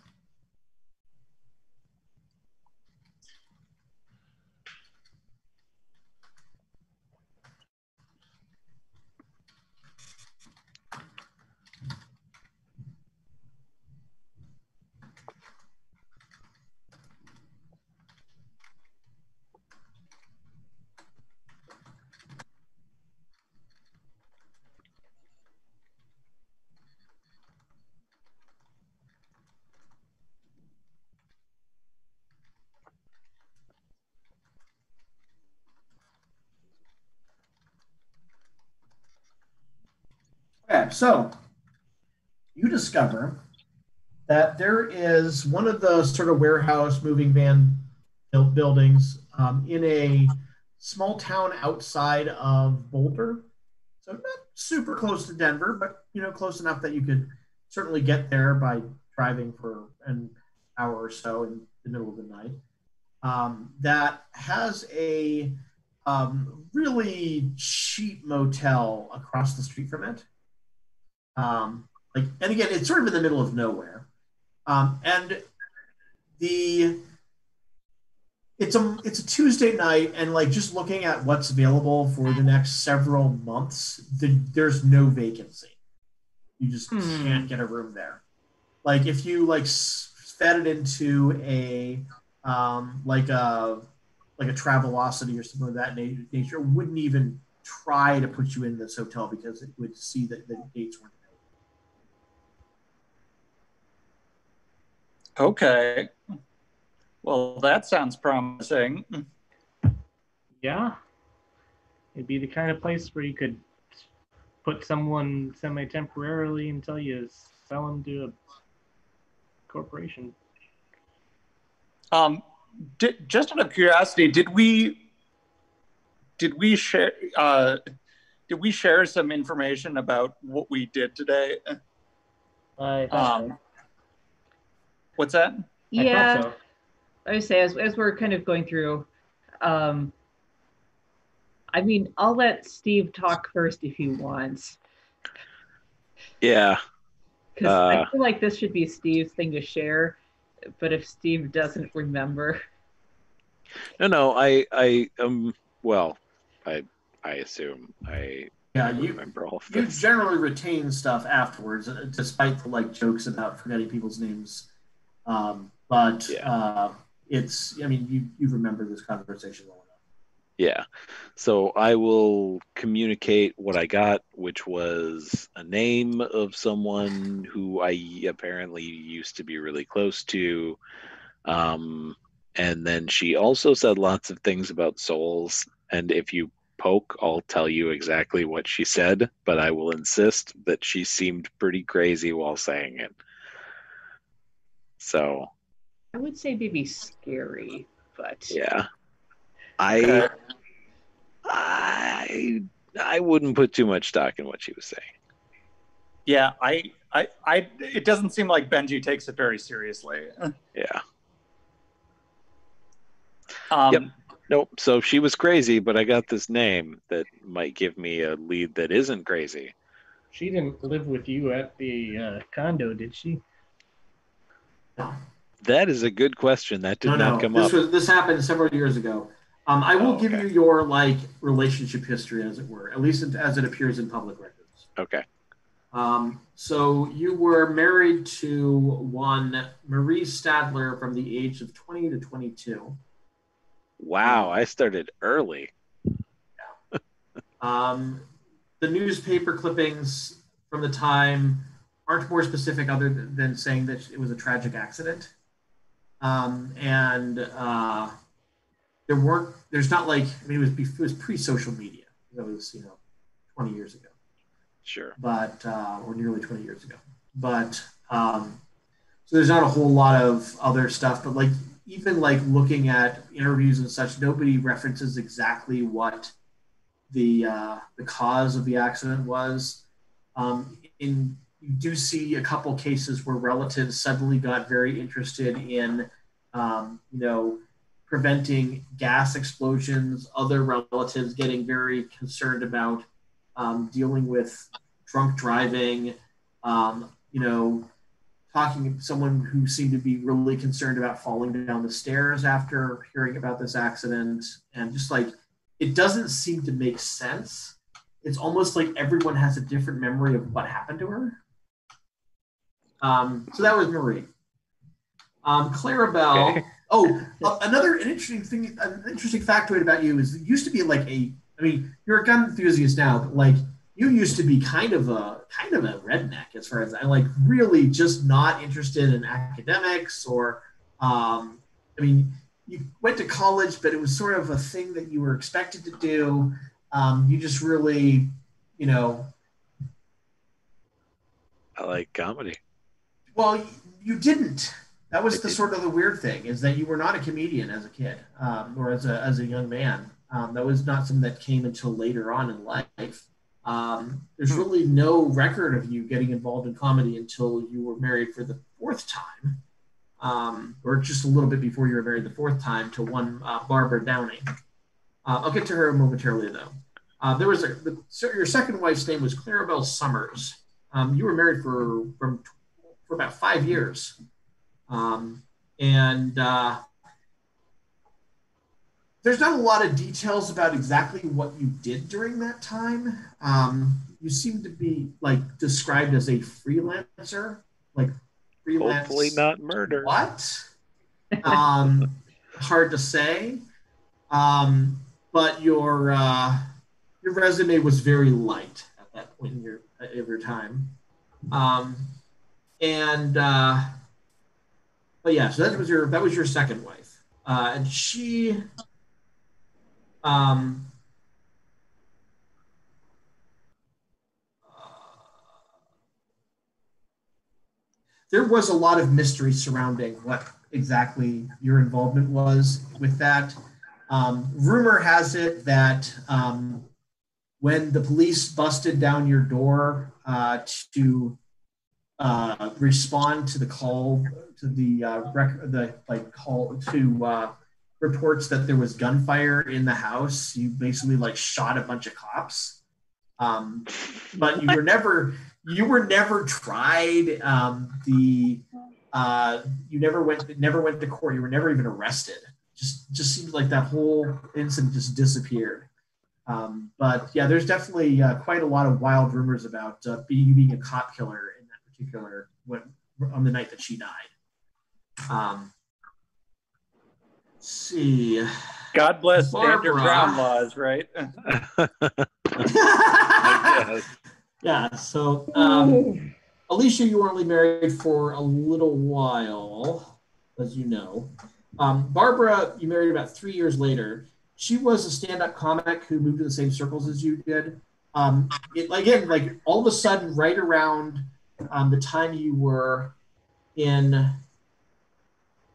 Okay, so you discover that there is one of the sort of warehouse moving van built buildings um, in a small town outside of Boulder. So not super close to Denver, but you know, close enough that you could certainly get there by driving for an hour or so in the middle of the night. Um, that has a um, really cheap motel across the street from it. Um, like, and again, it's sort of in the middle of nowhere. Um, and the it's a it's a Tuesday night, and like just looking at what's available for the next several months, the, there's no vacancy. You just Hmm. can't get a room there. Like if you like fed it into a um, like a like a Travelocity or something of that nature, wouldn't even try to put you in this hotel because it would see that the dates weren't Okay. Well, that sounds promising. Yeah. It'd be the kind of place where you could put someone semi temporarily until you sell them to a corporation. Um, di- just out of curiosity, did we did we share uh, did we share some information about what we did today? I Um, what's that? Yeah, so. I would say as, as we're kind of going through, um, I mean, I'll let Steve talk first if he wants, Yeah. because Uh. I feel like this should be Steve's thing to share. But if Steve doesn't remember, No, no. I, I, um. Well, I, I assume I Yeah, you remember all of you generally retain stuff afterwards, uh, despite the like jokes about forgetting people's names. Um, but Yeah. uh, it's I mean you you remember this conversation well enough. Yeah. So I will communicate what I got, which was a name of someone who I apparently used to be really close to. Um, and then she also said lots of things about souls. And if you poke, I'll tell you exactly what she said, but I will insist that she seemed pretty crazy while saying it. So, I would say maybe scary, but yeah. I Okay. I I wouldn't put too much stock in what she was saying. Yeah, I, I, I. It doesn't seem like Benji takes it very seriously. <laughs> Yeah. Um, Yep. Nope. So she was crazy, but I got this name that might give me a lead that isn't crazy. She didn't live with you at the uh, condo, did she? That is a good question. That did no, not no. come this up. was this happened several years ago. Um, I will Oh, give you your like relationship history, as it were, at least as it appears in public records. Okay. Um, so you were married to one Marie Stadler from the age of 20 to 22. Wow, I started early. <laughs> Um, the newspaper clippings from the time aren't more specific other than saying that it was a tragic accident. Um, and uh, there weren't, there's not like, I mean, it was, it was pre social media. That was, you know, 20 years ago. Sure. but uh, or nearly 20 years ago. But um, so there's not a whole lot of other stuff. But like even like looking at interviews and such, nobody references exactly what the uh, the cause of the accident was. Um, in you do see a couple cases where relatives suddenly got very interested in, um, you know, preventing gas explosions. Other relatives getting very concerned about um, dealing with drunk driving, um, you know, talking to someone who seemed to be really concerned about falling down the stairs after hearing about this accident. And just like, it doesn't seem to make sense. It's almost like everyone has a different memory of what happened to her. Um, so that was Marie. Um, Clarabelle. Okay. <laughs> Oh, uh, another an interesting thing, an interesting factoid about you is it used to be like a. I mean, you're a gun enthusiast now, but like you used to be kind of a kind of a redneck as far as I like really just not interested in academics or. Um, I mean, you went to college, but it was sort of a thing that you were expected to do. Um, you just really, you know, I like comedy. Well, you didn't. That was the sort of the weird thing is that you were not a comedian as a kid um, or as a, as a young man. Um, that was not something that came until later on in life. Um, there's Hmm. really no record of you getting involved in comedy until you were married for the fourth time, um, or just a little bit before you were married the fourth time to one uh, Barbara Downing. Uh, I'll get to her momentarily, though. Uh, there was a the, so your second wife's name was Clarabelle Summers. Um, you were married for from for about five years, um, and uh, there's not a lot of details about exactly what you did during that time. Um, you seem to be like described as a freelancer, like freelance. Hopefully not murder. What? Um, <laughs> hard to say. Um, but your uh, your resume was very light at that point in your of your time. Um, and uh, but yeah, so that was your that was your second wife, uh, and she. Um, there was a lot of mystery surrounding what exactly your involvement was with that. Um, rumor has it that um, when the police busted down your door uh, to uh, respond to the call to the uh, rec- the like call to uh, reports that there was gunfire in the house, you basically like shot a bunch of cops. Um, but you were never you were never tried. Um, the uh, you never went never went to court. You were never even arrested. Just just seems like that whole incident just disappeared. Um, but yeah, there's definitely uh, quite a lot of wild rumors about uh, being a cop killer particular when, on the night that she died. Um, let's see. God bless standard Barbara. ground laws, right? <laughs> <laughs> Yeah. So, um, Alicia, you were only married for a little while, as you know. Um, Barbara, you married about three years later. she was a stand-up comic who moved in the same circles as you did. Um, it, again, like all of a sudden, right around um, the time you were in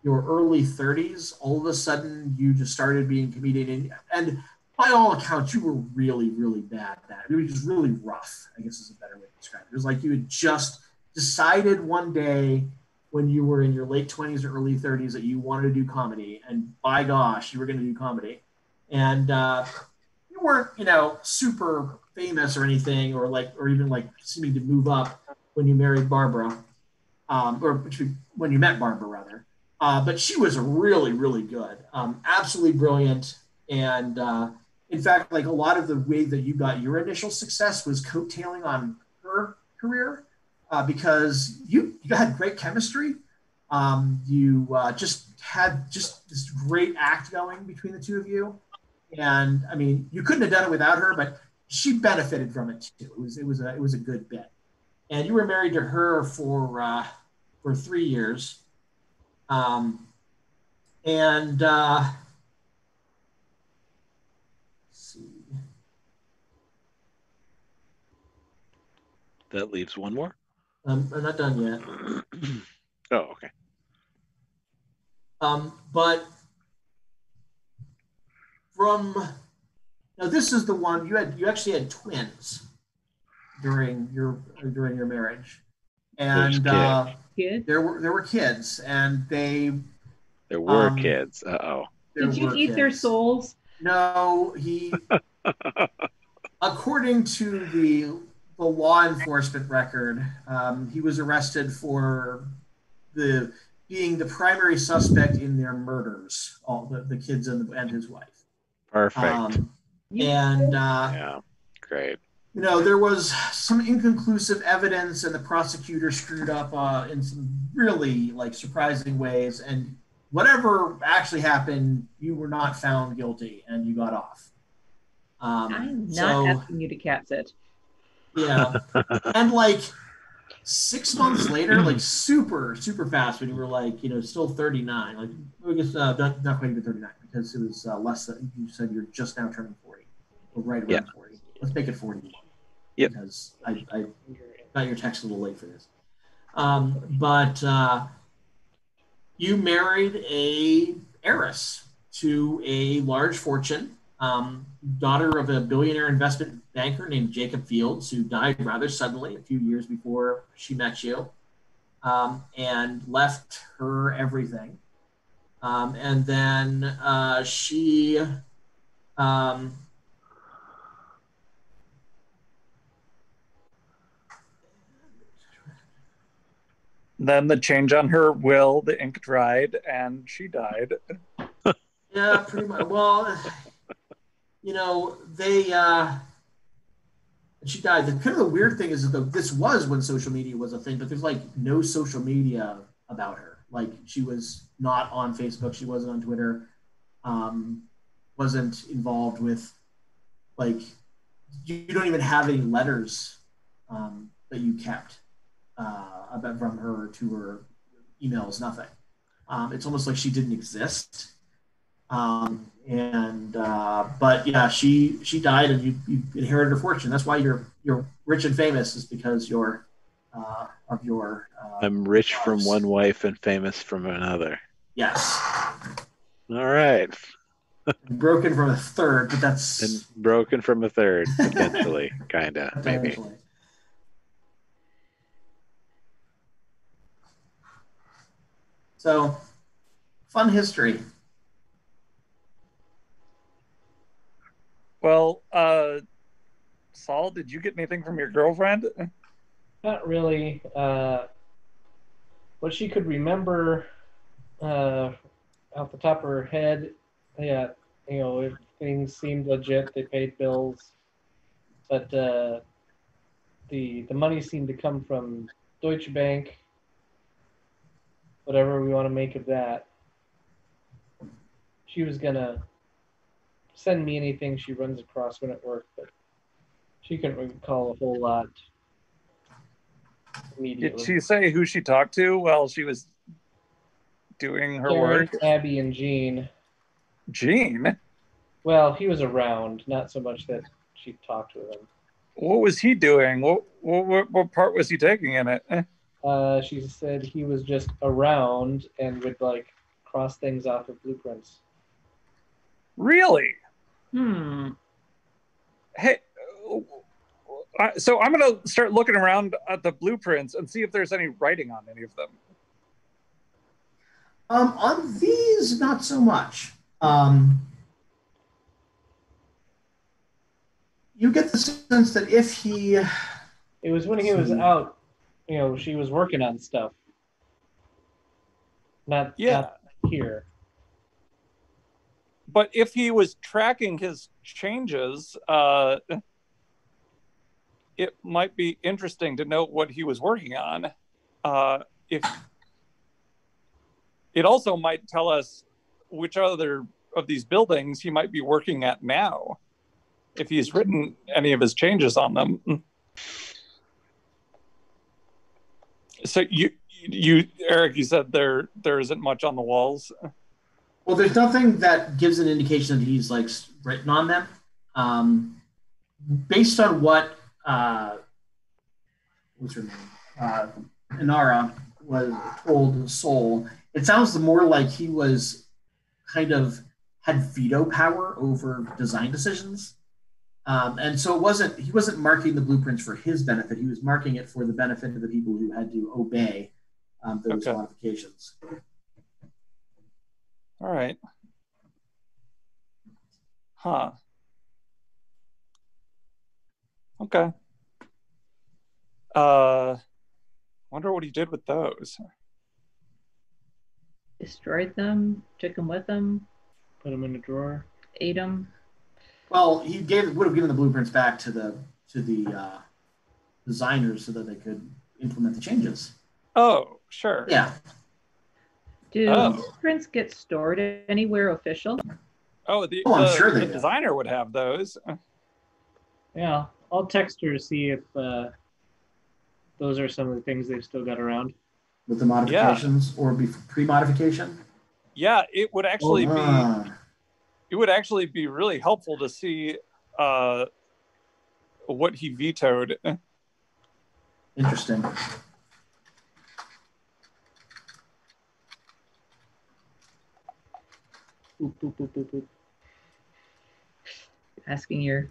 your early 30s, all of a sudden you just started being comedian, and, and by all accounts, you were really, really bad at it. It was just really rough. I guess is a better way to describe it. It was like you had just decided one day when you were in your late 20s or early 30s that you wanted to do comedy, and by gosh, you were going to do comedy, and uh, you weren't, you know, super famous or anything, or like, or even like seeming to move up when you married Barbara, um, or when you met Barbara rather. Uh, but she was really, really good, um, absolutely brilliant, and uh, in fact, like a lot of the way that you got your initial success was coattailing on her career uh, because you you had great chemistry. Um, you uh, just had just this great act going between the two of you, and I mean, you couldn't have done it without her, but she benefited from it too. It was it was a it was a good bit. And you were married to her for uh, for three years, um, and uh, see. That leaves one more. Um, I'm not done yet. <clears throat> oh, okay. Um, but from now, this is the one you had. You actually had twins during your during your marriage, and uh, Kid? there were there were kids, and they There were Um, kids. Uh oh. Did you were eat their souls? No, he. <laughs> according to the the law enforcement record, um, he was arrested for the being the primary suspect in their murders, all the, the kids and, the, and his wife. Perfect. Um, and uh, yeah. Great. You know there was some inconclusive evidence, and the prosecutor screwed up uh, in some really like surprising ways. And whatever actually happened, you were not found guilty, and you got off. Um, I'm not so- asking you to cat it. yeah. and like six months later, like super, super fast when you were like, you know, still 39, like I guess uh, not, not quite even 39 because it was uh, less than you said you're just now turning 40 or right around Yeah. 40. Let's make it 41. Yep. Because I, I got your text a little late for this. Um, but uh, you married a heiress to a large fortune, um, daughter of a billionaire investment banker named Jacob Fields, who died rather suddenly a few years before she met you, um, and left her everything. Um, and then uh, she Then the change on her will, the ink dried, and she died. Yeah, pretty much. Well, you know, they. Uh, she died. The kind of the weird thing is that this was when social media was a thing, but there's like no social media about her. Like she was not on Facebook. She wasn't on Twitter. Um, wasn't involved with like you don't even have any letters um, that you kept uh, about from her to her emails. Nothing. Um, it's almost like she didn't exist um, and uh, but yeah, she she died, and you, you inherited her fortune. That's why you're you're rich and famous, is because you're uh, of your. Uh, I'm rich from one wife and famous from another. Yes, All right. broken from a third, but that's And broken from a third, <laughs> potentially. Kinda. Maybe. potentially. So, fun history. Well, uh, Saul, did you get anything from your girlfriend? Not really. Uh, what she could remember uh, off the top of her head, yeah, you know, if things seemed legit, they paid bills, but uh, the the money seemed to come from Deutsche Bank. Whatever we want to make of that. She was gonna send me anything she runs across when at work, but she couldn't recall a whole lot immediately. Did she say who she talked to while she was doing her Karen, work? Abby, and Gene. Gene. Well, he was around, not so much that she talked with him. What was he doing? What what what, what part was he taking in it? Uh, she said he was just around and would like cross things off of blueprints. Really? Hmm. Hey, uh, so I'm gonna start looking around at the blueprints and see if there's any writing on any of them. Um, on these, not so much. Um, you get the sense that if he, It was when he was Hmm. out, you know, she was working on stuff. Not, Yeah. not here. But if he was tracking his changes, uh, it might be interesting to know what he was working on. Uh, if it also might tell us which other of these buildings he might be working at now, if he's written any of his changes on them. So you, you, Eric, you said there there isn't much on the walls. well, there's nothing that gives an indication that he's like written on them. Um, based on what, uh, what's her name? Uh, Inara was told Saul, it sounds more like he was kind of had veto power over design decisions. Um, and so it wasn't he wasn't marking the blueprints for his benefit. He was marking it for the benefit of the people who had to obey um, those Okay. modifications. All right. Huh. Okay. Uh wonder what he did with those. Destroyed them, took them with him, Put them in a drawer. ate them. Well, he gave would have given the blueprints back to the to the uh, designers so that they could implement the changes. Oh, sure. Yeah. Do Oh. blueprints get stored anywhere official? Oh, the, Oh, I'm the, sure the do. designer would have those. Yeah, I'll text her to see if uh, those are some of the things they've still got around. With the modifications or be pre-modification. Yeah, it would actually be Ah, it would actually be really helpful to see uh what he vetoed. interesting. Boop, boop, boop, boop, boop. Asking your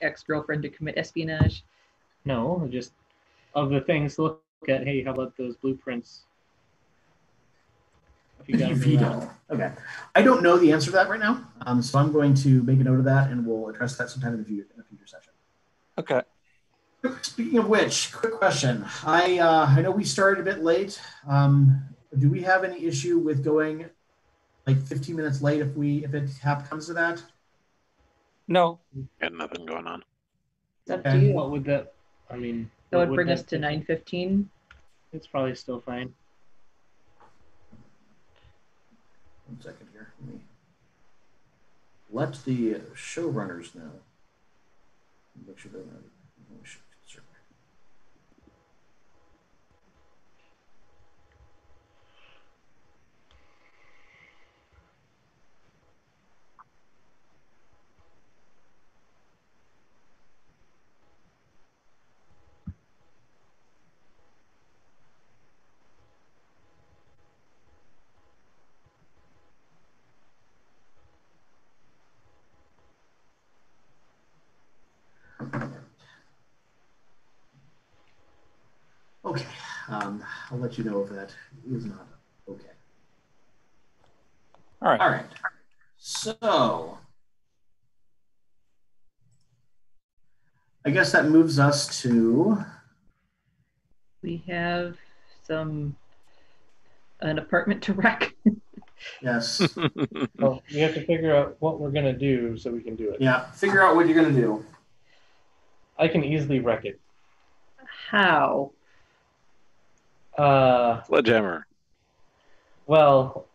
ex-girlfriend to commit espionage. No, just of the things to look at. Hey, how about those blueprints? If you got them around. Veto. Okay. I don't know the answer to that right now, um, so I'm going to make a note of that, and we'll address that sometime in the future, in a future session. Okay. Speaking of which, quick question. I uh, I know we started a bit late. Um, do we have any issue with going like 15 minutes late if we if it hap- comes to that? No. Got nothing going on. It's up to Okay. you. What would that? I mean, That what would bring us to be? nine fifteen. It's probably still fine. One second here. Let me let the showrunners know. Make sure they're not. oh, shit, sorry. Okay. Um, I'll let you know if that is not okay. All right. All right. So I guess that moves us to We have some an apartment to wreck. <laughs> yes. <laughs> Well, we have to figure out what we're gonna do so we can do it. yeah. Figure out what you're gonna do. I can easily wreck it. How? Uh, Sledgehammer. well,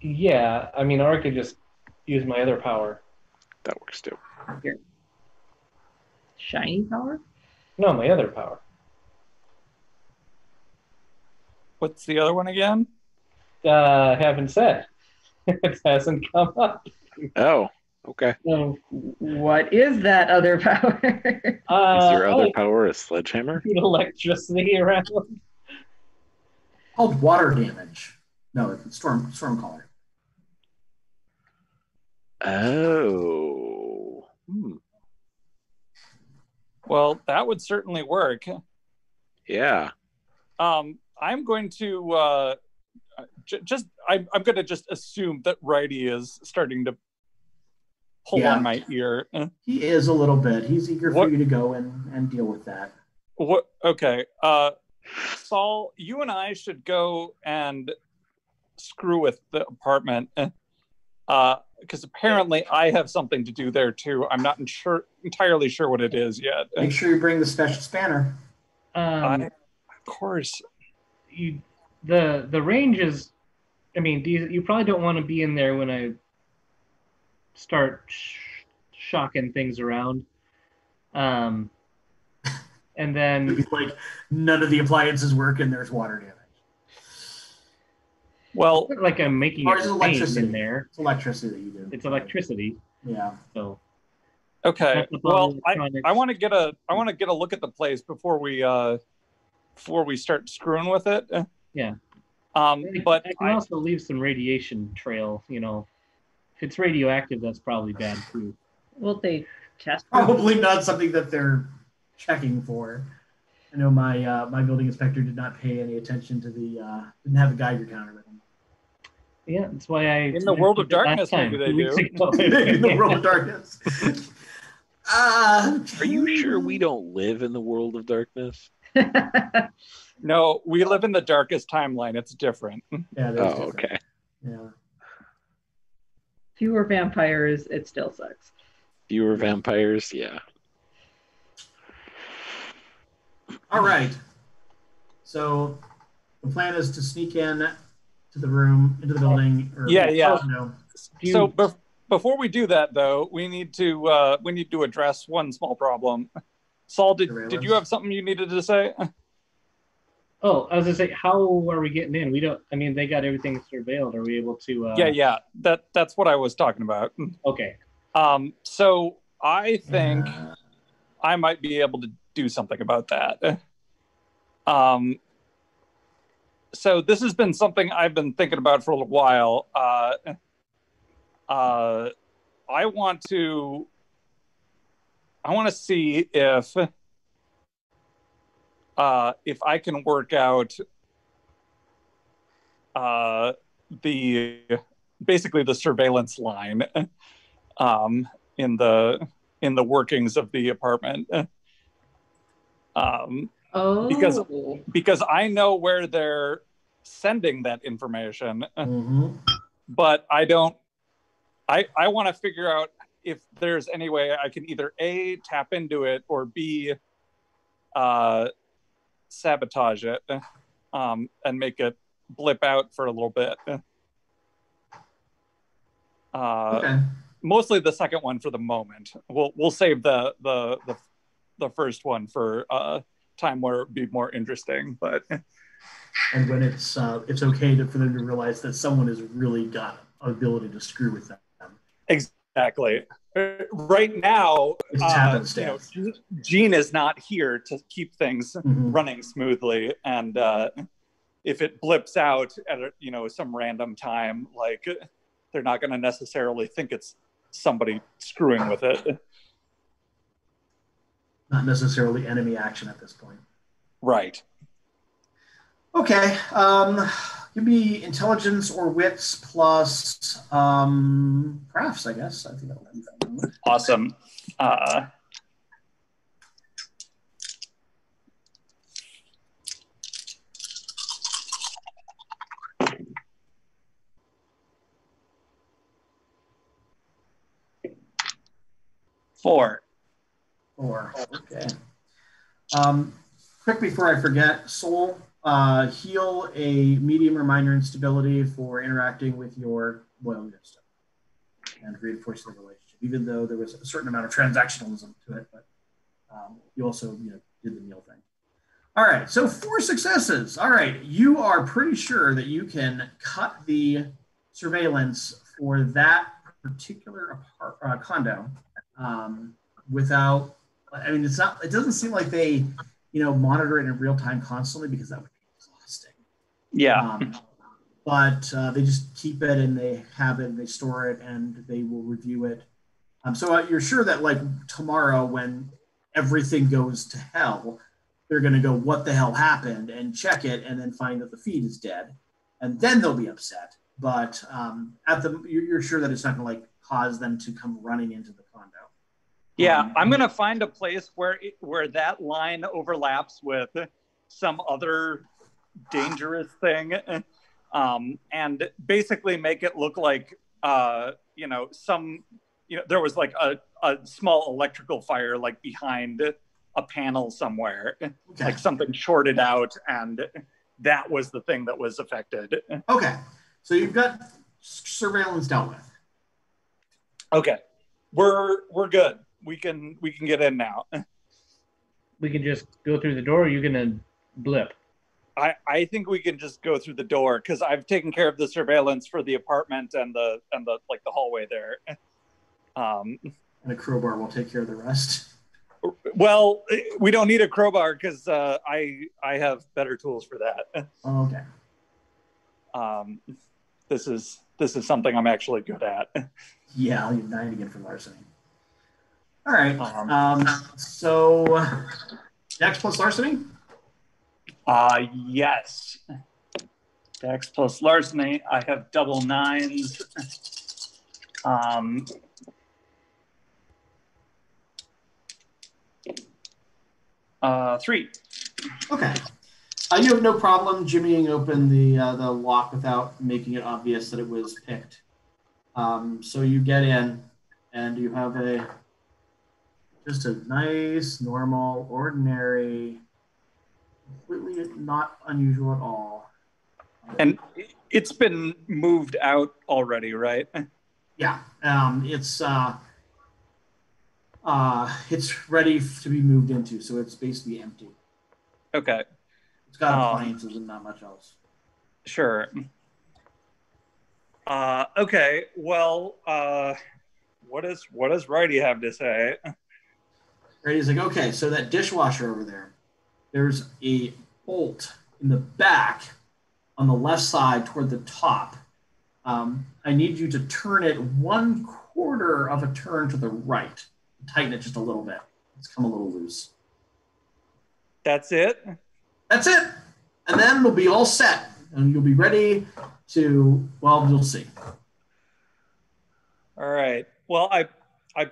yeah. I mean, or I could just use my other power. That works too. Shiny power? No, my other power. What's the other one again? Uh, haven't said. <laughs> it hasn't come up. Oh, Okay. So, what is that other <laughs> power? Uh, Is your other oh, power a sledgehammer? shoot electricity around. Called water damage. No, it's storm storm caller. Oh. Hmm. Well, that would certainly work. Yeah. Um, I'm going to uh, j- just I'm, I'm going to just assume that Righty is starting to pull Yeah. on my ear. Uh, He is a little bit. He's eager for you to go and, and deal with that. What? Okay, uh, Saul, you and I should go and screw with the apartment, because apparently I have something to do there too. I'm not sure entirely sure what it is yet. Make sure you bring the special spanner. Um, I, of course, you, the the range is. I mean, do you, you probably don't want to be in there when I start sh- shocking things around. Um, and then like none of the appliances work and there's water damage. well, like I'm making Or it is it rain electricity? in there. It's electricity that you do. It's electricity, Yeah. so okay. Well, I. I want to get a I want to get a look at the place before we uh before we start screwing with it. Yeah. Um, I- but I can I, also leave some radiation trail. You know, if it's radioactive, that's probably bad too. Well, they test? Probably not something that they're checking for. I know my uh, my building inspector did not pay any attention to the uh, didn't have a Geiger counter with him. Yeah, that's why I. In the world of darkness, maybe they do. <laughs> in the <laughs> world of darkness. Uh, Are you sure we don't live in the world of darkness? <laughs> no, we live in the darkest timeline. It's different. Yeah, Oh, different. okay. Yeah. Fewer vampires, it still sucks. Fewer vampires? Yeah. All right. So the plan is to sneak in to the room, into the building. Or, Yeah, yeah. No. Do So you- bef- before we do that, though, we need to uh, we need to address one small problem. Saul, did, did you have something you needed to say? <laughs> oh, I was gonna say, how are we getting in? We don't. I mean, they got everything surveilled. Are we able to? Uh, yeah, yeah. That that's what I was talking about. Okay. Um, so I think Uh, I might be able to do something about that. Um, so this has been something I've been thinking about for a little while. Uh, uh, I want to, I want to see if, uh, if I can work out, uh, the basically the surveillance line, um, in the in the workings of the apartment. Um, Oh, Because- because I know where they're sending that information, mhm. but I don't. I I want to figure out if there's any way I can either a tap into it or b uh, sabotage it um, and make it blip out for a little bit. Uh, Okay. mostly the second one for the moment. We'll we'll save the the the, the first one for uh, time where it'd be more interesting. But <laughs> And when it's uh, it's okay to, for them to realize that someone has really got ability to screw with them. exactly Uh, right now, It's uh, you know. Gene- is not here to keep things Mhm. running smoothly, and uh, if it blips out at a, you know some random time, like they're not going to necessarily think it's somebody screwing with it. Not necessarily enemy action at this point. Right. Okay. Um, give me intelligence or wits plus um, crafts, I guess. I think that'll be fun. Awesome. Uh, four. Four. Okay. Um, quick before I forget, Saul, uh, heal a medium or minor instability for interacting with your loyal ghost and reinforce the relationship, even though there was a certain amount of transactionalism to it. But um, you also, you know, did the meal thing. All right, so four successes. All right, you are pretty sure that you can cut the surveillance for that particular uh, condo um, without. I mean, it's not. It doesn't seem like they, you know, monitor it in real time constantly because that would be exhausting. Yeah. Um, but uh, they just keep it and they have it and they store it and they will review it. Um, so uh, you're sure that like tomorrow when everything goes to hell, they're going to go, what the hell happened and check it and then find that the feed is dead. And then they'll be upset. But um, at the, you're, you're sure that it's not going to like cause them to come running into the. Yeah, Um, I'm gonna find a place where it, where that line overlaps with some other dangerous thing, um, and basically make it look like uh, you know some you know there was like a, a small electrical fire like behind a panel somewhere, like something shorted out, and that was the thing that was affected. Okay. So you've got surveillance dealt with. Okay, we're we're good. We can we can get in now. <laughs> We can just go through the door. Or you're gonna blip. I, I think we can just go through the door because I've taken care of the surveillance for the apartment and the and the like the hallway there. <laughs> Um, And a crowbar will take care of the rest. <laughs> well, we don't need a crowbar because uh, I I have better tools for that. Okay. Um, this is this is something I'm actually good at. Yeah, I'll get nine again for larceny. All right. Um, Um, so Dex plus larceny? Uh yes. Dex plus larceny. I have double nines. Um, uh, three. Okay. Uh, you have no problem jimmying open the uh, the lock without making it obvious that it was picked. Um, so you get in, and you have a just a nice, normal, ordinary, completely not unusual at all. And it's been moved out already, right? Yeah, um, it's uh, uh, it's ready to be moved into, so it's basically empty. Okay, It's got Um, appliances and not much else. sure. Uh, okay, well, uh, what does what does Righty have to say? Right? He's like, okay, so that dishwasher over there, there's a bolt in the back on the left side toward the top. Um, I need you to turn it one quarter of a turn to the right. Tighten it just a little bit. It's come a little loose. That's it. That's it. And then we'll be all set. And you'll be ready to, well, you'll see. All right. Well, I I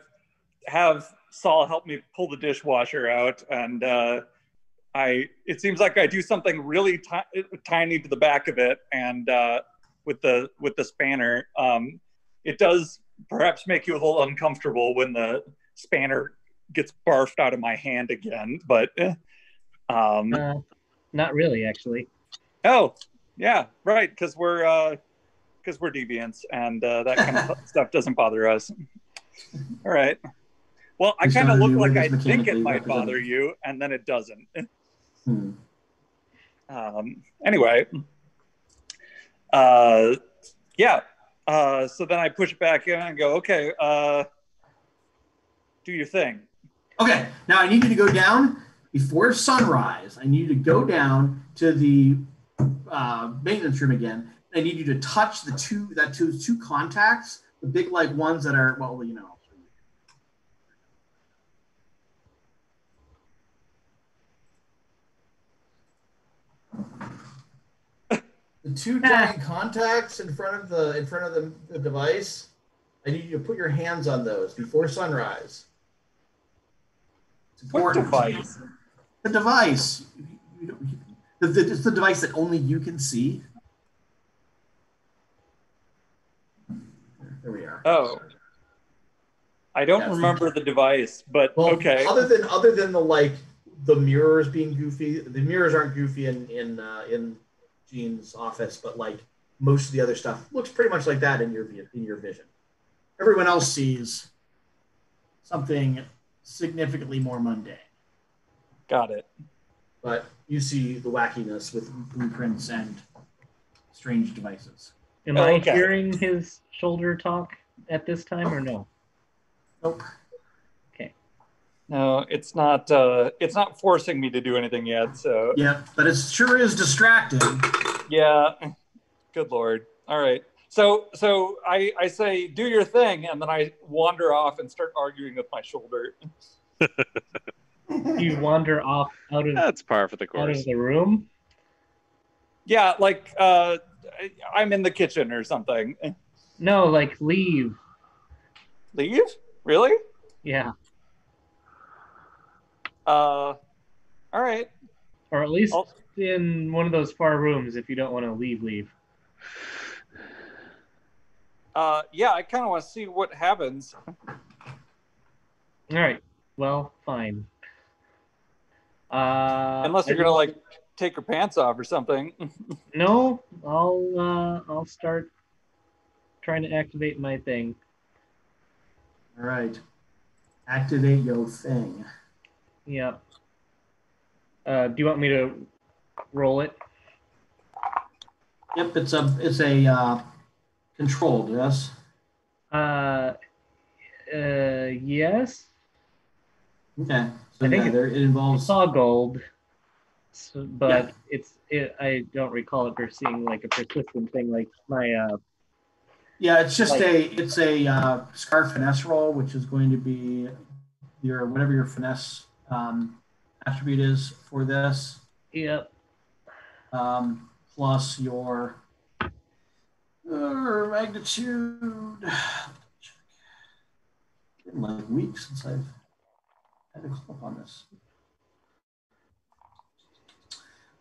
have Saul helped me pull the dishwasher out, and uh, I it seems like I do something really ti- tiny to the back of it, and uh, with the with the spanner, um, it does perhaps make you a little uncomfortable when the spanner gets barfed out of my hand again. But eh, um, Uh, not really, actually. oh yeah, right, because we're because we're deviants, and uh, that kind of <laughs> stuff doesn't bother us. All right. Well, I kind of look like I think it might bother you, and then it doesn't. <laughs> Hmm. Um, anyway, uh, yeah. Uh, so then I push back in and go, okay, uh, do your thing. Okay, now I need you to go down before sunrise. I need you to go down to the uh, maintenance room again. I need you to touch the two that two two contacts, the big like ones that are well, you know. The two giant contacts in front of the in front of the, the device. I need you to put your hands on those before sunrise. It's What device? The device. You don't- you- the, the, it's the device that only you can see. There we are. Oh. I don't Yes. remember the device, but Well, okay. Other than other than the like the mirrors being goofy, the mirrors aren't goofy in in uh, in Gene's office, but like most of the other stuff looks pretty much like that in your in your vision. Everyone else sees something significantly more mundane, Got it. but you see the wackiness with blueprints and strange devices. Am I Okay. hearing his shoulder talk? at this time or no? Nope. No, it's not. Uh, it's not forcing me to do anything yet. So Yeah, but it sure is distracting. yeah. Good lord. All right. So so I I say do your thing, and then I wander off and start arguing with my shoulder. <laughs> You wander off out of That's par for the course. out of the room. Yeah, like uh, I'm in the kitchen or something. No, like leave. Leave? Really? Yeah, Uh, all right. or at least I'll- in one of those far rooms if you don't want to leave. Leave. Uh, yeah, I kind of want to see what happens. All right. Well, fine. Uh, Unless you're gonna like take your pants off or something. <laughs> No, I'll uh, I'll start trying to activate my thing. All right. Activate your thing. Yeah. Uh, do you want me to roll it? Yep, it's a it's a uh, controlled. Yes. Uh, uh, yes. Okay. So I think yeah, it- there, it I involves. saw gold, so, but Yeah. it's it, I don't recall it for seeing like a persistent thing like my uh Yeah, it's just like- a it's a uh, scar finesse roll, which is going to be your whatever your finesse um, attribute is for this, yep um, plus your uh, magnitude. It's been like weeks since I've had to click on this.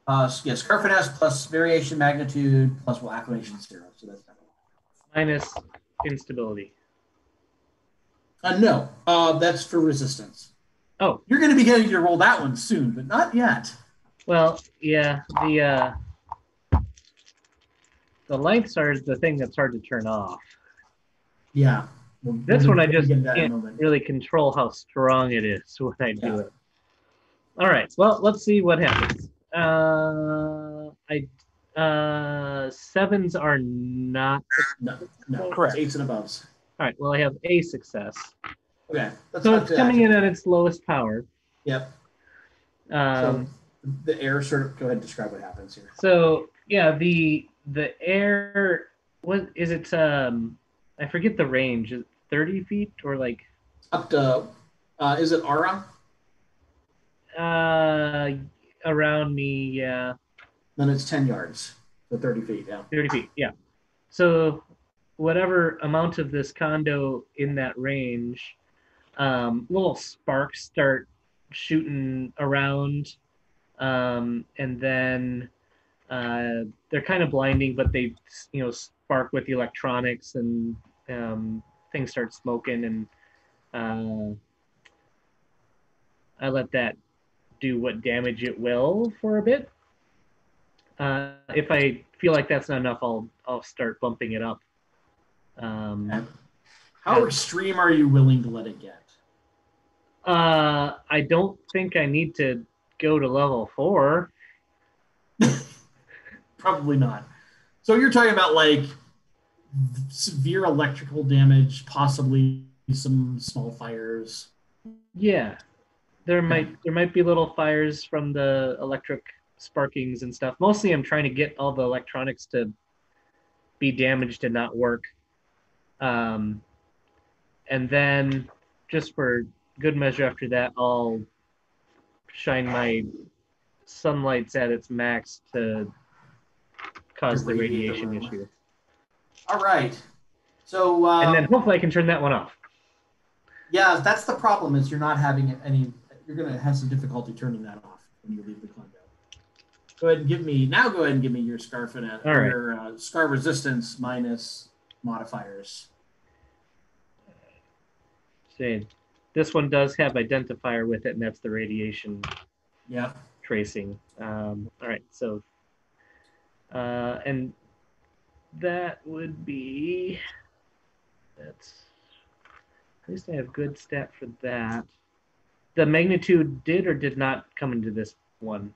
Uh, so yes, scar finesse plus variation magnitude plus well acclimation zero. So that's not. minus instability. Uh, no, uh, that's for resistance. Oh. You're going to be getting to roll that one soon, but not yet. Well, yeah, the uh the lights are the thing that's hard to turn off. Yeah. We'll- This one I just to that in a can't really control how strong it is <laughs> when I do Yeah. it. All right. Well, let's see what happens. Uh, I uh sevens are not. No, no, Correct. Eights and aboves. All right. Well, I have a success, Okay. That's so it's coming in at its lowest power. Yep. Um, so the air sort of, go ahead and describe what happens here. So yeah, the the air what is it? Um, I forget the range. Is it thirty feet or like Up to, uh, is it aura? uh around me? Yeah, Then it's 10 yards. So 30 feet, yeah. thirty feet. Yeah. So whatever amount of this condo in that range, um, little sparks start shooting around, um, and then uh, they're kind of blinding, but they you know spark with the electronics and um, things start smoking, and uh, I let that do what damage it will for a bit. Uh, if I feel like that's not enough, I'll I'll start bumping it up. Um, How extreme are you willing to let it get? Uh, I don't think I need to go to level four. Probably not. So you're talking about like severe electrical damage, possibly some small fires. Yeah, there might there might be little fires from the electric sparkings and stuff. Mostly, I'm trying to get all the electronics to be damaged and not work. Um, and then, just for good measure, after that, I'll shine my sunlights at its max to cause the radiation issue. All right. So uh, And then hopefully I can turn that one off. yeah, that's the problem is you're not having any. You're going to have some difficulty turning that off when you leave the condo. Go ahead and give me now. Go ahead and give me your scar finesse, All right. your uh, scar resistance minus modifiers. See, this one does have identifier with it, and that's the radiation Yeah. tracing. Um, all right, so uh, and that would be that's at least I have good stat for that. The magnitude did or did not come into this one.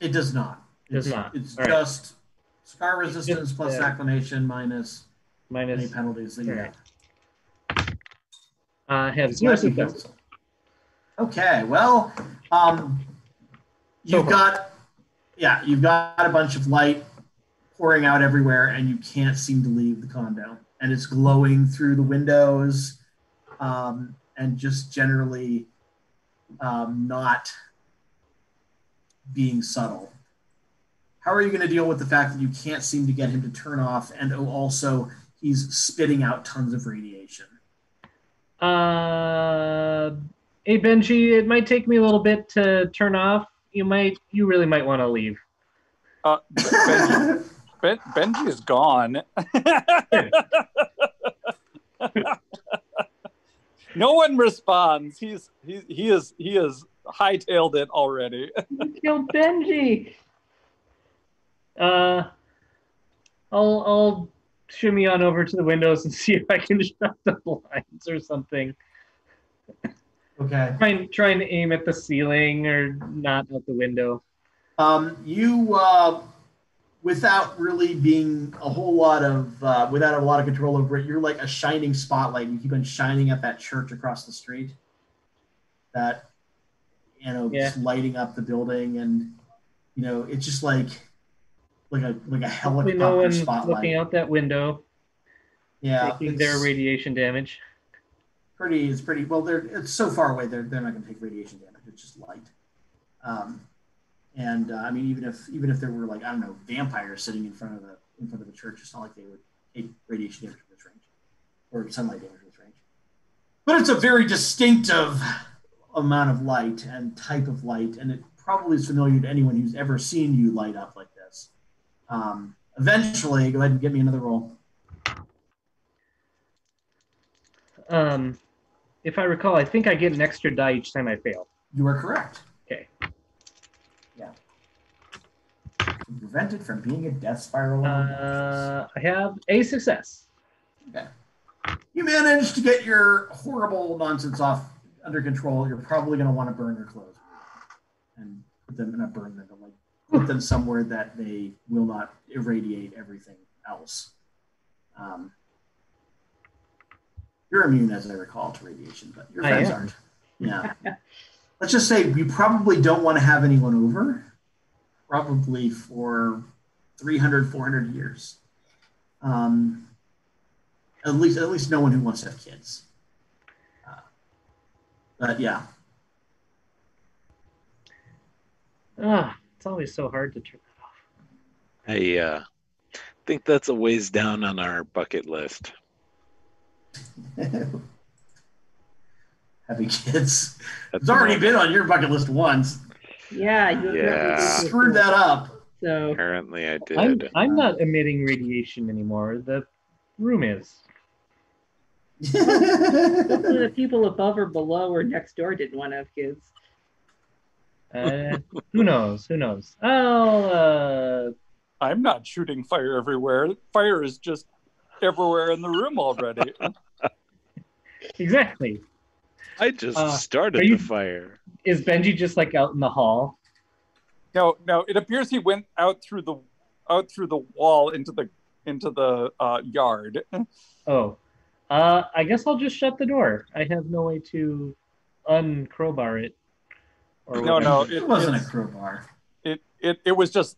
It does not. Does It's, not. It's All right. just scar resistance plus uh, acclimation minus any penalties that you have. Uh, I have zero not too success. Okay, well, um, you've far. got, yeah, you've got a bunch of light pouring out everywhere, and you can't seem to leave the condo. And it's glowing through the windows, um, and just generally um, not being subtle. How are you going to deal with the fact that you can't seem to get him to turn off, and oh, also he's spitting out tons of radiation? Uh, hey Benji, it might take me a little bit to turn off. You might, you really might want to leave. Uh, Benji, <laughs> ben, Benji is gone. <laughs> no one responds. He's he he is he is hightailed it already. <laughs> Kill Benji. Uh, I'll I'll shimmy on over to the windows and <laughs> see if I can shut the blinds or something. Okay. Try and try and aim at the ceiling or not out the window. Um, you, uh, without really being a whole lot of, uh, without a lot of control over it, you're like a shining spotlight. You keep on shining at that church across the street. That, you know, just lighting up the building, and you know, it's just like, like a like a helicopter no one spotlight. looking out that window, yeah, taking their radiation damage. pretty. It's pretty well. They're it's so far away. They're they're not going to take radiation damage. It's just light. Um, and uh, I mean, even if even if there were like I don't know vampires sitting in front of the in front of the church, it's not like they would take radiation damage from this range or sunlight damage from this range. But it's a very distinctive amount of light and type of light, and it probably is familiar to anyone who's ever seen you light up like. Um, eventually, go ahead and give me another roll. Um, if I recall, I think I get an extra die each time I fail. You are correct. Okay. Yeah. Prevented from being a death spiral. Uh, I have a success. Okay. You managed to get your horrible nonsense off under control. You're probably going to want to burn your clothes and put them not burn them, but like put them somewhere that they will not irradiate everything else. Um, you're immune, as I recall, to radiation, but your I friends am. aren't. Yeah. <laughs> Let's just say you probably don't want to have anyone over, probably for 300, 400 years. Um, at least, at least no one who wants to have kids. Uh, but yeah, Ah, it's always so hard to turn that off. I uh, think that's a ways down on our bucket list. <laughs> having kids. That's It's already been on your bucket list once. Yeah, you Yeah. Screwed that up. So Apparently, I did. I'm, I'm not emitting radiation anymore. The room is. <laughs> hopefully the people above or below or next door didn't want to have kids. Uh, who knows? Who knows? I'll. Uh, I'm not shooting fire everywhere. Fire is just everywhere in the room already. <laughs> exactly. I just Uh, started you- the fire. Is Benji just like out in the hall? no, no. It appears he went out through the out through the wall into the into the uh, yard. Oh, uh, I guess I'll just shut the door. I have no way to uncrowbar it. Or No, no. It, It, wasn't a it's- crowbar. it it it was just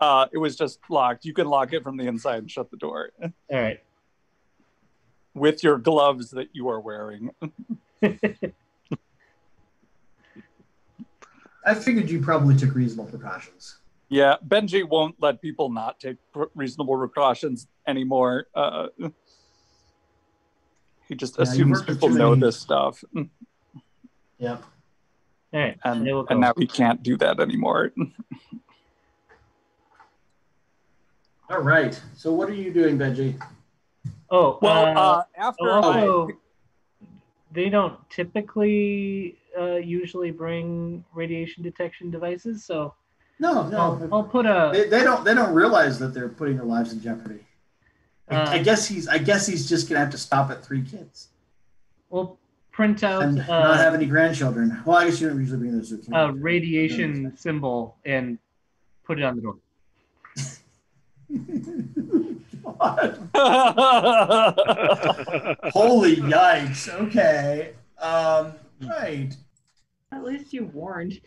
uh it was just locked. You can lock it from the inside and shut the door All right. with your gloves that you are wearing. <laughs> I figured you probably took reasonable precautions. Yeah, Benji won't let people not take pr- reasonable precautions anymore. Uh, he just Yeah, assumes people know this stuff, Yep. All right. and I will and now he can't do that anymore. <laughs> All right. So what are you doing, Benji? oh, Well, uh, uh, after also, I, they don't typically uh, usually bring radiation detection devices, so No, I'll, no. I'll put a. They, they don't. They don't realize that they're putting their lives in jeopardy. I- Uh, I guess he's. I guess he's just gonna have to stop at three kids we'll print out and not uh, have any grandchildren. Well, I guess you don't usually bring those to a a radiation symbol and put it on the door. <laughs> Holy yikes. Okay. Um, right. At least you warned.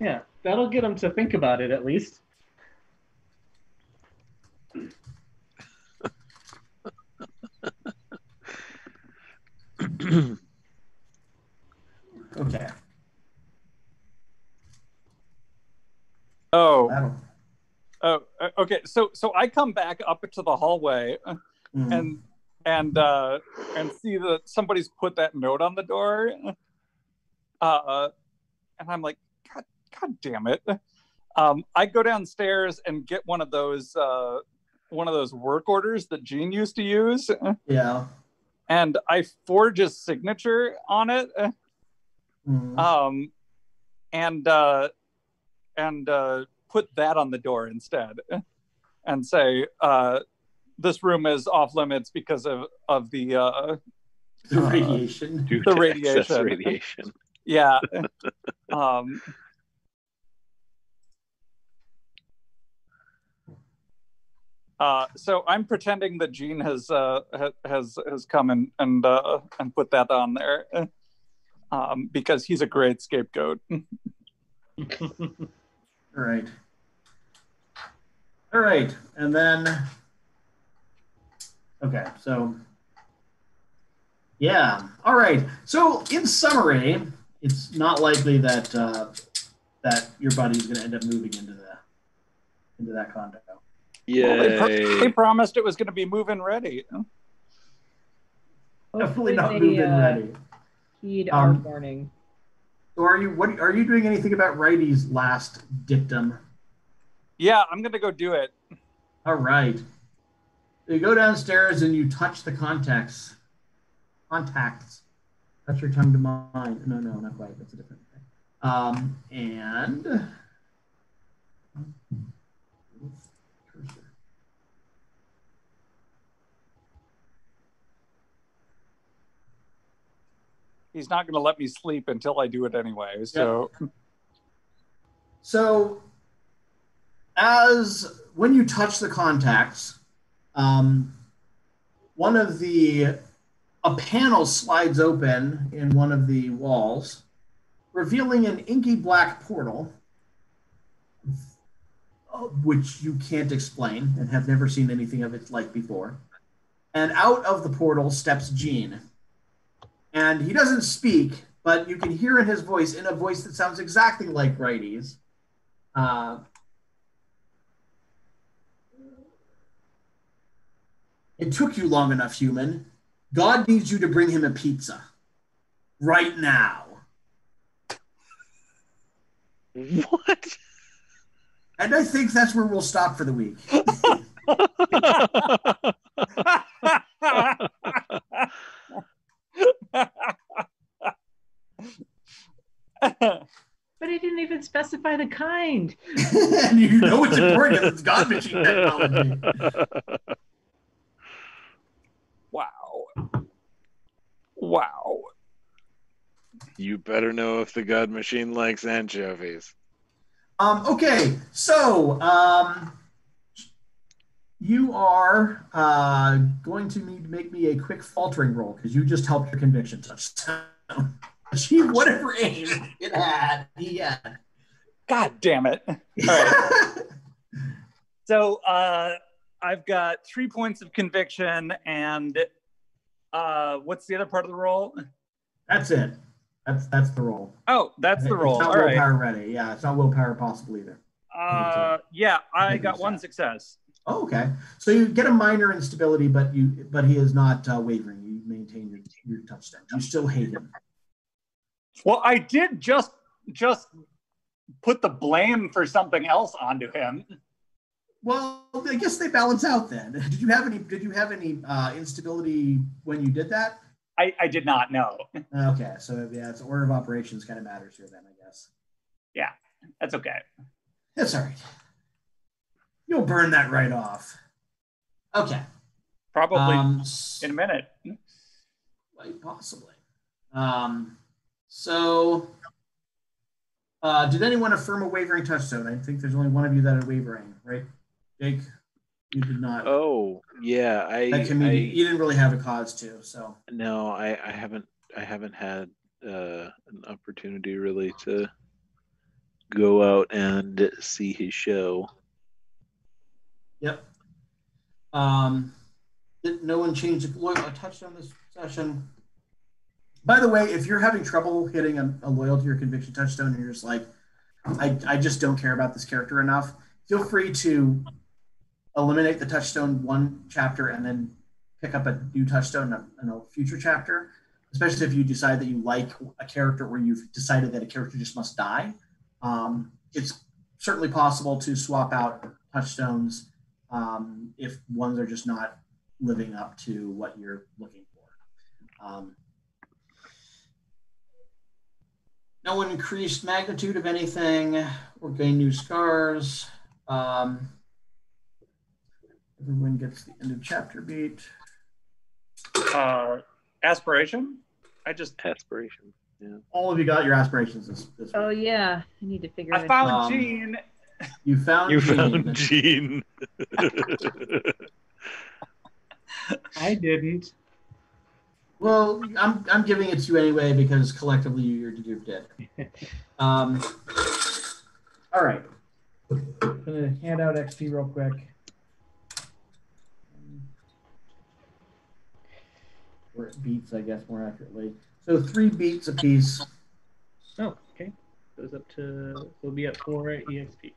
Yeah, that'll get them to think about it at least. <clears throat> Okay. Oh, oh, uh, okay. So, so I come back up into the hallway mm. and and uh, and see that somebody's put that note on the door. Uh, and I'm like, God, God damn it! Um, I go downstairs and get one of those uh, one of those work orders that Gene used to use, yeah. and I forge his signature on it. Mm. um, and uh, and uh, put that on the door instead, <laughs> and say uh, this room is off limits because of of the uh, the radiation. Due The radiation. radiation. <laughs> yeah. <laughs> um, uh, so I'm pretending that Gene has uh, ha- has has come and and uh, and put that on there um, because he's a great scapegoat. <laughs> All right. All right. And then, okay. So, yeah. All right. So, in summary, it's not likely that uh, that your buddy's going to end up moving into the into that condo. Well, they, pro- they promised it was going to be move-in ready. Definitely Hopefully not they, move-in uh, ready. Heed our Um, warning. So, are you what are you doing anything about Righty's last dictum? Yeah, I'm going to go do it. All right. You go downstairs and you touch the contacts. Contacts. Touch your tongue to mine. No, no, not quite. That's a different thing. Um, and. He's not going to let me sleep until I do it anyway. So, So, as when you touch the contacts, um, one of the a panel slides open in one of the walls, revealing an inky black portal, which you can't explain and have never seen anything of its like before. And out of the portal steps Gene. And he doesn't speak, but you can hear in his voice, in a voice that sounds exactly like Righty's. Uh, it took you long enough, human. God needs you to bring him a pizza. Right now. What? And I think that's where we'll stop for the week. <laughs> <laughs> <laughs> But he didn't even specify the kind. and <laughs> you know it's important because it's God machine technology. wow. Wow. you better know if the God machine likes anchovies. Um, okay, so um, you are uh, going to need to make me a quick faltering roll because you just helped your conviction touchstone. <laughs> Achieve whatever aim it had. Had. God damn it. All right. So uh, I've got three points of conviction, and uh, what's the other part of the roll? That's it. That's that's the roll. Oh, that's the It's roll. not All right. willpower ready. Yeah, it's not willpower possible either. Uh, yeah, I got one success. Oh, okay. So you get a minor instability, but you but he is not uh, wavering. You maintain your, your touchstone. You still hate him. Well, I did just just put the blame for something else onto him. Well, I guess they balance out then. <laughs> Did you have any? Did you have any uh, instability when you did that? I, I did not know. Okay, so yeah, it's order of operations kind of matters here then, I guess. Yeah, that's okay. That's all right. You'll burn that right off. Okay. Probably Um, in a minute. quite possibly. Um, so, uh, did anyone affirm a wavering touchstone? I think there's only one of you that are wavering, right? Jake. You did not. Oh yeah, I, that can mean I you didn't really have a cause to. So no, I, I haven't I haven't had uh, an opportunity really to go out and see his show. Yep. Um, did no one change the loyalty touchstone this session? By the way, if you're having trouble hitting a, a loyalty or conviction touchstone, and you're just like, I, I just don't care about this character enough, feel free to eliminate the touchstone one chapter and then pick up a new touchstone in a future chapter. Especially if you decide that you like a character or you've decided that a character just must die. Um, it's certainly possible to swap out touchstones um, if ones are just not living up to what you're looking for. Um, no increased magnitude of anything or gained new scars. Um, everyone gets the end of chapter beat. Uh, aspiration. I just Aspiration. Yeah. All of you got your aspirations this, this Oh week. yeah, I need to figure I this found Gene. You found You Gene. found Gene. <laughs> I didn't. Well, I'm, I'm giving it to you anyway because collectively you're, you're dead. <laughs> Um, all right. I'm going to hand out XP real quick. Or it beats, I guess, more accurately. So three beats apiece. Oh, okay. Goes up to. We'll be at four exp.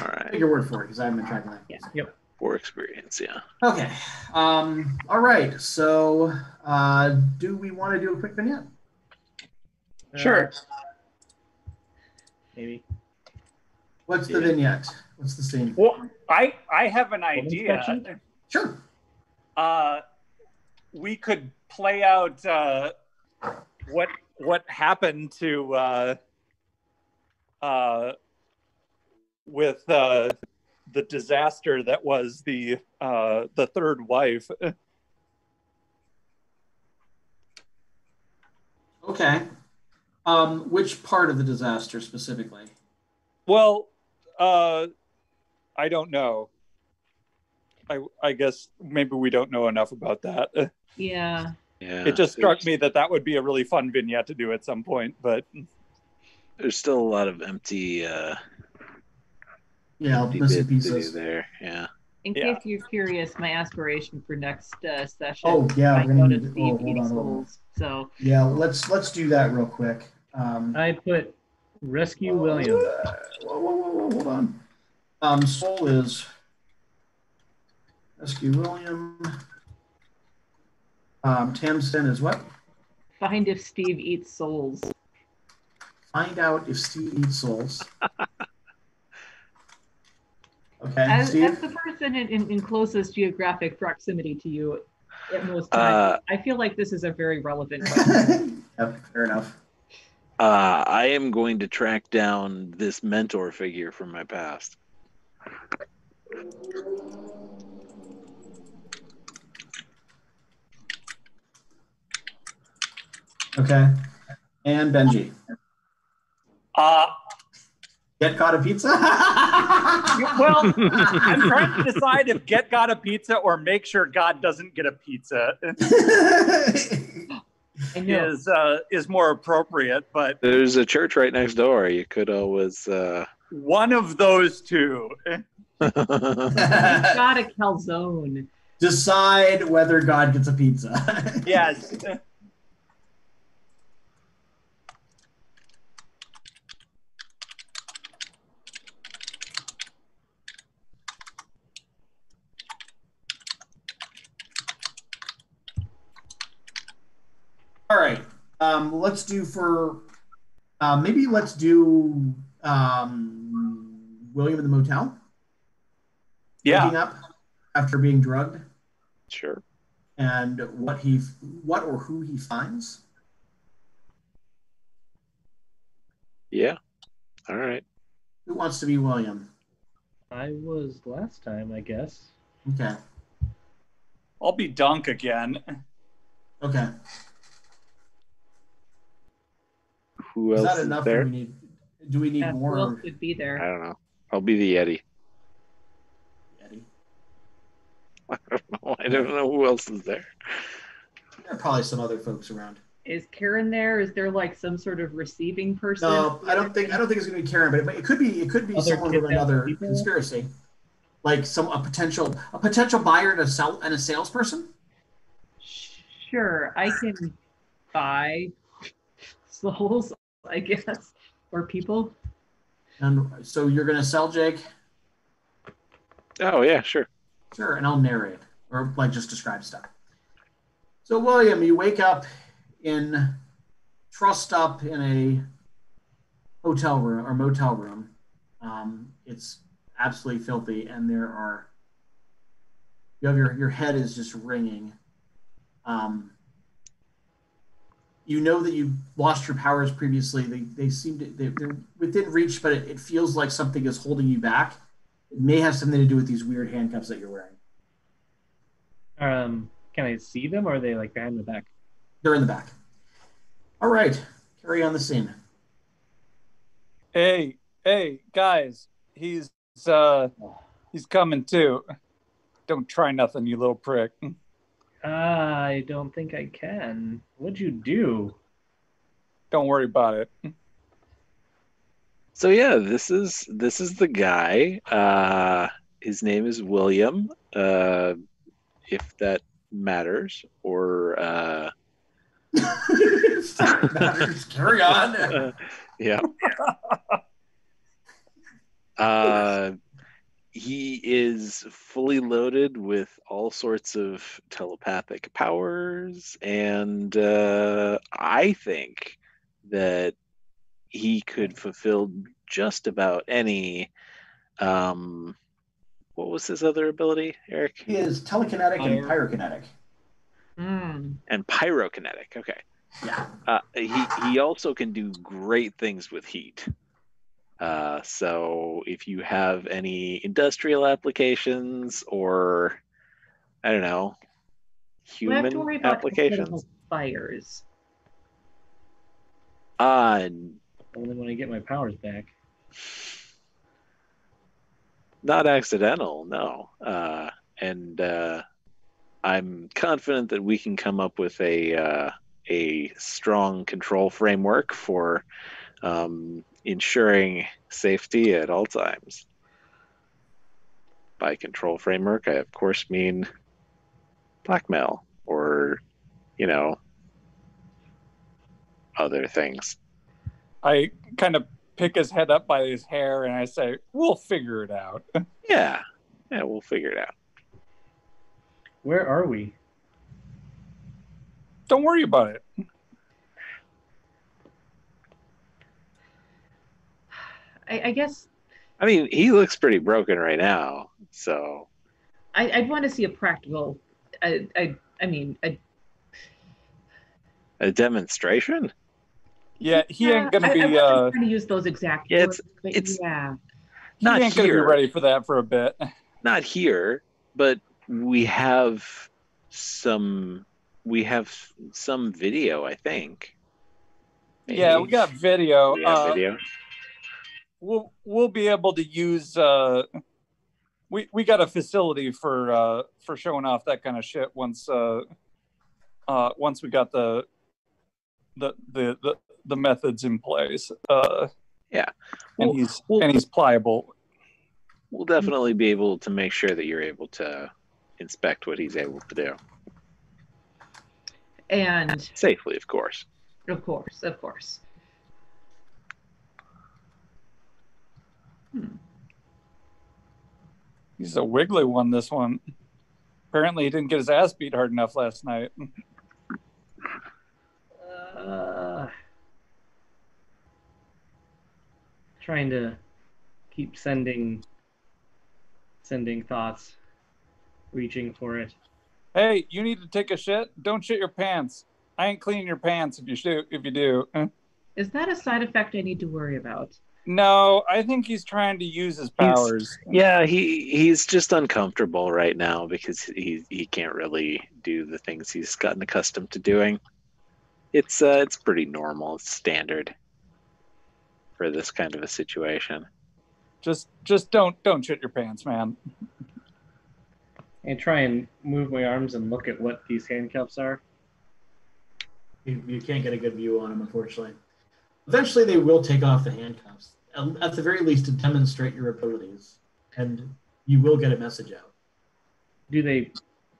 All Take your word for it because I haven't been tracking that. Yeah. Yep. For experience, yeah. Okay. Um, all right. So uh, do we want to do a quick vignette? Uh, maybe. What's the Yeah. vignette? What's the scene? Well, I I have an idea. Sure. Uh, we could play out uh, what what happened to uh, uh, with uh, the disaster that was the uh, the third wife. Okay. Um, which part of the disaster specifically? Well, uh, I don't know. I I guess maybe we don't know enough about that. Yeah. Yeah. it just struck me that that would be a really fun vignette to do at some point, but There's still a lot of empty, uh, Yeah, empty missing bits to do pieces. there. Yeah. In Yeah. case you're curious, my aspiration for next uh, session. Oh yeah, I we're gonna to need Steve oh, hold Eating on, hold on. Souls. So Yeah, let's let's do that real quick. Um, I put rescue William. uh, Whoa, whoa, whoa, whoa, hold on. Um, Saul is Rescue William. Um, Tamsin is what? find if Steve eats souls. Find out if Steve eats souls. <laughs> Okay, As, Steve. as the person in, in, in closest geographic proximity to you at most Uh, times, I feel like this is a very relevant <laughs> question. yep, fair enough. Uh, I am going to track down this mentor figure from my past. Okay, and Benji. uh, Get caught a pizza. <laughs> well, I'm trying to decide if get got a pizza or make sure God doesn't get a pizza <laughs> <laughs> is uh, is more appropriate, but There's a church right next door. You could always. Uh... one of those two. Got a calzone. Decide whether God gets a pizza. Yes. All right. Um, let's do for uh, maybe let's do um, William in the motel. Yeah. Waking up after being drugged sure. and what he what or who he finds. Yeah. All right. Who wants to be William? I was last time, I guess. Okay. I'll be Dunk again. Okay. Who Is else that is enough? there? Or we need, do we need Yeah, who more? else would be there? I don't know. I'll be the Yeti. <laughs> I don't know. I don't know who else is there. There are probably some other folks around. Is Karen there? Is there like some sort of receiving person? No, I don't think I don't think it's going to be Karen, but it, it could be it could be Other someone from kidnapped another people? conspiracy, like some a potential a potential buyer and a sell and a salesperson. Sure, I can buy <laughs> souls, <laughs> I guess, or people. And so you're going to sell Jake, Oh yeah, sure. sure, and I'll narrate or like just describe stuff. So William, you wake up in trussed up in a hotel room or motel room. Um, it's absolutely filthy, and there are you have your your head is just ringing. Um, you know that you lost your powers previously. They they seem to they, they're within reach, but it, it feels like something is holding you back. It may have something to do with these weird handcuffs that you're wearing. Um, can I see them, or are they like behind the back? They're in the back. All right, carry on the scene. Hey, hey, guys, he's uh he's coming too. Don't try nothing, you little prick. I don't think I can. What'd you do? Don't worry about it. So yeah, this is this is the guy. Uh, his name is William. Uh, if that matters, or uh, Matters. <laughs> carry on. uh, <laughs> yeah. Uh, he is fully loaded with all sorts of telepathic powers, and uh, I think that he could fulfill just about any. Um, what was his other ability, Eric? He is telekinetic and pyrokinetic. Hmm. And pyrokinetic. Okay. Yeah. Uh, he he also can do great things with heat. Uh, so if you have any industrial applications or I don't know Do I have to human worry applications, incredible fires? uh, Only when I get my powers back. not accidental, no. Uh, and uh, I'm confident that we can come up with a uh, a strong control framework for um, ensuring safety at all times. By control framework, I of course mean blackmail or, you know, other things. I kind of pick his head up by his hair and I say, "We'll figure it out." <laughs> Yeah, yeah, we'll figure it out. Where are we? Don't worry about it. I, I guess I mean, he looks pretty broken right now, so I, I'd want to see a practical. I, I, I mean, a, a demonstration. Yeah, he ain't gonna I, be I wasn't uh trying to use those exact Yeah, words, but it's- yeah. he Not ain't gonna be here. ready for that for a bit. <laughs> not here, but we have some we have some video, I think. Yeah, we got video. We Uh, video. We'll we'll be able to use uh we we got a facility for uh for showing off that kind of shit once uh uh once we got the the the the, the methods in place uh Yeah. and Well- he's well- and he's pliable We'll definitely be able to make sure that you're able to inspect what he's able to do And safely, of course. of course, of course. Hmm. he's a wiggly one this one apparently he didn't get his ass beat hard enough last night Uh, trying to keep sending sending thoughts, reaching for it. hey you need to take a shit don't shit your pants i ain't cleaning your pants if you do if you do Is that a side effect I need to worry about? No i think he's trying to use his He's- powers Yeah, he he's just uncomfortable right now because he he can't really do the things he's gotten accustomed to doing. It's uh it's pretty normal, it's standard for this kind of a situation. just just don't don't shit your pants man and try and move my arms and look at what these handcuffs are. You, you can't get a good view on them, unfortunately. Eventually, they will take off the handcuffs, at at the very least, to demonstrate your abilities, and you will get a message out. Do they,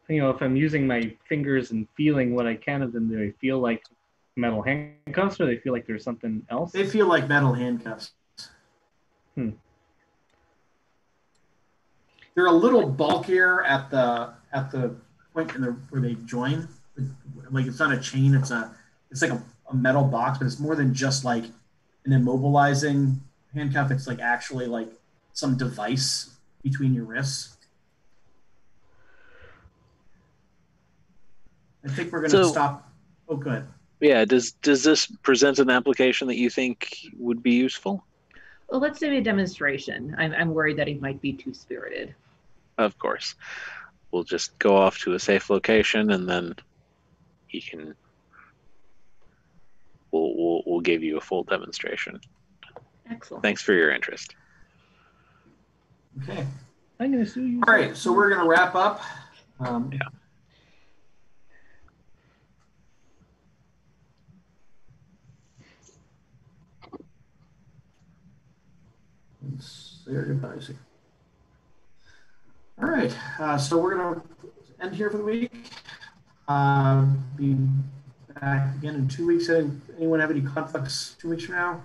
you know, if I'm using my fingers and feeling what I can of them, do they feel like metal handcuffs or they feel like there's something else? They feel like metal handcuffs. Hmm. They're a little bulkier at the at the point in the, where they join. Like it's not a chain; it's a it's like a, a metal box, but it's more than just like an immobilizing handcuff. It's like actually like some device between your wrists. I think we're gonna So- stop. Oh, good. Yeah. Does does this present an application that you think would be useful? Well, let's do a demonstration. I'm, I'm worried that he might be too spirited. Of course. We'll just go off to a safe location and then he can. We'll, we'll, we'll give you a full demonstration. Excellent. Thanks for your interest. Okay. I'm going to sue you. All right, so we're gonna wrap up. Um, Yeah. Let's say our goodbyes here. All right, uh, so we're gonna end here for the week. Um, be back again in two weeks. Anyone have any conflicts two weeks from now?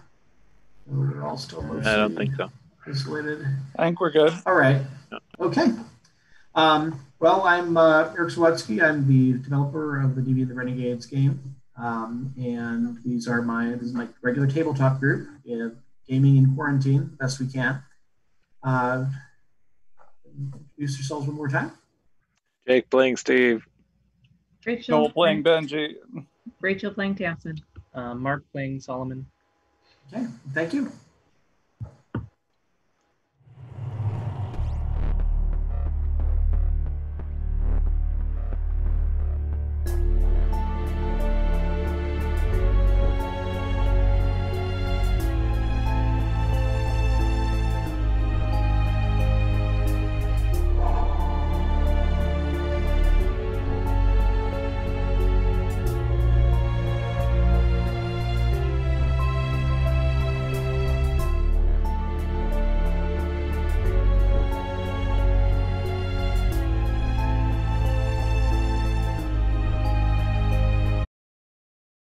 We're all still I don't think so. isolated. I think we're good. All right. Yeah. Okay. Um, well, I'm uh, Eric Zawadzki. I'm the developer of the Deviant the Renegades game. Um, and these are my this is my regular tabletop group, uh, gaming in quarantine, best we can. Uh, introduce yourselves one more time. Jake Bling, Steve. Rachel, Noel playing Benji. Rachel playing Tamsin. Uh, Mark playing Solomon. Okay, thank you.